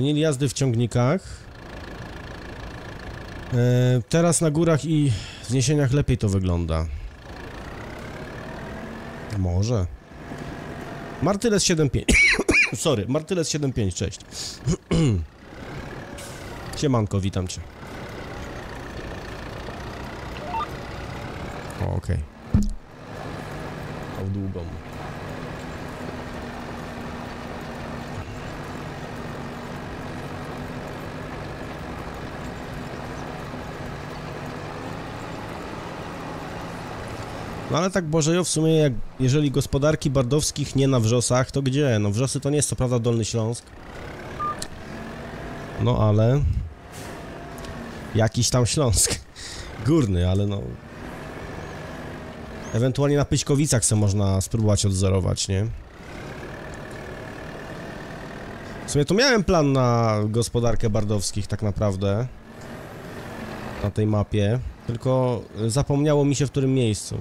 A: Mniej jazdy w ciągnikach. E, teraz na górach i wzniesieniach lepiej to wygląda. Może. Martyles <coughs> 7.5 Sorry, Martyles 7.5, cześć. <coughs> Siemanko, witam cię. Okej. Okay. długą. No ale tak Bożejo, w sumie jak, jeżeli gospodarki bardowskich nie na wrzosach, to gdzie? No wrzosy to nie jest co prawda Dolny Śląsk. No ale... Jakiś tam Śląsk. <laughs> Górny, ale no... Ewentualnie na Pyśkowicach se można spróbować odzorować, nie? W sumie to miałem plan na gospodarkę bardowskich tak naprawdę. Na tej mapie. Tylko zapomniało mi się w którym miejscu.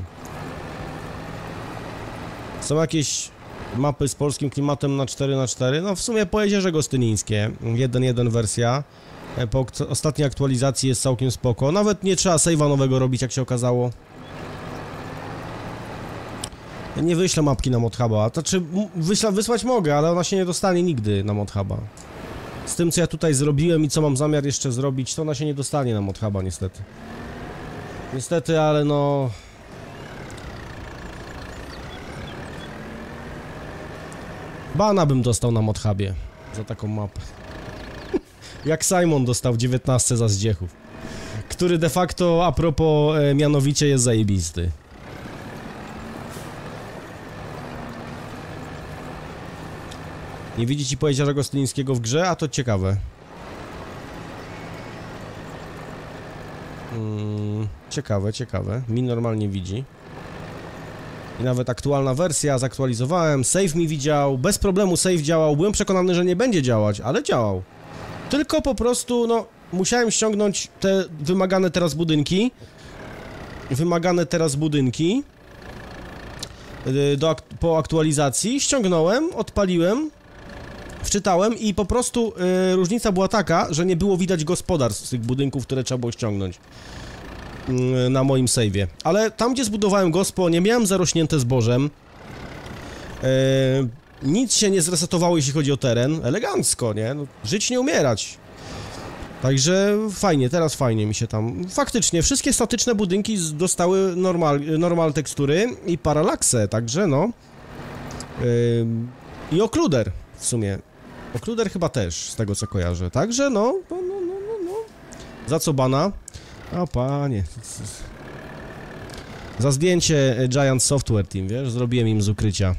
A: Są jakieś mapy z polskim klimatem na 4x4? No w sumie po Jeziorze Gostynińskie, 1.1 wersja. E, Po ostatniej aktualizacji jest całkiem spoko. Nawet nie trzeba save'a nowego robić, jak się okazało. Nie wyślę mapki na Modhuba. Znaczy, wyśla, wysłać mogę, ale ona się nie dostanie nigdy na Modhuba. Z tym, co ja tutaj zrobiłem i co mam zamiar jeszcze zrobić, to ona się nie dostanie na Modhuba, niestety. Niestety, ale no... Bana bym dostał na Modhubie za taką mapę. <laughs> Jak Simon dostał w 19 za zdziechów. Który de facto, a propos, e, mianowicie jest zajebisty. Nie widzi ci Jeziora Gostynińskiego w grze? A to ciekawe. Mm, ciekawe, ciekawe. Mi normalnie widzi. I nawet aktualna wersja, zaktualizowałem, save mi widział, bez problemu save działał, byłem przekonany, że nie będzie działać, ale działał. Tylko po prostu, no, musiałem ściągnąć te wymagane teraz budynki, wymagane teraz budynki y, do, po aktualizacji, ściągnąłem, odpaliłem, wczytałem i po prostu y, różnica była taka, że nie było widać gospodarstw z tych budynków, które trzeba było ściągnąć na moim save'ie. Ale tam, gdzie zbudowałem gospo, nie miałem zarośnięte zbożem. E, nic się nie zresetowało, jeśli chodzi o teren. Elegancko, nie? No, żyć, nie umierać. Także fajnie, teraz fajnie mi się tam... Faktycznie, wszystkie statyczne budynki dostały normal, normal tekstury i paralaksę, także no... Ym, I okluder w sumie. Okluder chyba też, z tego co kojarzę. Także no, no, no, no, no, no. Za co bana? O panie. Za zdjęcie e, Giant Software Team, wiesz? Zrobiłem im z ukrycia.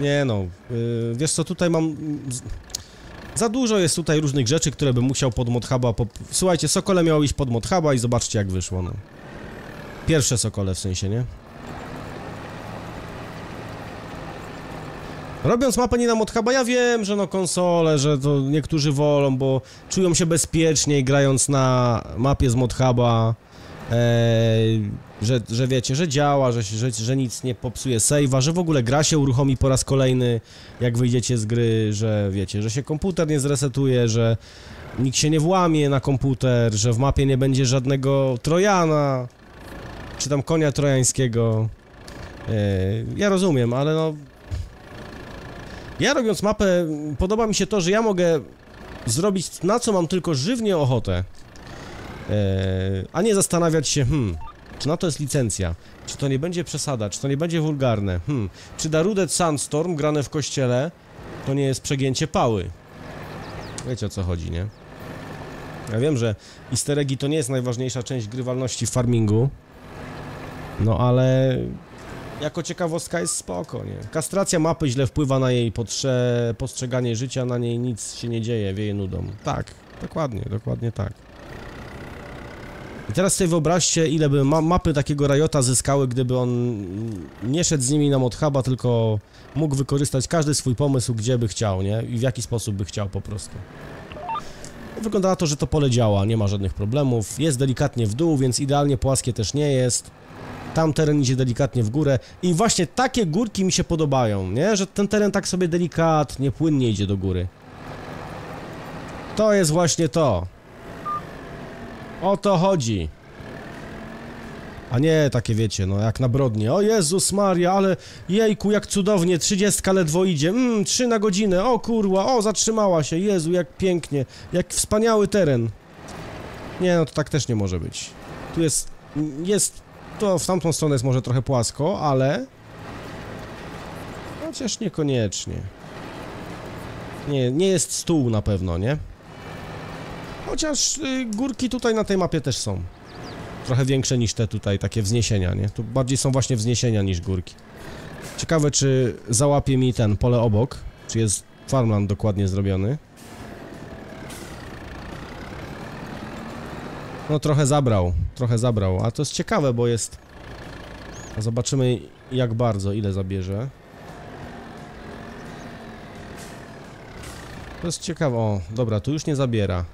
A: Nie no, yy, wiesz co, tutaj mam... Za dużo jest tutaj różnych rzeczy, które bym musiał pod Modhuba... Pop... Słuchajcie, Sokole miało iść pod Modhuba i zobaczcie jak wyszło, no. Pierwsze Sokole w sensie, nie? Robiąc mapę nie na Modhuba, ja wiem, że no konsole, że to niektórzy wolą, bo czują się bezpieczniej grając na mapie z Modhuba, eee, że, że wiecie, że działa, że, że, że nic nie popsuje save'a, że w ogóle gra się uruchomi po raz kolejny, jak wyjdziecie z gry, że wiecie, że się komputer nie zresetuje, że nikt się nie włamie na komputer, że w mapie nie będzie żadnego Trojana, czy tam konia trojańskiego. Eee, ja rozumiem, ale no ja robiąc mapę, podoba mi się to, że ja mogę zrobić na co mam tylko żywnie ochotę. Eee, a nie zastanawiać się, hmm, czy na to jest licencja, czy to nie będzie przesada, czy to nie będzie wulgarne, hmm, czy Darudet Sandstorm grane w kościele to nie jest przegięcie pały. Wiecie o co chodzi, nie? Ja wiem, że easter to nie jest najważniejsza część grywalności w farmingu, no ale jako ciekawostka jest spoko, nie? Kastracja mapy źle wpływa na jej potrze postrzeganie życia, na niej nic się nie dzieje, wieje nudą. Tak, dokładnie, dokładnie tak. I teraz sobie wyobraźcie, ile by ma mapy takiego Riota zyskały, gdyby on nie szedł z nimi na Modhuba, tylko mógł wykorzystać każdy swój pomysł, gdzie by chciał, nie? I w jaki sposób by chciał po prostu. Wygląda na to, że to pole działa, nie ma żadnych problemów. Jest delikatnie w dół, więc idealnie płaskie też nie jest. Tam teren idzie delikatnie w górę i właśnie takie górki mi się podobają, nie? Że ten teren tak sobie delikatnie, płynnie idzie do góry. To jest właśnie to. O to chodzi. A nie takie wiecie, no jak na brodnie. O Jezus Maria, ale jejku, jak cudownie, trzydziestka ledwo idzie. Mmm, trzy na godzinę, o kurwa, o zatrzymała się. Jezu, jak pięknie, jak wspaniały teren. Nie, no to tak też nie może być. Tu jest, jest, to w tamtą stronę jest może trochę płasko, ale... Chociaż niekoniecznie. Nie, nie jest stół na pewno, nie? Chociaż y, górki tutaj na tej mapie też są. Trochę większe niż te tutaj, takie wzniesienia, nie? Tu bardziej są właśnie wzniesienia niż górki. Ciekawe, czy załapie mi ten pole obok, czy jest farmland dokładnie zrobiony. No trochę zabrał, trochę zabrał, a to jest ciekawe, bo jest... Zobaczymy jak bardzo, ile zabierze. To jest ciekawe, o, dobra, tu już nie zabiera.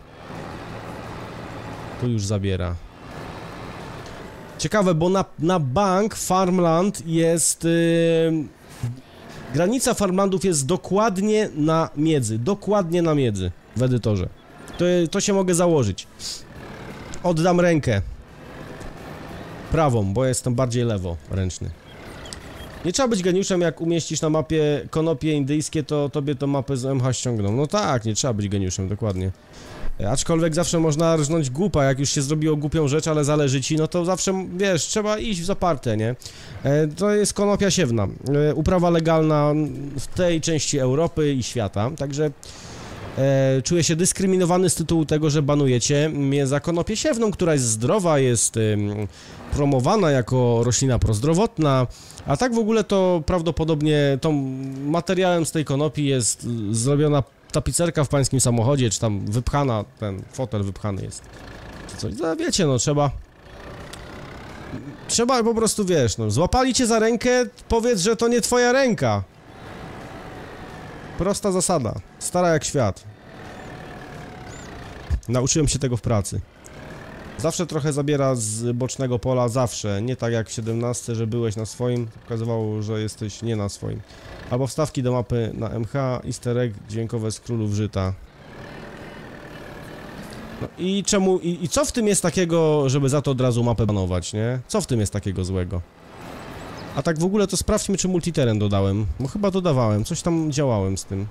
A: Tu już zabiera. Ciekawe, bo na, na bank Farmland jest... Yy, granica Farmlandów jest dokładnie na miedzy. Dokładnie na miedzy w edytorze. To, to się mogę założyć. Oddam rękę. Prawą, bo jestem bardziej lewo ręczny. Nie trzeba być geniuszem, jak umieścisz na mapie konopie indyjskie, to tobie tą mapę z MH ściągną. No tak, nie trzeba być geniuszem, dokładnie. Aczkolwiek zawsze można rżnąć głupa, jak już się zrobiło głupią rzecz, ale zależy ci, no to zawsze, wiesz, trzeba iść w zaparte, nie? E, to jest konopia siewna, e, uprawa legalna w tej części Europy i świata, także e, czuję się dyskryminowany z tytułu tego, że banujecie mnie za konopię siewną, która jest zdrowa, jest promowana jako roślina prozdrowotna, a tak w ogóle to prawdopodobnie tą materiałem z tej konopi jest y, zrobiona tapicerka w pańskim samochodzie, czy tam wypchana, ten fotel wypchany jest. Coś, no wiecie, no trzeba... Trzeba po prostu, wiesz, no, złapali cię za rękę, powiedz, że to nie twoja ręka. Prosta zasada, stara jak świat. Nauczyłem się tego w pracy. Zawsze trochę zabiera z bocznego pola, zawsze. Nie tak jak w 17, że byłeś na swoim, okazywało, że jesteś nie na swoim. Albo wstawki do mapy na MH, easter egg dźwiękowe z królów żyta. No i czemu, i, i co w tym jest takiego, żeby za to od razu mapę banować, nie? Co w tym jest takiego złego? A tak w ogóle to sprawdźmy, czy multiteren dodałem. Bo chyba dodawałem, coś tam działałem z tym.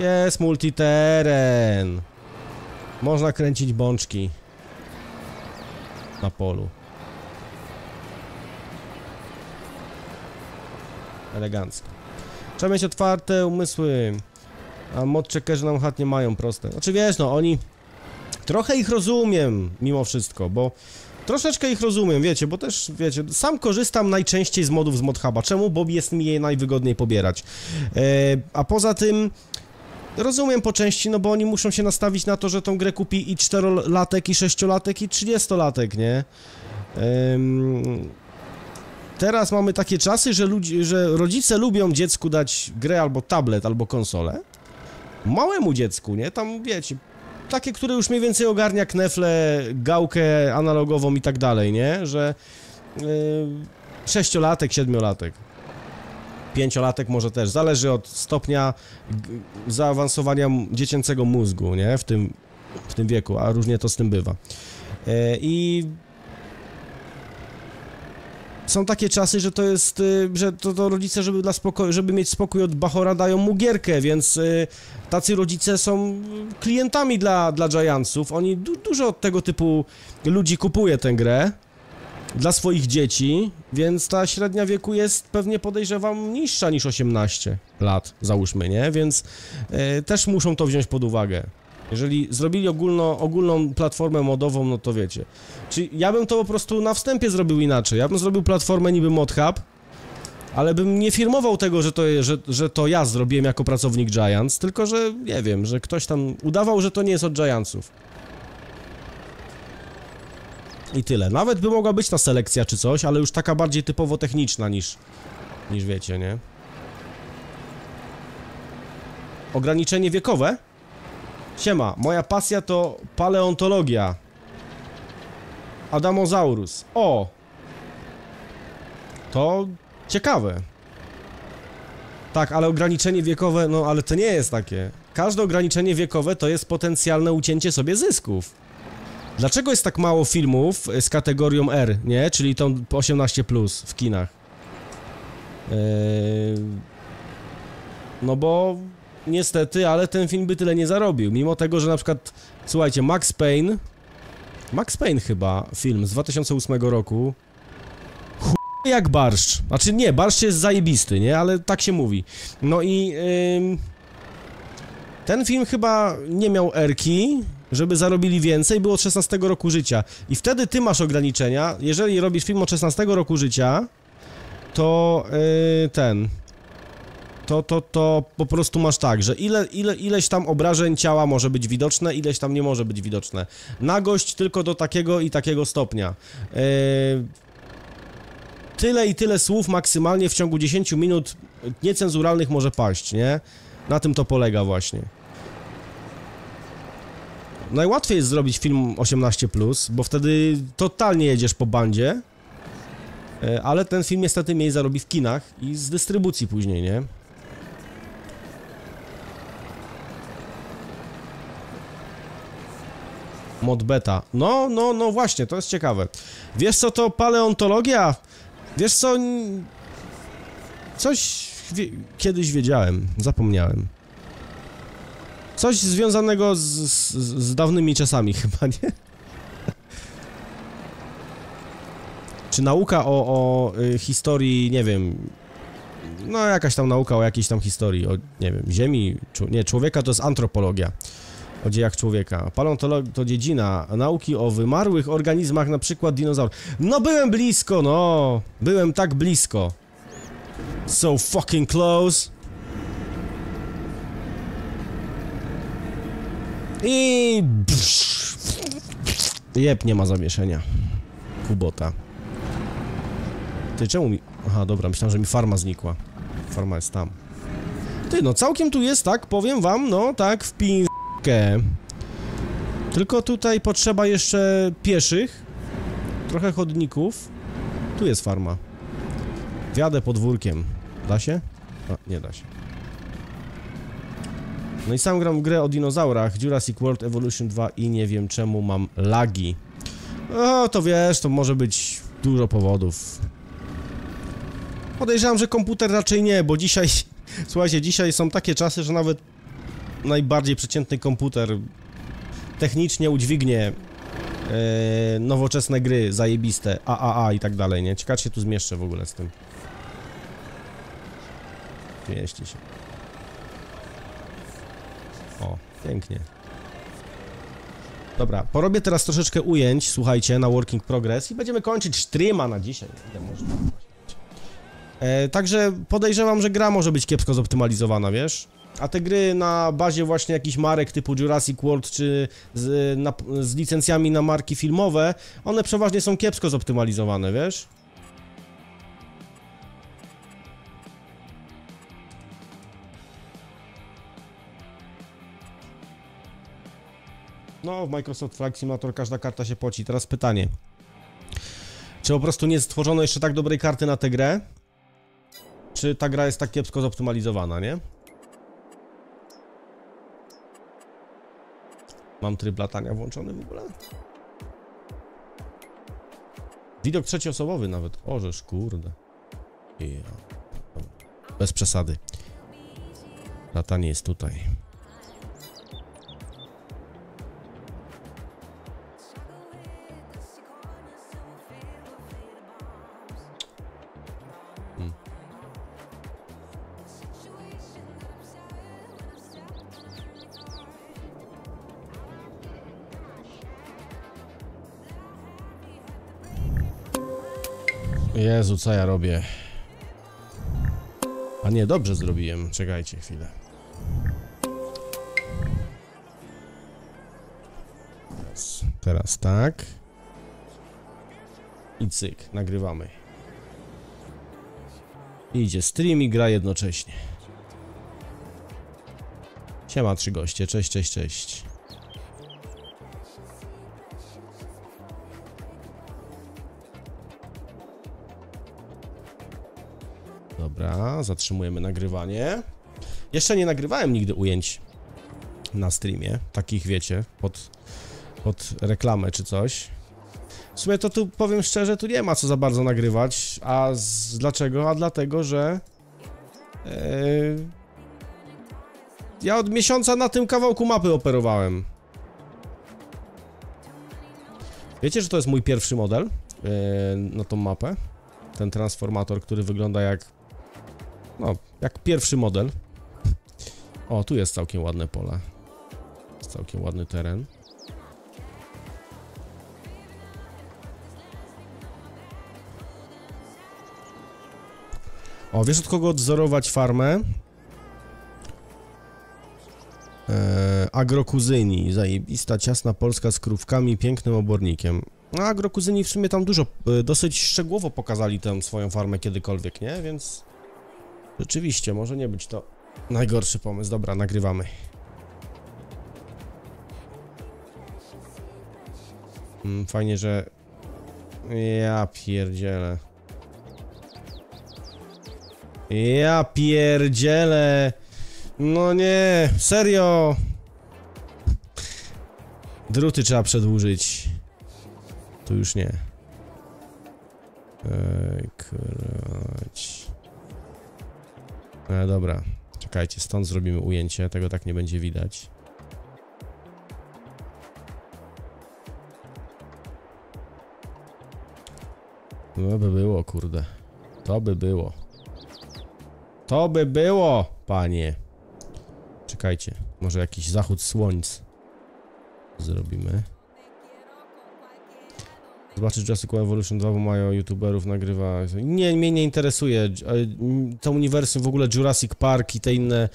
A: Jest multiteren. Można kręcić bączki na polu. Elegancko. Trzeba mieć otwarte umysły. A modcheckerzy nam chat nie mają proste. Znaczy wiesz, no oni... Trochę ich rozumiem, mimo wszystko, bo... Troszeczkę ich rozumiem, wiecie, bo też, wiecie, sam korzystam najczęściej z modów z ModHuba. Czemu? Bo jest mi je najwygodniej pobierać. E, a poza tym... Rozumiem po części, no bo oni muszą się nastawić na to, że tą grę kupi i 4-latek, i 6-latek, i 30-latek, nie? Teraz mamy takie czasy, że, ludzi, że rodzice lubią dziecku dać grę albo tablet, albo konsolę. Małemu dziecku, nie? Tam, wiecie, takie, które już mniej więcej ogarnia knefle, gałkę analogową i tak dalej, nie? Że yy, sześciolatek, siedmiolatek. Pięciolatek może też, zależy od stopnia zaawansowania dziecięcego mózgu, nie? W tym, w tym wieku, a różnie to z tym bywa. Yy, I są takie czasy, że to jest, y, że to, to rodzice, żeby dla spokoju, żeby mieć spokój od Bachora dają mu gierkę, więc y, tacy rodzice są klientami dla, dla Giantsów. Oni du dużo od tego typu ludzi kupuje tę grę dla swoich dzieci, więc ta średnia wieku jest pewnie podejrzewam niższa niż 18 lat, załóżmy, nie? Więc y, też muszą to wziąć pod uwagę. Jeżeli zrobili ogólno, ogólną platformę modową, no to wiecie. Czy ja bym to po prostu na wstępie zrobił inaczej. Ja bym zrobił platformę niby ModHub, ale bym nie firmował tego, że to, że, że to ja zrobiłem jako pracownik Giants, tylko że nie wiem, że ktoś tam udawał, że to nie jest od Giantsów. I tyle. Nawet by mogła być ta selekcja czy coś, ale już taka bardziej typowo techniczna niż, niż wiecie, nie? Ograniczenie wiekowe? Siema, moja pasja to paleontologia. Adamozaurus. O! To ciekawe. Tak, ale ograniczenie wiekowe, no ale to nie jest takie. Każde ograniczenie wiekowe to jest potencjalne ucięcie sobie zysków. Dlaczego jest tak mało filmów z kategorią R, nie? Czyli tą 18 plus w kinach? Eee... No bo niestety, ale ten film by tyle nie zarobił. Mimo tego, że na przykład, słuchajcie, Max Payne, Max Payne chyba, film z 2008 roku, chuj jak barszcz. Znaczy nie, barszcz jest zajebisty, nie? Ale tak się mówi. No i ym, ten film chyba nie miał erki, żeby zarobili więcej, było od 16 roku życia. I wtedy ty masz ograniczenia. Jeżeli robisz film od 16 roku życia, to yy, ten to, to, to po prostu masz tak, że ile, ile, ileś tam obrażeń ciała może być widoczne, ileś tam nie może być widoczne. Nagość tylko do takiego i takiego stopnia. Yy, tyle i tyle słów maksymalnie w ciągu 10 minut niecenzuralnych może paść, nie? Na tym to polega właśnie. Najłatwiej jest zrobić film 18+, bo wtedy totalnie jedziesz po bandzie, yy, ale ten film niestety mniej zarobi w kinach i z dystrybucji później, nie? Mod beta. No, no, no właśnie, to jest ciekawe. Wiesz co to paleontologia? Wiesz co... Coś wie... kiedyś wiedziałem, zapomniałem. Coś związanego z, z, z dawnymi czasami chyba, nie? Czy nauka o, o y, historii, nie wiem... No jakaś tam nauka o jakiejś tam historii, o, nie wiem, ziemi, nie, człowieka to jest antropologia o dziejach człowieka. Paleontolog to dziedzina nauki o wymarłych organizmach, na przykład dinozaur. No byłem blisko, no! Byłem tak blisko. So fucking close. I... Jep, nie ma zawieszenia. Kubota. Ty, czemu mi... Aha, dobra, myślałem, że mi farma znikła. Farma jest tam. Ty, no całkiem tu jest, tak, powiem wam, no tak, w pin... Tylko tutaj potrzeba jeszcze pieszych, trochę chodników. Tu jest farma. Wjadę podwórkiem. Da się? A, nie da się. No i sam gram grę o dinozaurach, Jurassic World Evolution 2 i nie wiem czemu mam lagi. O, to wiesz, to może być dużo powodów. Podejrzewam, że komputer raczej nie, bo dzisiaj, <laughs> słuchajcie, dzisiaj są takie czasy, że nawet najbardziej przeciętny komputer technicznie udźwignie e, nowoczesne gry, zajebiste, AAA i tak dalej, nie? Ciekawe się tu zmieszczę w ogóle z tym. Mieści się. O, pięknie. Dobra, porobię teraz troszeczkę ujęć, słuchajcie, na Working Progress i będziemy kończyć streama na dzisiaj. E, także podejrzewam, że gra może być kiepsko zoptymalizowana, wiesz? A te gry na bazie właśnie jakichś marek typu Jurassic World czy z, na, z licencjami na marki filmowe, one przeważnie są kiepsko zoptymalizowane, wiesz? No, w Microsoft Flight Simulator każda karta się poci. Teraz pytanie. Czy po prostu nie stworzono jeszcze tak dobrej karty na tę grę? Czy ta gra jest tak kiepsko zoptymalizowana, nie? Mam tryb latania włączony w ogóle? Widok trzecioosobowy nawet. Ożeż, kurde. Bez przesady. Latanie jest tutaj. Jezu, co ja robię? A nie, dobrze zrobiłem. Czekajcie chwilę. Teraz, teraz tak. I cyk, nagrywamy. Idzie stream i gra jednocześnie. Siema, trzy goście. Cześć, cześć, cześć. Zatrzymujemy nagrywanie. Jeszcze nie nagrywałem nigdy ujęć na streamie, takich wiecie, pod, pod reklamę czy coś. W sumie to tu powiem szczerze, tu nie ma co za bardzo nagrywać. A z, dlaczego? A dlatego, że e, ja od miesiąca na tym kawałku mapy operowałem. Wiecie, że to jest mój pierwszy model e, na tą mapę? Ten transformator, który wygląda jak jak pierwszy model. O, tu jest całkiem ładne pole. Jest całkiem ładny teren. O, wiesz od kogo odzorować farmę? Eee, agrokuzyni, zajebista, ciasna Polska z krówkami, pięknym obornikiem. No, agrokuzyni w sumie tam dużo, e, dosyć szczegółowo pokazali tę swoją farmę kiedykolwiek, nie? Więc rzeczywiście, może nie być to najgorszy pomysł. Dobra, nagrywamy. Mm, fajnie, że... Ja pierdzielę. Ja pierdzielę. No nie, serio. Druty trzeba przedłużyć. Tu już nie. Ej, krać. E, dobra, czekajcie, stąd zrobimy ujęcie, tego tak nie będzie widać. No by było, kurde. To by było. To by było, panie. Czekajcie, może jakiś zachód słońc zrobimy. Zobaczyć Jurassic Evolution 2, bo mają youtuberów, nagrywa... Nie, mnie nie interesuje. To uniwersum, w ogóle Jurassic Park i te inne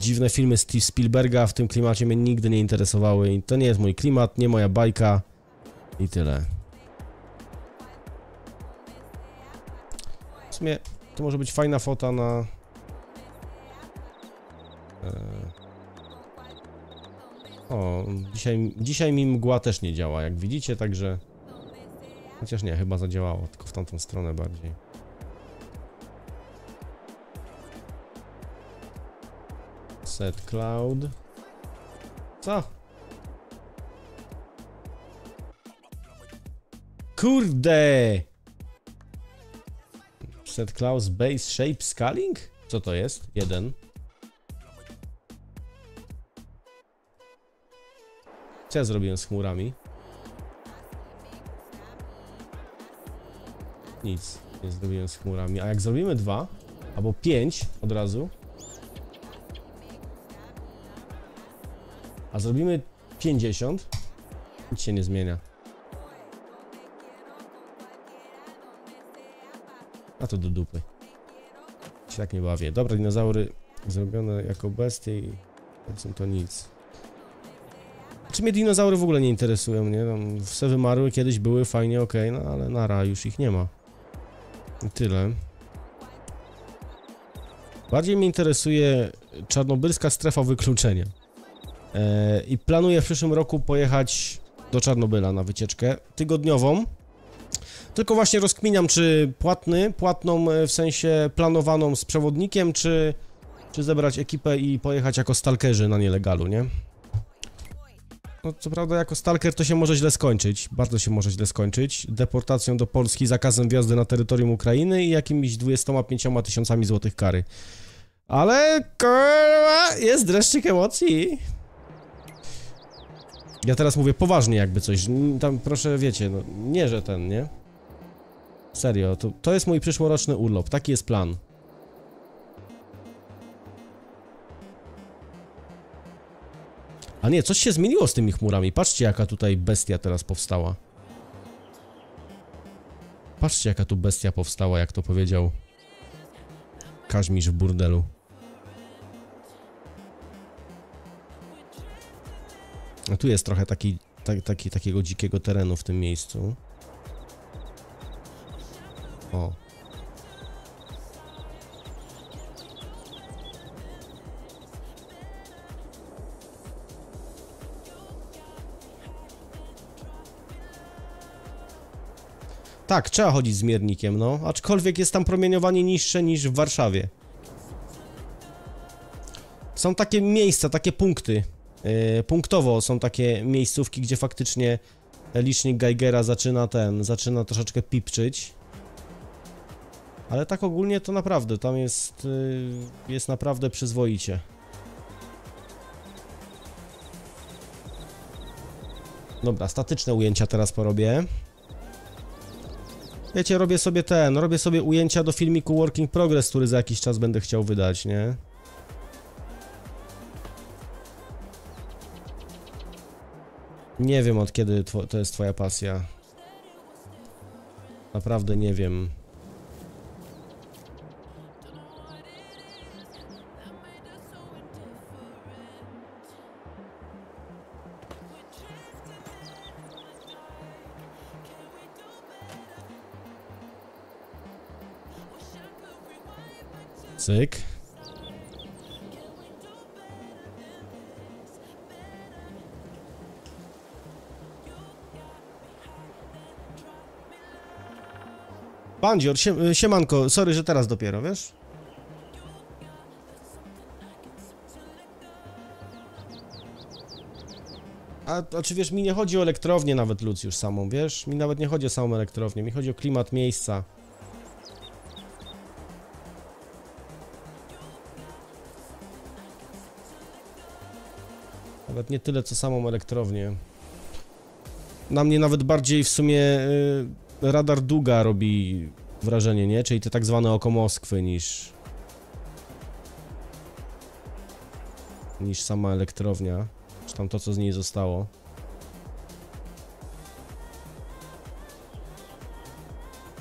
A: dziwne filmy Steve Spielberga w tym klimacie mnie nigdy nie interesowały i to nie jest mój klimat, nie moja bajka i tyle. W sumie to może być fajna fota na... E, O, dzisiaj, dzisiaj mi mgła też nie działa, jak widzicie, także... Chociaż nie, chyba zadziałało, tylko w tamtą stronę bardziej. Set cloud. Co? Kurde! Set cloud base shape scaling? Co to jest? Jeden. Co ja zrobiłem z chmurami? Nic nie zrobiłem z chmurami. A jak zrobimy dwa, albo pięć od razu, a zrobimy 50, nic się nie zmienia. A to do dupy. Się tak nie bawię. Dobra, dinozaury zrobione jako bestie i są to nic. Czy mnie dinozaury w ogóle nie interesują, nie? Tam wse wymarły, kiedyś były fajnie, okej, no ale nara, już ich nie ma. Tyle. Bardziej mnie interesuje czarnobylska strefa wykluczenia. E, I planuję w przyszłym roku pojechać do Czarnobyla na wycieczkę tygodniową. Tylko właśnie rozkminiam, czy płatny, płatną e, w sensie planowaną z przewodnikiem, czy, czy zebrać ekipę i pojechać jako stalkerzy na nielegalu, nie? No, co prawda, jako stalker to się może źle skończyć. Bardzo się może źle skończyć. Deportacją do Polski, zakazem wjazdu na terytorium Ukrainy i jakimiś 25 tysiącami złotych kary. Ale kurwa, jest dreszczyk emocji. Ja teraz mówię poważnie, jakby coś. Tam proszę, wiecie, no nie, że ten, nie? Serio, to, to jest mój przyszłoroczny urlop. Taki jest plan. A nie, coś się zmieniło z tymi chmurami. Patrzcie, jaka tutaj bestia teraz powstała. Patrzcie jaka tu bestia powstała, jak to powiedział Kaźmisz w burdelu. A tu jest trochę taki, tak, taki, takiego dzikiego terenu w tym miejscu. O. Tak, trzeba chodzić z miernikiem, no. Aczkolwiek jest tam promieniowanie niższe niż w Warszawie. Są takie miejsca, takie punkty. Yy, punktowo są takie miejscówki, gdzie faktycznie licznik Geigera zaczyna ten, zaczyna troszeczkę pipczyć. Ale tak ogólnie to naprawdę, tam jest, yy, jest naprawdę przyzwoicie. Dobra, statyczne ujęcia teraz porobię. Wiecie, robię sobie ten, robię sobie ujęcia do filmiku Working Progress, który za jakiś czas będę chciał wydać, nie? Nie wiem od kiedy to jest twoja pasja. Naprawdę nie wiem. Cyk. Bandzior, sie, siemanko, sorry, że teraz dopiero, wiesz? A, a czy wiesz, mi nie chodzi o elektrownię nawet, Lucjusz, samą, wiesz? Mi nawet nie chodzi o samą elektrownię, mi chodzi o klimat miejsca. Nawet nie tyle, co samą elektrownię. Na mnie nawet bardziej w sumie y, radar Duga robi wrażenie, nie? Czyli te tak zwane oko Moskwy niż... niż sama elektrownia. Czy tam to, co z niej zostało.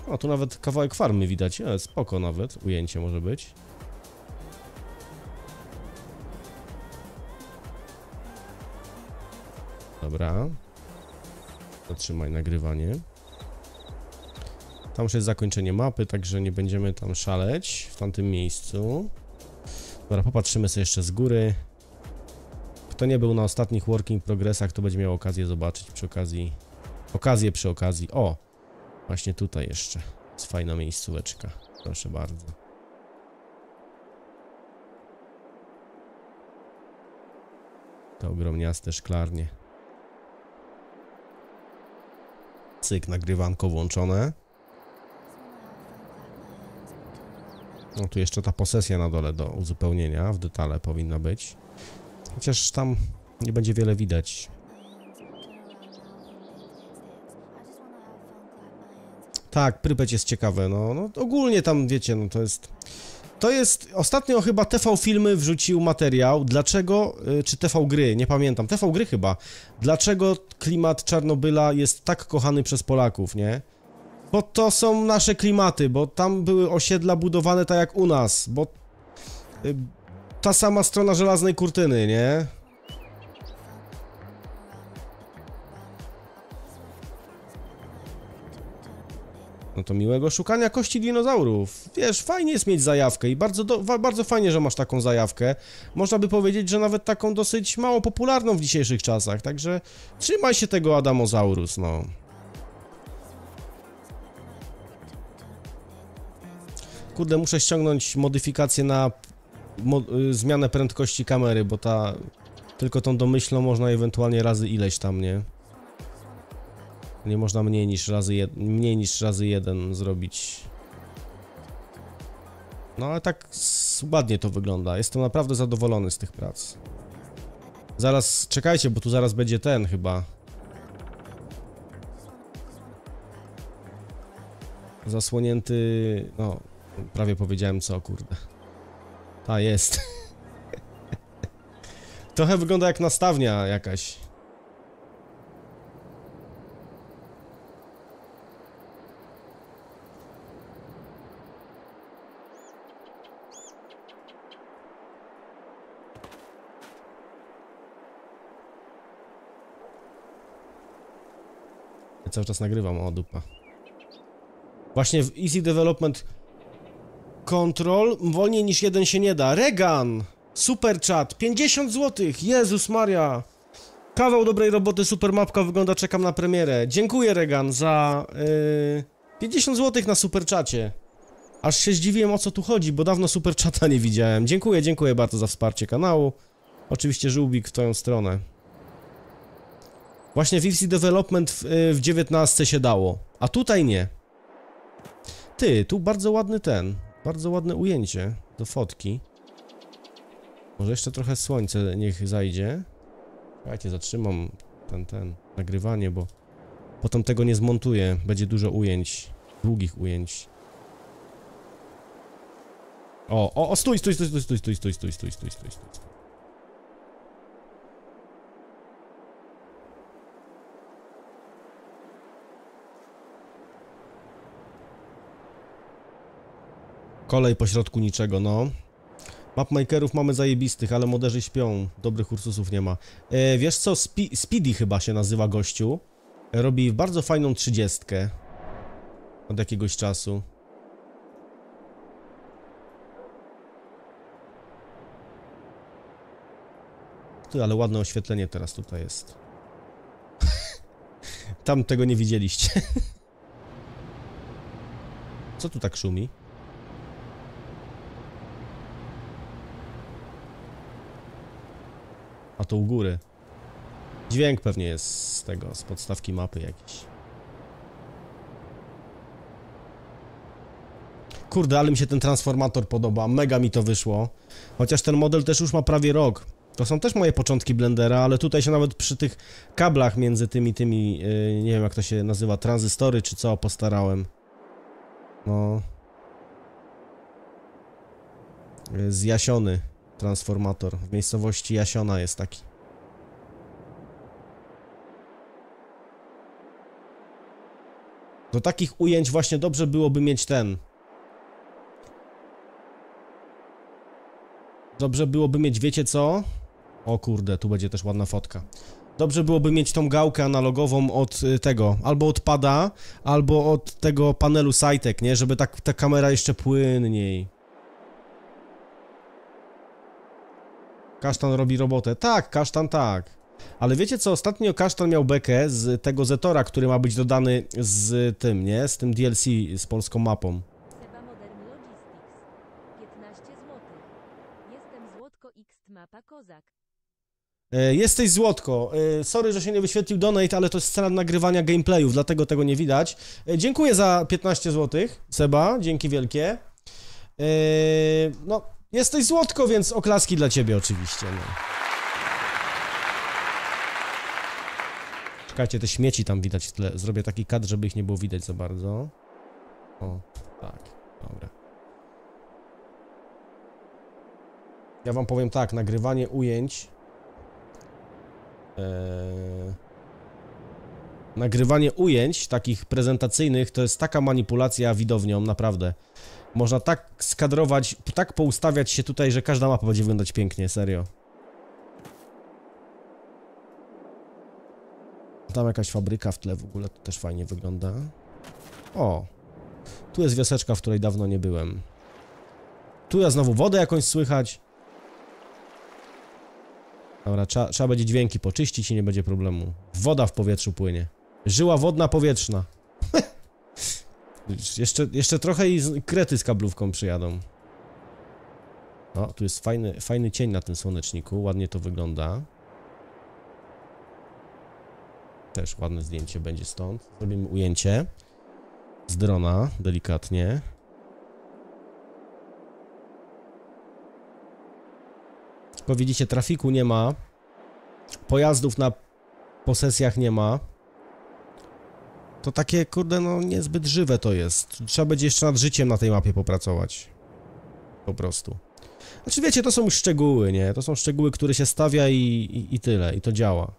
A: O, tu nawet kawałek farmy widać. E, spoko nawet. Ujęcie może być. Dobra. Zatrzymaj nagrywanie. Tam już jest zakończenie mapy, także nie będziemy tam szaleć w tamtym miejscu. Dobra, popatrzymy sobie jeszcze z góry. Kto nie był na ostatnich working progressach, to będzie miał okazję zobaczyć przy okazji. Okazję przy okazji. O! Właśnie tutaj jeszcze. Jest fajna miejscóweczka. Proszę bardzo. To ogromniaste szklarnie. Cyk, nagrywanko włączone. No tu jeszcze ta posesja na dole do uzupełnienia, w detale powinna być. Chociaż tam nie będzie wiele widać. Tak, Prypeć jest ciekawe, no, no ogólnie tam wiecie, no to jest... To jest, ostatnio chyba TV Filmy wrzucił materiał, dlaczego, y, czy TV Gry, nie pamiętam, TV Gry chyba, dlaczego klimat Czarnobyla jest tak kochany przez Polaków, nie? Bo to są nasze klimaty, bo tam były osiedla budowane tak jak u nas, bo y, ta sama strona żelaznej kurtyny, nie? No to miłego szukania kości dinozaurów. Wiesz, fajnie jest mieć zajawkę i bardzo, do, bardzo fajnie, że masz taką zajawkę. Można by powiedzieć, że nawet taką dosyć mało popularną w dzisiejszych czasach, także trzymaj się tego Adamozaurus, no. Kurde, muszę ściągnąć modyfikację na mo y, zmianę prędkości kamery, bo ta tylko tą domyślną można ewentualnie razy ileś tam, nie? Nie można mniej niż razy jed mniej niż razy jeden zrobić. No ale tak ładnie to wygląda. Jestem naprawdę zadowolony z tych prac. Zaraz, czekajcie, bo tu zaraz będzie ten chyba. Zasłonięty, no, prawie powiedziałem co, kurde. Ta jest. <laughs> Trochę wygląda jak nastawnia jakaś. Cały czas nagrywam, o dupa. Właśnie w Easy Development Control wolniej niż jeden się nie da. Regan! Super chat, 50 zł! Jezus Maria! Kawał dobrej roboty, super mapka wygląda, czekam na premierę. Dziękuję Regan za yy, 50 zł na super czacie. Aż się zdziwiłem o co tu chodzi, bo dawno super czata nie widziałem. Dziękuję, dziękuję bardzo za wsparcie kanału. Oczywiście żółbik w twoją stronę. Właśnie w FC Development w, y, w 19 się dało, a tutaj nie. Ty, tu bardzo ładny ten, bardzo ładne ujęcie do fotki. Może jeszcze trochę słońce niech zajdzie. Słuchajcie, zatrzymam ten, ten, nagrywanie, bo potem tego nie zmontuję. Będzie dużo ujęć, długich ujęć. O, o, o, stój, stój, stój, stój, stój, stój, stój, stój, stój, stój, stój, stój. Kolej pośrodku niczego, no. Mapmakerów mamy zajebistych, ale moderzy śpią. Dobrych Ursusów nie ma. E, wiesz co, Spi Speedy chyba się nazywa gościu. Robi bardzo fajną trzydziestkę. Od jakiegoś czasu. Ty, ale ładne oświetlenie teraz tutaj jest. <laughs> Tam tego nie widzieliście. <laughs> Co tu tak szumi? A to u góry. Dźwięk pewnie jest z tego, z podstawki mapy jakiś. Kurde, ale mi się ten transformator podoba, mega mi to wyszło. Chociaż ten model też już ma prawie rok. To są też moje początki Blendera, ale tutaj się nawet przy tych kablach między tymi, tymi, yy, nie wiem jak to się nazywa, tranzystory czy co, postarałem. No. Yy, Zjasiony transformator. W miejscowości Jasiona jest taki. Do takich ujęć właśnie dobrze byłoby mieć ten. Dobrze byłoby mieć, wiecie co? O kurde, tu będzie też ładna fotka. Dobrze byłoby mieć tą gałkę analogową od y, tego, albo od pada, albo od tego panelu Sitek, nie? Żeby tak ta kamera jeszcze płynniej. Kasztan robi robotę. Tak, kasztan tak. Ale wiecie co, ostatnio kasztan miał bekę z tego Zetora, który ma być dodany z tym, nie? Z tym DLC, z polską mapą.
D: Seba Modern Logistics. 15 zł. Jestem Złotko X mapa Kozak.
A: E, Jesteś Złotko. E, Sorry, że się nie wyświetlił donate, ale to jest scena nagrywania gameplayów, dlatego tego nie widać. E, Dziękuję za 15 zł, Seba, dzięki wielkie. E, No, jesteś Złotko, więc oklaski dla ciebie oczywiście. No. Czekajcie, te śmieci tam widać w tle. Zrobię taki kadr, żeby ich nie było widać za bardzo. O, tak, dobra. Ja wam powiem tak, nagrywanie ujęć Eee, nagrywanie ujęć takich prezentacyjnych to jest taka manipulacja widownią, naprawdę. Można tak skadrować, tak poustawiać się tutaj, że każda mapa będzie wyglądać pięknie, serio. Tam jakaś fabryka w tle w ogóle, to też fajnie wygląda. O, tu jest wioseczka, w której dawno nie byłem. Tu ja znowu wodę jakąś słychać. Dobra, trzeba, trzeba będzie dźwięki poczyścić i nie będzie problemu. Woda w powietrzu płynie. Żyła wodna powietrzna. Jeszcze, jeszcze trochę i krety z kablówką przyjadą. O, tu jest fajny, fajny cień na tym słoneczniku, ładnie to wygląda. Też ładne zdjęcie będzie stąd. Zrobimy ujęcie z drona, delikatnie. Tylko widzicie, trafiku nie ma. Pojazdów na posesjach nie ma. To takie, kurde, no niezbyt żywe to jest. Trzeba będzie jeszcze nad życiem na tej mapie popracować. Po prostu. Znaczy wiecie, to są już szczegóły, nie? To są szczegóły, które się stawia i, i, i tyle, i to działa.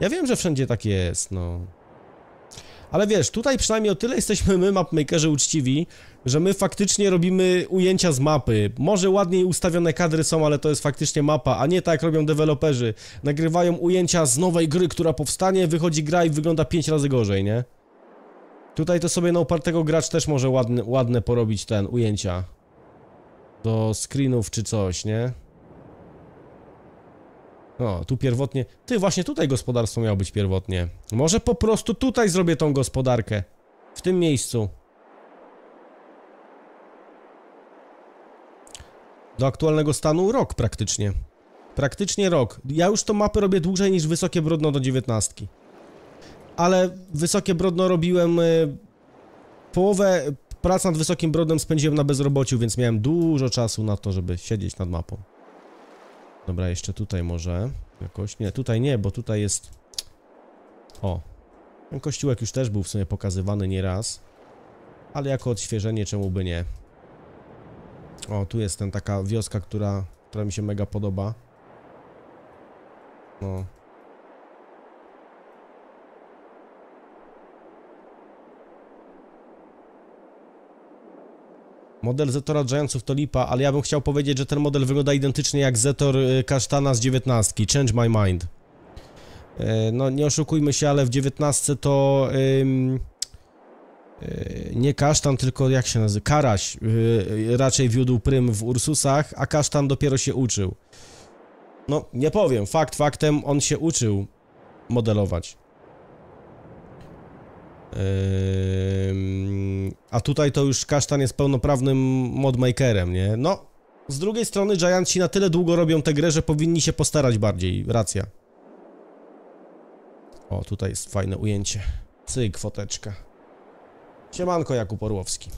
A: Ja wiem, że wszędzie tak jest, no. Ale wiesz, tutaj przynajmniej o tyle jesteśmy my, mapmakerzy, uczciwi, że my faktycznie robimy ujęcia z mapy. Może ładniej ustawione kadry są, ale to jest faktycznie mapa, a nie tak jak robią deweloperzy. Nagrywają ujęcia z nowej gry, która powstanie, wychodzi gra i wygląda 5 razy gorzej, nie? Tutaj to sobie na upartego gracz też może ładne, ładne porobić ten, ujęcia. Do screenów czy coś, nie? O, tu pierwotnie... Ty, właśnie tutaj gospodarstwo miało być pierwotnie. Może po prostu tutaj zrobię tą gospodarkę. W tym miejscu. Do aktualnego stanu rok praktycznie. Praktycznie rok. Ja już tą mapę robię dłużej niż Wysokie Brodno do dziewiętnastki. Ale Wysokie Brodno robiłem... y, Połowę prac nad Wysokim Brodnem spędziłem na bezrobociu, więc miałem dużo czasu na to, żeby siedzieć nad mapą. Dobra, jeszcze tutaj może jakoś. Nie, tutaj nie, bo tutaj jest. O. Ten kościółek już też był w sumie pokazywany nieraz. Ale jako odświeżenie, czemu by nie? O, tu jest ten taka wioska, która, która mi się mega podoba. No. Model Zetora Giantsów to lipa, ale ja bym chciał powiedzieć, że ten model wygląda identycznie jak Zetor y, Kasztana z 19. Change my mind. E, No, nie oszukujmy się, ale w 19 to ym, y, nie kasztan, tylko jak się nazywa? Karaś y, raczej wiódł prym w Ursusach, a kasztan dopiero się uczył. No, nie powiem, fakt faktem, on się uczył modelować. A tutaj to już kasztan jest pełnoprawnym modmakerem, nie? No, z drugiej strony Giantsi na tyle długo robią tę grę, że powinni się postarać bardziej, racja. O, tutaj jest fajne ujęcie. Cyk, foteczka. Siemanko, Jakub Orłowski.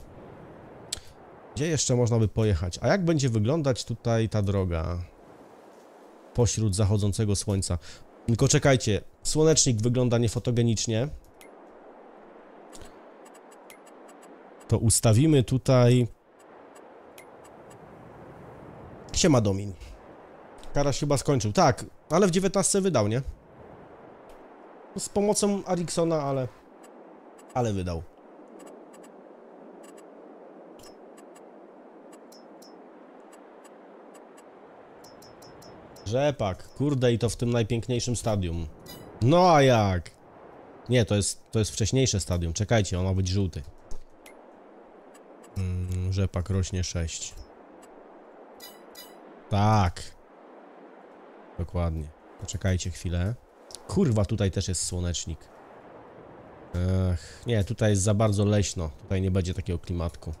A: Gdzie jeszcze można by pojechać? A jak będzie wyglądać tutaj ta droga? Pośród zachodzącego słońca. Tylko czekajcie, słonecznik wygląda niefotogenicznie. To ustawimy tutaj... Siema Domin. Karaś chyba skończył. Tak, ale w 19 wydał, nie? Z pomocą Ariksona, ale... Ale wydał. Rzepak, kurde i to w tym najpiękniejszym stadium. No a jak? Nie, to jest, to jest wcześniejsze stadium. Czekajcie, on ma być żółty. Mm, rzepak rośnie 6. Tak. Dokładnie. Poczekajcie chwilę. Kurwa, tutaj też jest słonecznik. Ech, nie, tutaj jest za bardzo leśno. Tutaj nie będzie takiego klimatku.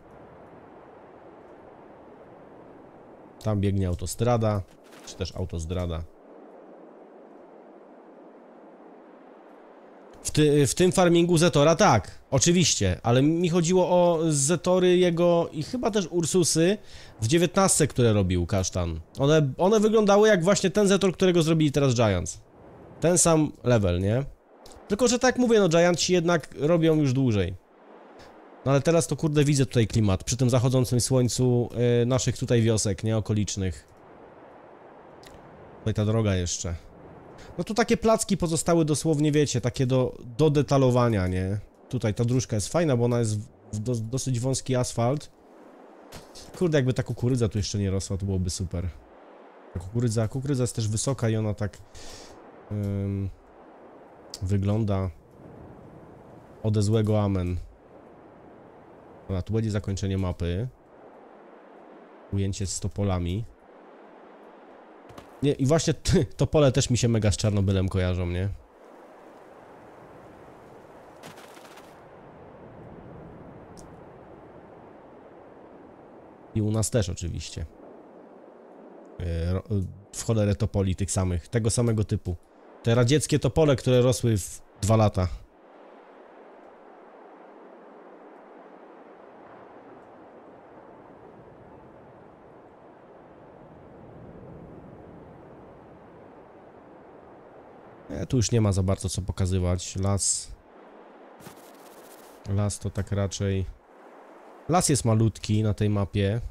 A: Tam biegnie autostrada, czy też autostrada. W, ty, w tym farmingu Zetora tak, oczywiście, ale mi chodziło o Zetory jego i chyba też Ursusy w 19, które robił Kasztan. One, one wyglądały jak właśnie ten Zetor, którego zrobili teraz Giants. Ten sam level, nie? Tylko, że tak mówię, no Giantsi jednak robią już dłużej. No ale teraz to kurde widzę tutaj klimat, przy tym zachodzącym słońcu y, naszych tutaj wiosek, nie? Okolicznych. Tutaj ta droga jeszcze. No tu takie placki pozostały dosłownie, wiecie, takie do, do detalowania, nie? Tutaj ta dróżka jest fajna, bo ona jest w do, dosyć wąski asfalt. Kurde, jakby ta kukurydza tu jeszcze nie rosła, to byłoby super. Ta kukurydza, kukurydza jest też wysoka i ona tak ym, wygląda ode złego amen. Dobra, tu będzie zakończenie mapy. Ujęcie z topolami. Nie, i właśnie to pole też mi się mega z Czarnobylem kojarzą, nie? I u nas też oczywiście. E, W cholerę topoli tych samych, tego samego typu. Te radzieckie topole, które rosły w dwa lata. Tu już nie ma za bardzo co pokazywać. Las. Las to tak raczej. Las jest malutki na tej mapie.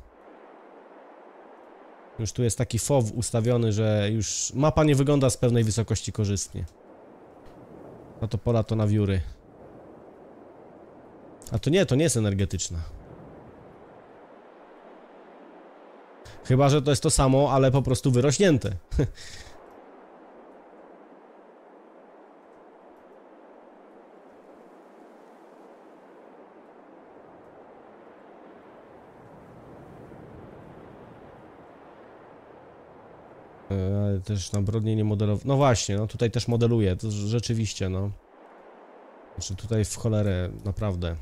A: Już tu jest taki FOW ustawiony, że już mapa nie wygląda z pewnej wysokości korzystnie. No to pola to na wióry. A to nie, to nie jest energetyczna. Chyba, że to jest to samo, ale po prostu wyrośnięte. <laughs> E, Ale też na brodnie nie modelował. No właśnie, no tutaj też modeluję, to rzeczywiście, no. Znaczy tutaj w cholerę, naprawdę.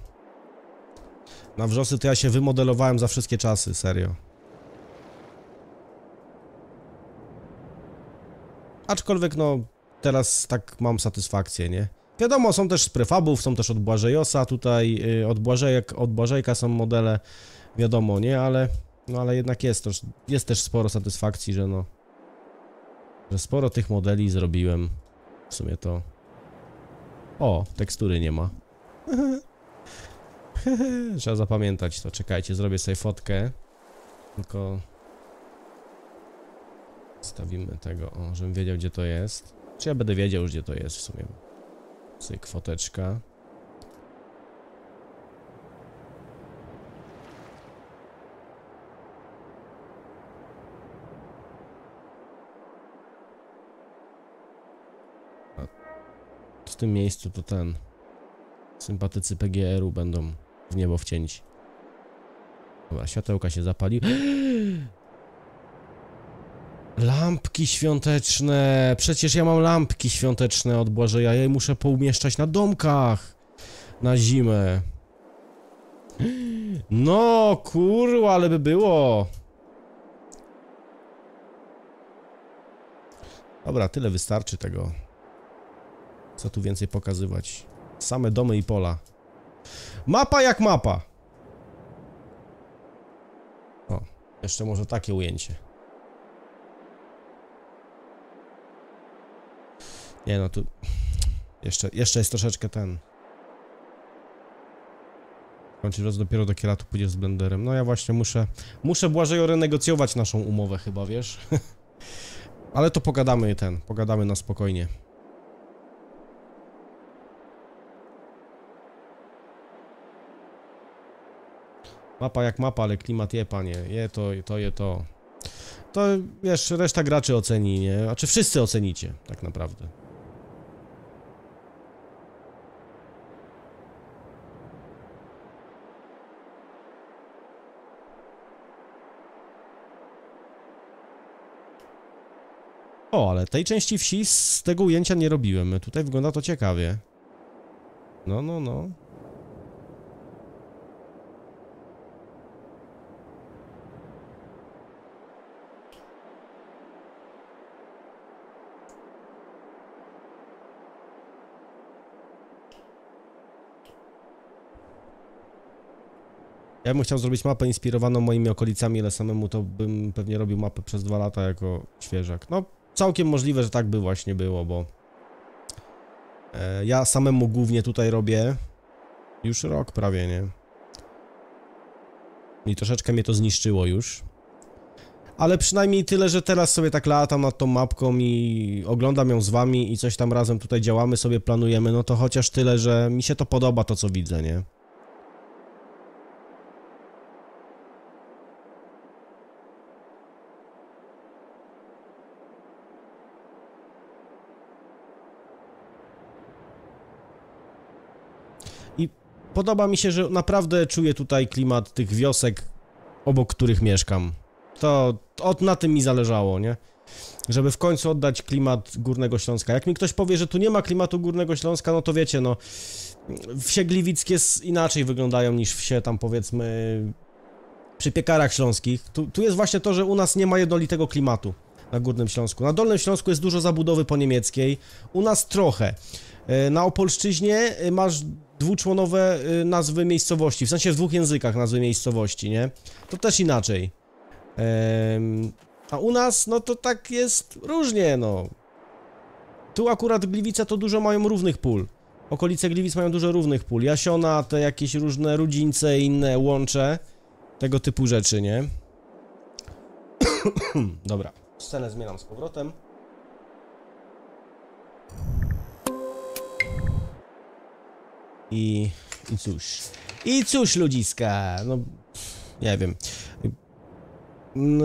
A: Na wrzosy to ja się wymodelowałem za wszystkie czasy, serio. Aczkolwiek no, teraz tak mam satysfakcję, nie? Wiadomo, są też z prefabów, są też od Błażejosa tutaj, yy, od, Błażejek, od Błażejka są modele, wiadomo, nie? Ale, no ale jednak jest też, jest też sporo satysfakcji, że no, że sporo tych modeli zrobiłem. W sumie to... O, tekstury nie ma. <laughs> Trzeba zapamiętać to. Czekajcie, zrobię sobie fotkę. Tylko... Stawimy tego, o, żebym wiedział gdzie to jest. Czy ja będę wiedział już gdzie to jest w sumie. Cyk, foteczka. W tym miejscu to ten. Sympatycy PGR-u będą w niebo wcięci. Dobra, światełka się zapali. <gasps> Lampki świąteczne! Przecież ja mam lampki świąteczne od Błażeja. Ja je muszę poumieszczać na domkach. Na zimę. <gasps> No, kurwa, ale by było. Dobra, tyle wystarczy tego. Co tu więcej pokazywać? Same domy i pola. Mapa jak mapa. O, jeszcze może takie ujęcie. Nie no, tu... Jeszcze, jeszcze jest troszeczkę ten... Kończyć roz dopiero do kieratu pójdziesz z blenderem. No ja właśnie muszę... Muszę Błażejo renegocjować naszą umowę chyba, wiesz? <laughs> Ale to pogadamy ten, pogadamy na spokojnie. Mapa jak mapa, ale klimat je, panie. Je to, to, je to. To, wiesz, reszta graczy oceni, nie? A czy wszyscy ocenicie, tak naprawdę. O, ale tej części wsi z tego ujęcia nie robiłem. Tutaj wygląda to ciekawie. No, no, no. Ja bym chciał zrobić mapę inspirowaną moimi okolicami, ale samemu to bym pewnie robił mapę przez dwa lata jako świeżak. No, całkiem możliwe, że tak by właśnie było, bo e, ja samemu głównie tutaj robię już rok prawie, nie? I troszeczkę mnie to zniszczyło już. Ale przynajmniej tyle, że teraz sobie tak latam nad tą mapką i oglądam ją z wami i coś tam razem tutaj działamy, sobie planujemy, no to chociaż tyle, że mi się to podoba to, co widzę, nie? I podoba mi się, że naprawdę czuję tutaj klimat tych wiosek, obok których mieszkam. To od, na tym mi zależało, nie? Żeby w końcu oddać klimat Górnego Śląska. Jak mi ktoś powie, że tu nie ma klimatu Górnego Śląska, no to wiecie, no... Wsie gliwickie inaczej wyglądają niż wsie tam powiedzmy przy piekarach śląskich. Tu, tu jest właśnie to, że u nas nie ma jednolitego klimatu na Górnym Śląsku. Na Dolnym Śląsku jest dużo zabudowy po niemieckiej, u nas trochę. E, Na Opolszczyźnie e, masz dwuczłonowe e, nazwy miejscowości, w sensie w dwóch językach nazwy miejscowości, nie? To też inaczej. Em, a u nas, no to tak jest różnie, no. Tu akurat Gliwice to dużo mają równych pól. Okolice Gliwic mają dużo równych pól. Jasiona, te jakieś różne Rudzińce, inne łącze. Tego typu rzeczy, nie? <coughs> Dobra, scenę zmieniam z powrotem. I, i cóż. I cóż, ludziska, no nie wiem. Mm,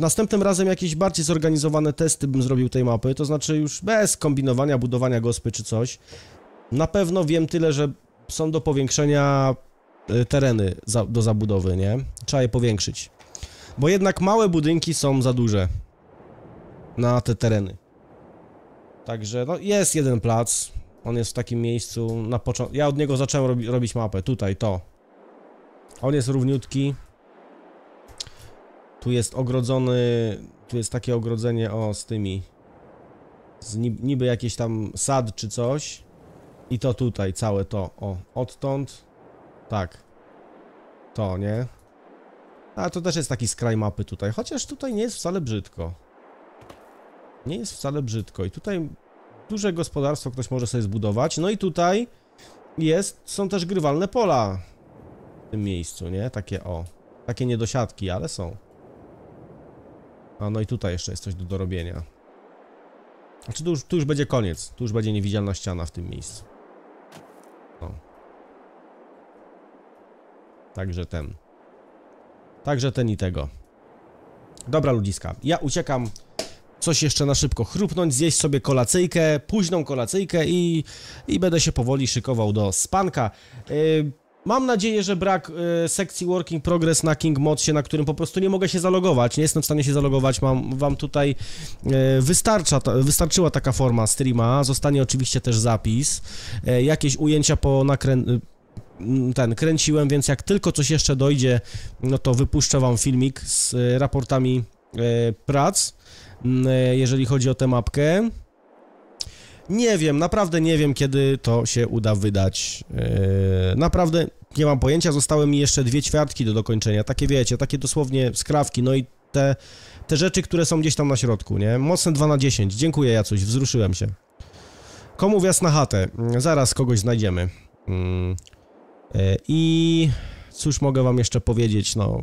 A: Następnym razem jakieś bardziej zorganizowane testy bym zrobił tej mapy, to znaczy już bez kombinowania, budowania gospy czy coś. Na pewno wiem tyle, że są do powiększenia y, tereny za, do zabudowy, nie? Trzeba je powiększyć. Bo jednak małe budynki są za duże na te tereny. Także no jest jeden plac. On jest w takim miejscu na początku. Ja od niego zacząłem robi robić mapę. Tutaj, to. On jest równiutki. Tu jest ogrodzony. Tu jest takie ogrodzenie o z tymi. Z niby, niby jakieś tam sad czy coś. I to tutaj, całe to. O, odtąd. Tak. To, nie? A to też jest taki skraj mapy tutaj. Chociaż tutaj nie jest wcale brzydko. Nie jest wcale brzydko. I tutaj duże gospodarstwo ktoś może sobie zbudować. No i tutaj jest, są też grywalne pola w tym miejscu, nie? Takie o, takie niedosiadki, ale są. A no i tutaj jeszcze jest coś do dorobienia. Znaczy tu już, tu już będzie koniec, tu już będzie niewidzialna ściana w tym miejscu. O. Także ten. Także ten i tego. Dobra ludziska, ja uciekam coś jeszcze na szybko chrupnąć, zjeść sobie kolacyjkę, późną kolacyjkę i, i będę się powoli szykował do spanka. Yy, mam nadzieję, że brak yy, sekcji Working Progress na King Modsie, na którym po prostu nie mogę się zalogować, nie jestem w stanie się zalogować, mam wam tutaj yy, wystarcza, ta, wystarczyła taka forma streama, zostanie oczywiście też zapis, jakieś ujęcia po nakrę... yy, ten, kręciłem, więc jak tylko coś jeszcze dojdzie, no to wypuszczę wam filmik z y, raportami y, prac, y, jeżeli chodzi o tę mapkę. Nie wiem, naprawdę nie wiem, kiedy to się uda wydać. Y, naprawdę nie mam pojęcia, zostały mi jeszcze dwie ćwiartki do dokończenia, takie wiecie, takie dosłownie skrawki, no i te, te rzeczy, które są gdzieś tam na środku, nie? Mocne 2 na 10, dziękuję Jacuś, wzruszyłem się. Komu wjazd na chatę? Mm, Zaraz kogoś znajdziemy. Mm. E, I cóż mogę wam jeszcze powiedzieć, no...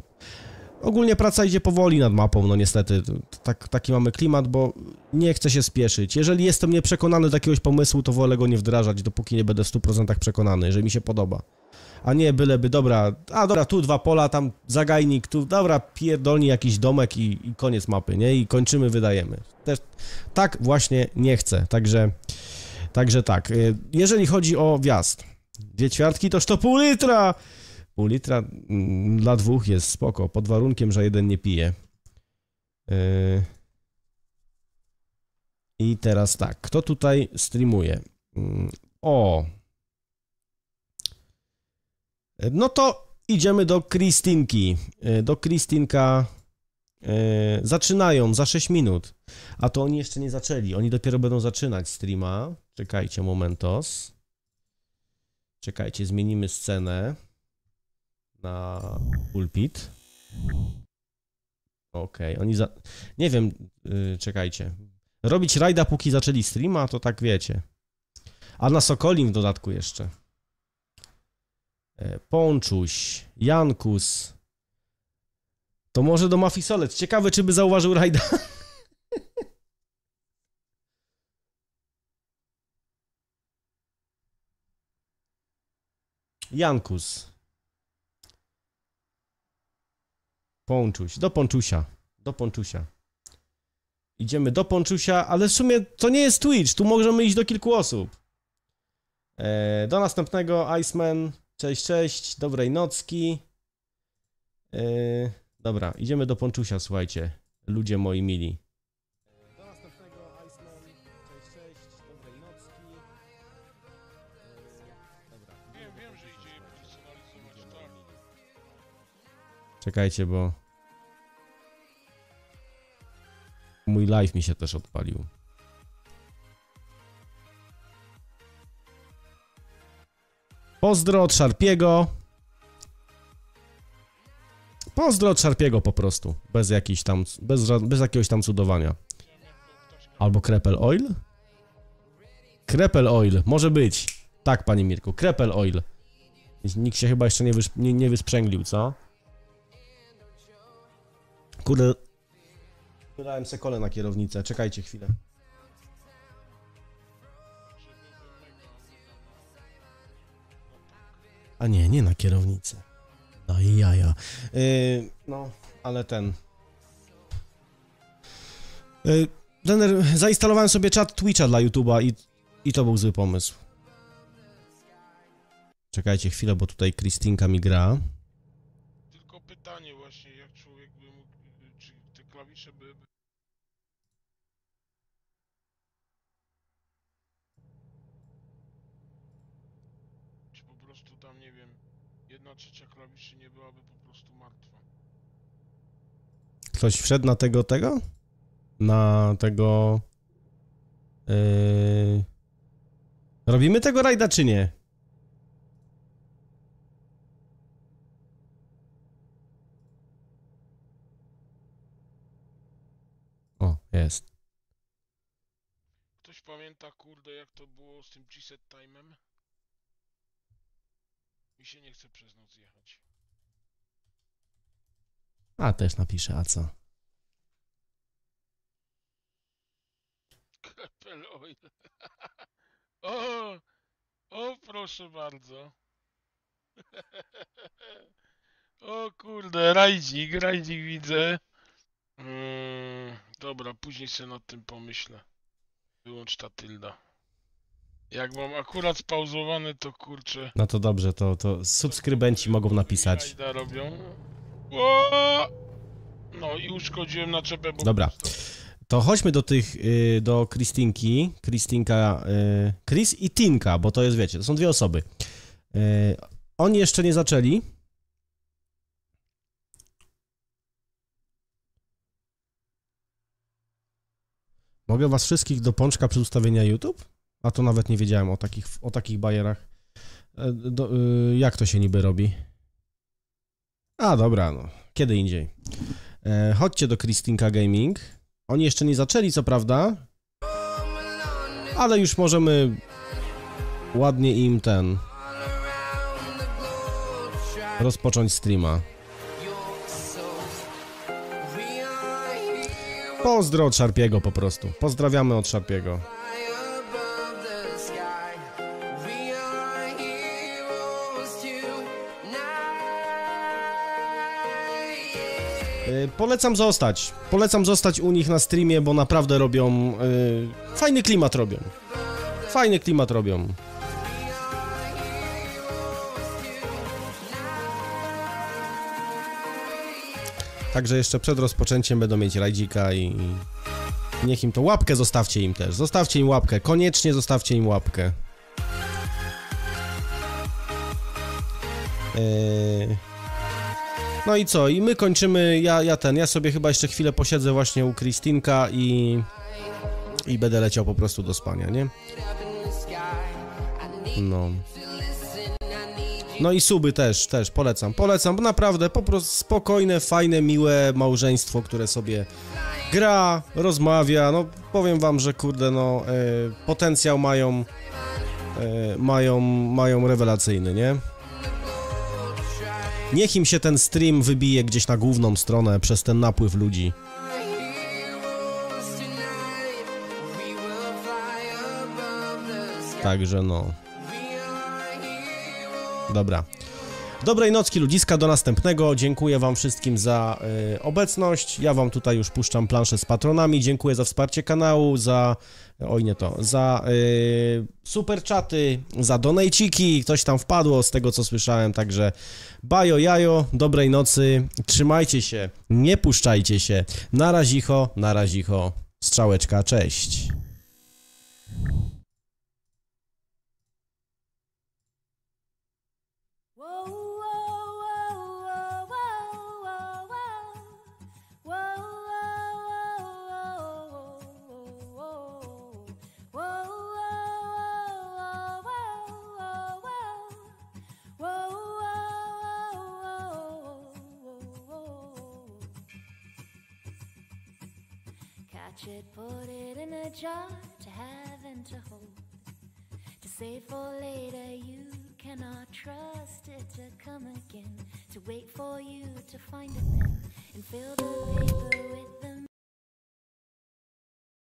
A: Ogólnie praca idzie powoli nad mapą, no niestety, tak, taki mamy klimat, bo nie chcę się spieszyć. Jeżeli jestem nieprzekonany do jakiegoś pomysłu, to wolę go nie wdrażać, dopóki nie będę w 100% przekonany, że mi się podoba. A nie byleby, dobra, a dobra, tu dwa pola, tam zagajnik, tu, dobra, pierdolni jakiś domek i, i koniec mapy, nie? I kończymy, wydajemy. Też, tak właśnie nie chcę, także, także tak. Y, Jeżeli chodzi o wjazd, dwie ćwiartki toż to pół litra! Pół litra mm, dla dwóch jest spoko, pod warunkiem, że jeden nie pije. Yy. I teraz tak, kto tutaj streamuje? Mm, O! No to idziemy do Kristinki. Yy, Do Kristinka yy, zaczynają za 6 minut. A to oni jeszcze nie zaczęli, oni dopiero będą zaczynać streama. Czekajcie, momentos. Czekajcie, zmienimy scenę na pulpit. Okej, oni za... Nie wiem, yy, czekajcie. Robić rajda póki zaczęli streama, to tak wiecie. A na Sokolim w dodatku jeszcze. E, Ponczuś, Jankus. To może do Mafisolec. Ciekawe, czy by zauważył rajda. <laughs> Jankus. Ponczuś, do Ponczusia, do Ponczusia. Idziemy do Ponczusia, ale w sumie to nie jest Twitch, tu możemy iść do kilku osób. E, do następnego, Iceman, cześć, cześć, dobrej nocki. E, dobra, idziemy do Ponczusia, słuchajcie, ludzie moi mili. Czekajcie, bo... Mój live mi się też odpalił. Pozdro od Szarpiego. Pozdro od Szarpiego po prostu. Bez jakiejś tam... Bez, bez jakiegoś tam cudowania. Albo Krepel Oil? Krepel Oil, może być. Tak, panie Mirku, Krepel Oil. Nikt się chyba jeszcze nie, wysp- nie, nie wysprzęglił, co? Kurde. Wydałem se kole na kierownicę, czekajcie chwilę. A nie, nie na kierownicę. No i jaja. Yy, no, ale ten... Yy, Dener, zainstalowałem sobie czat Twitcha dla YouTube'a i, i to był zły pomysł. Czekajcie chwilę, bo tutaj Kristinka mi gra.
E: Tylko pytanie właśnie, jak człowiek by mógł, czy te klawisze by... by- Czy po prostu tam, nie wiem, jedna trzecia klawiszy nie byłaby po prostu martwa.
A: Ktoś wszedł na tego, tego? Na tego... Yy... Robimy tego rajda, czy nie? O, jest.
E: Ktoś pamięta, kurde, jak to było z tym G-set time'em? Mi się nie chce przez noc jechać.
A: A, też napiszę, a co?
E: Klepel oil. <laughs> o, o, proszę bardzo. <laughs> o kurde, rajdzik, rajdzik widzę. Mm, dobra, później sobie nad tym pomyślę. Wyłącz ta tylda. Jak mam akurat spauzowane, to kurczę.
A: No to dobrze, to, to subskrybenci mogą napisać.
E: Rajda robią. O! No i uszkodziłem naczepę, bo...
A: Dobra. To chodźmy do tych, y, do Kristinki, Kristinka, y, Chris i Tinka, bo to jest, wiecie, to są dwie osoby. Y, oni jeszcze nie zaczęli. Mogę was wszystkich do pączka przy ustawienia YouTube? A to nawet nie wiedziałem o takich, o takich bajerach. E, Do, y, jak to się niby robi? A, dobra, no. Kiedy indziej. E, chodźcie do Kristinka Gaming. Oni jeszcze nie zaczęli, co prawda, ale już możemy ładnie im ten rozpocząć streama. Pozdro od Szarpiego po prostu. Pozdrawiamy od Szarpiego. Polecam zostać. Polecam zostać u nich na streamie, bo naprawdę robią. y, fajny klimat robią. Fajny klimat robią. Także jeszcze przed rozpoczęciem będą mieć rajdzika i. i Niech im to łapkę zostawcie im też. Zostawcie im łapkę. Koniecznie zostawcie im łapkę. Yy... No i co? I my kończymy. Ja, ja ten, ja sobie chyba jeszcze chwilę posiedzę właśnie u Kristinka i. I będę leciał po prostu do spania, nie? No. No i suby też, też polecam. Polecam, bo naprawdę po prostu spokojne, fajne, miłe małżeństwo, które sobie gra, rozmawia. No powiem wam, że kurde, no e, potencjał mają. E, mają, mają rewelacyjny, nie? Niech im się ten stream wybije gdzieś na główną stronę przez ten napływ ludzi. Także no. Dobra. Dobrej nocki ludziska, do następnego. Dziękuję wam wszystkim za y, obecność. Ja wam tutaj już puszczam planszę z patronami. Dziękuję za wsparcie kanału, za... Oj, nie to. Za y, super czaty, za donejciki. Ktoś tam wpadło z tego, co słyszałem. Także bajo, jajo, dobrej nocy. Trzymajcie się, nie puszczajcie się. Na razicho, na razicho. Strzałeczka, cześć.
D: Catch it, put it in a jar to have and to hold. To save for later, you cannot trust it to come again. To wait for you to find a pen and fill the paper with the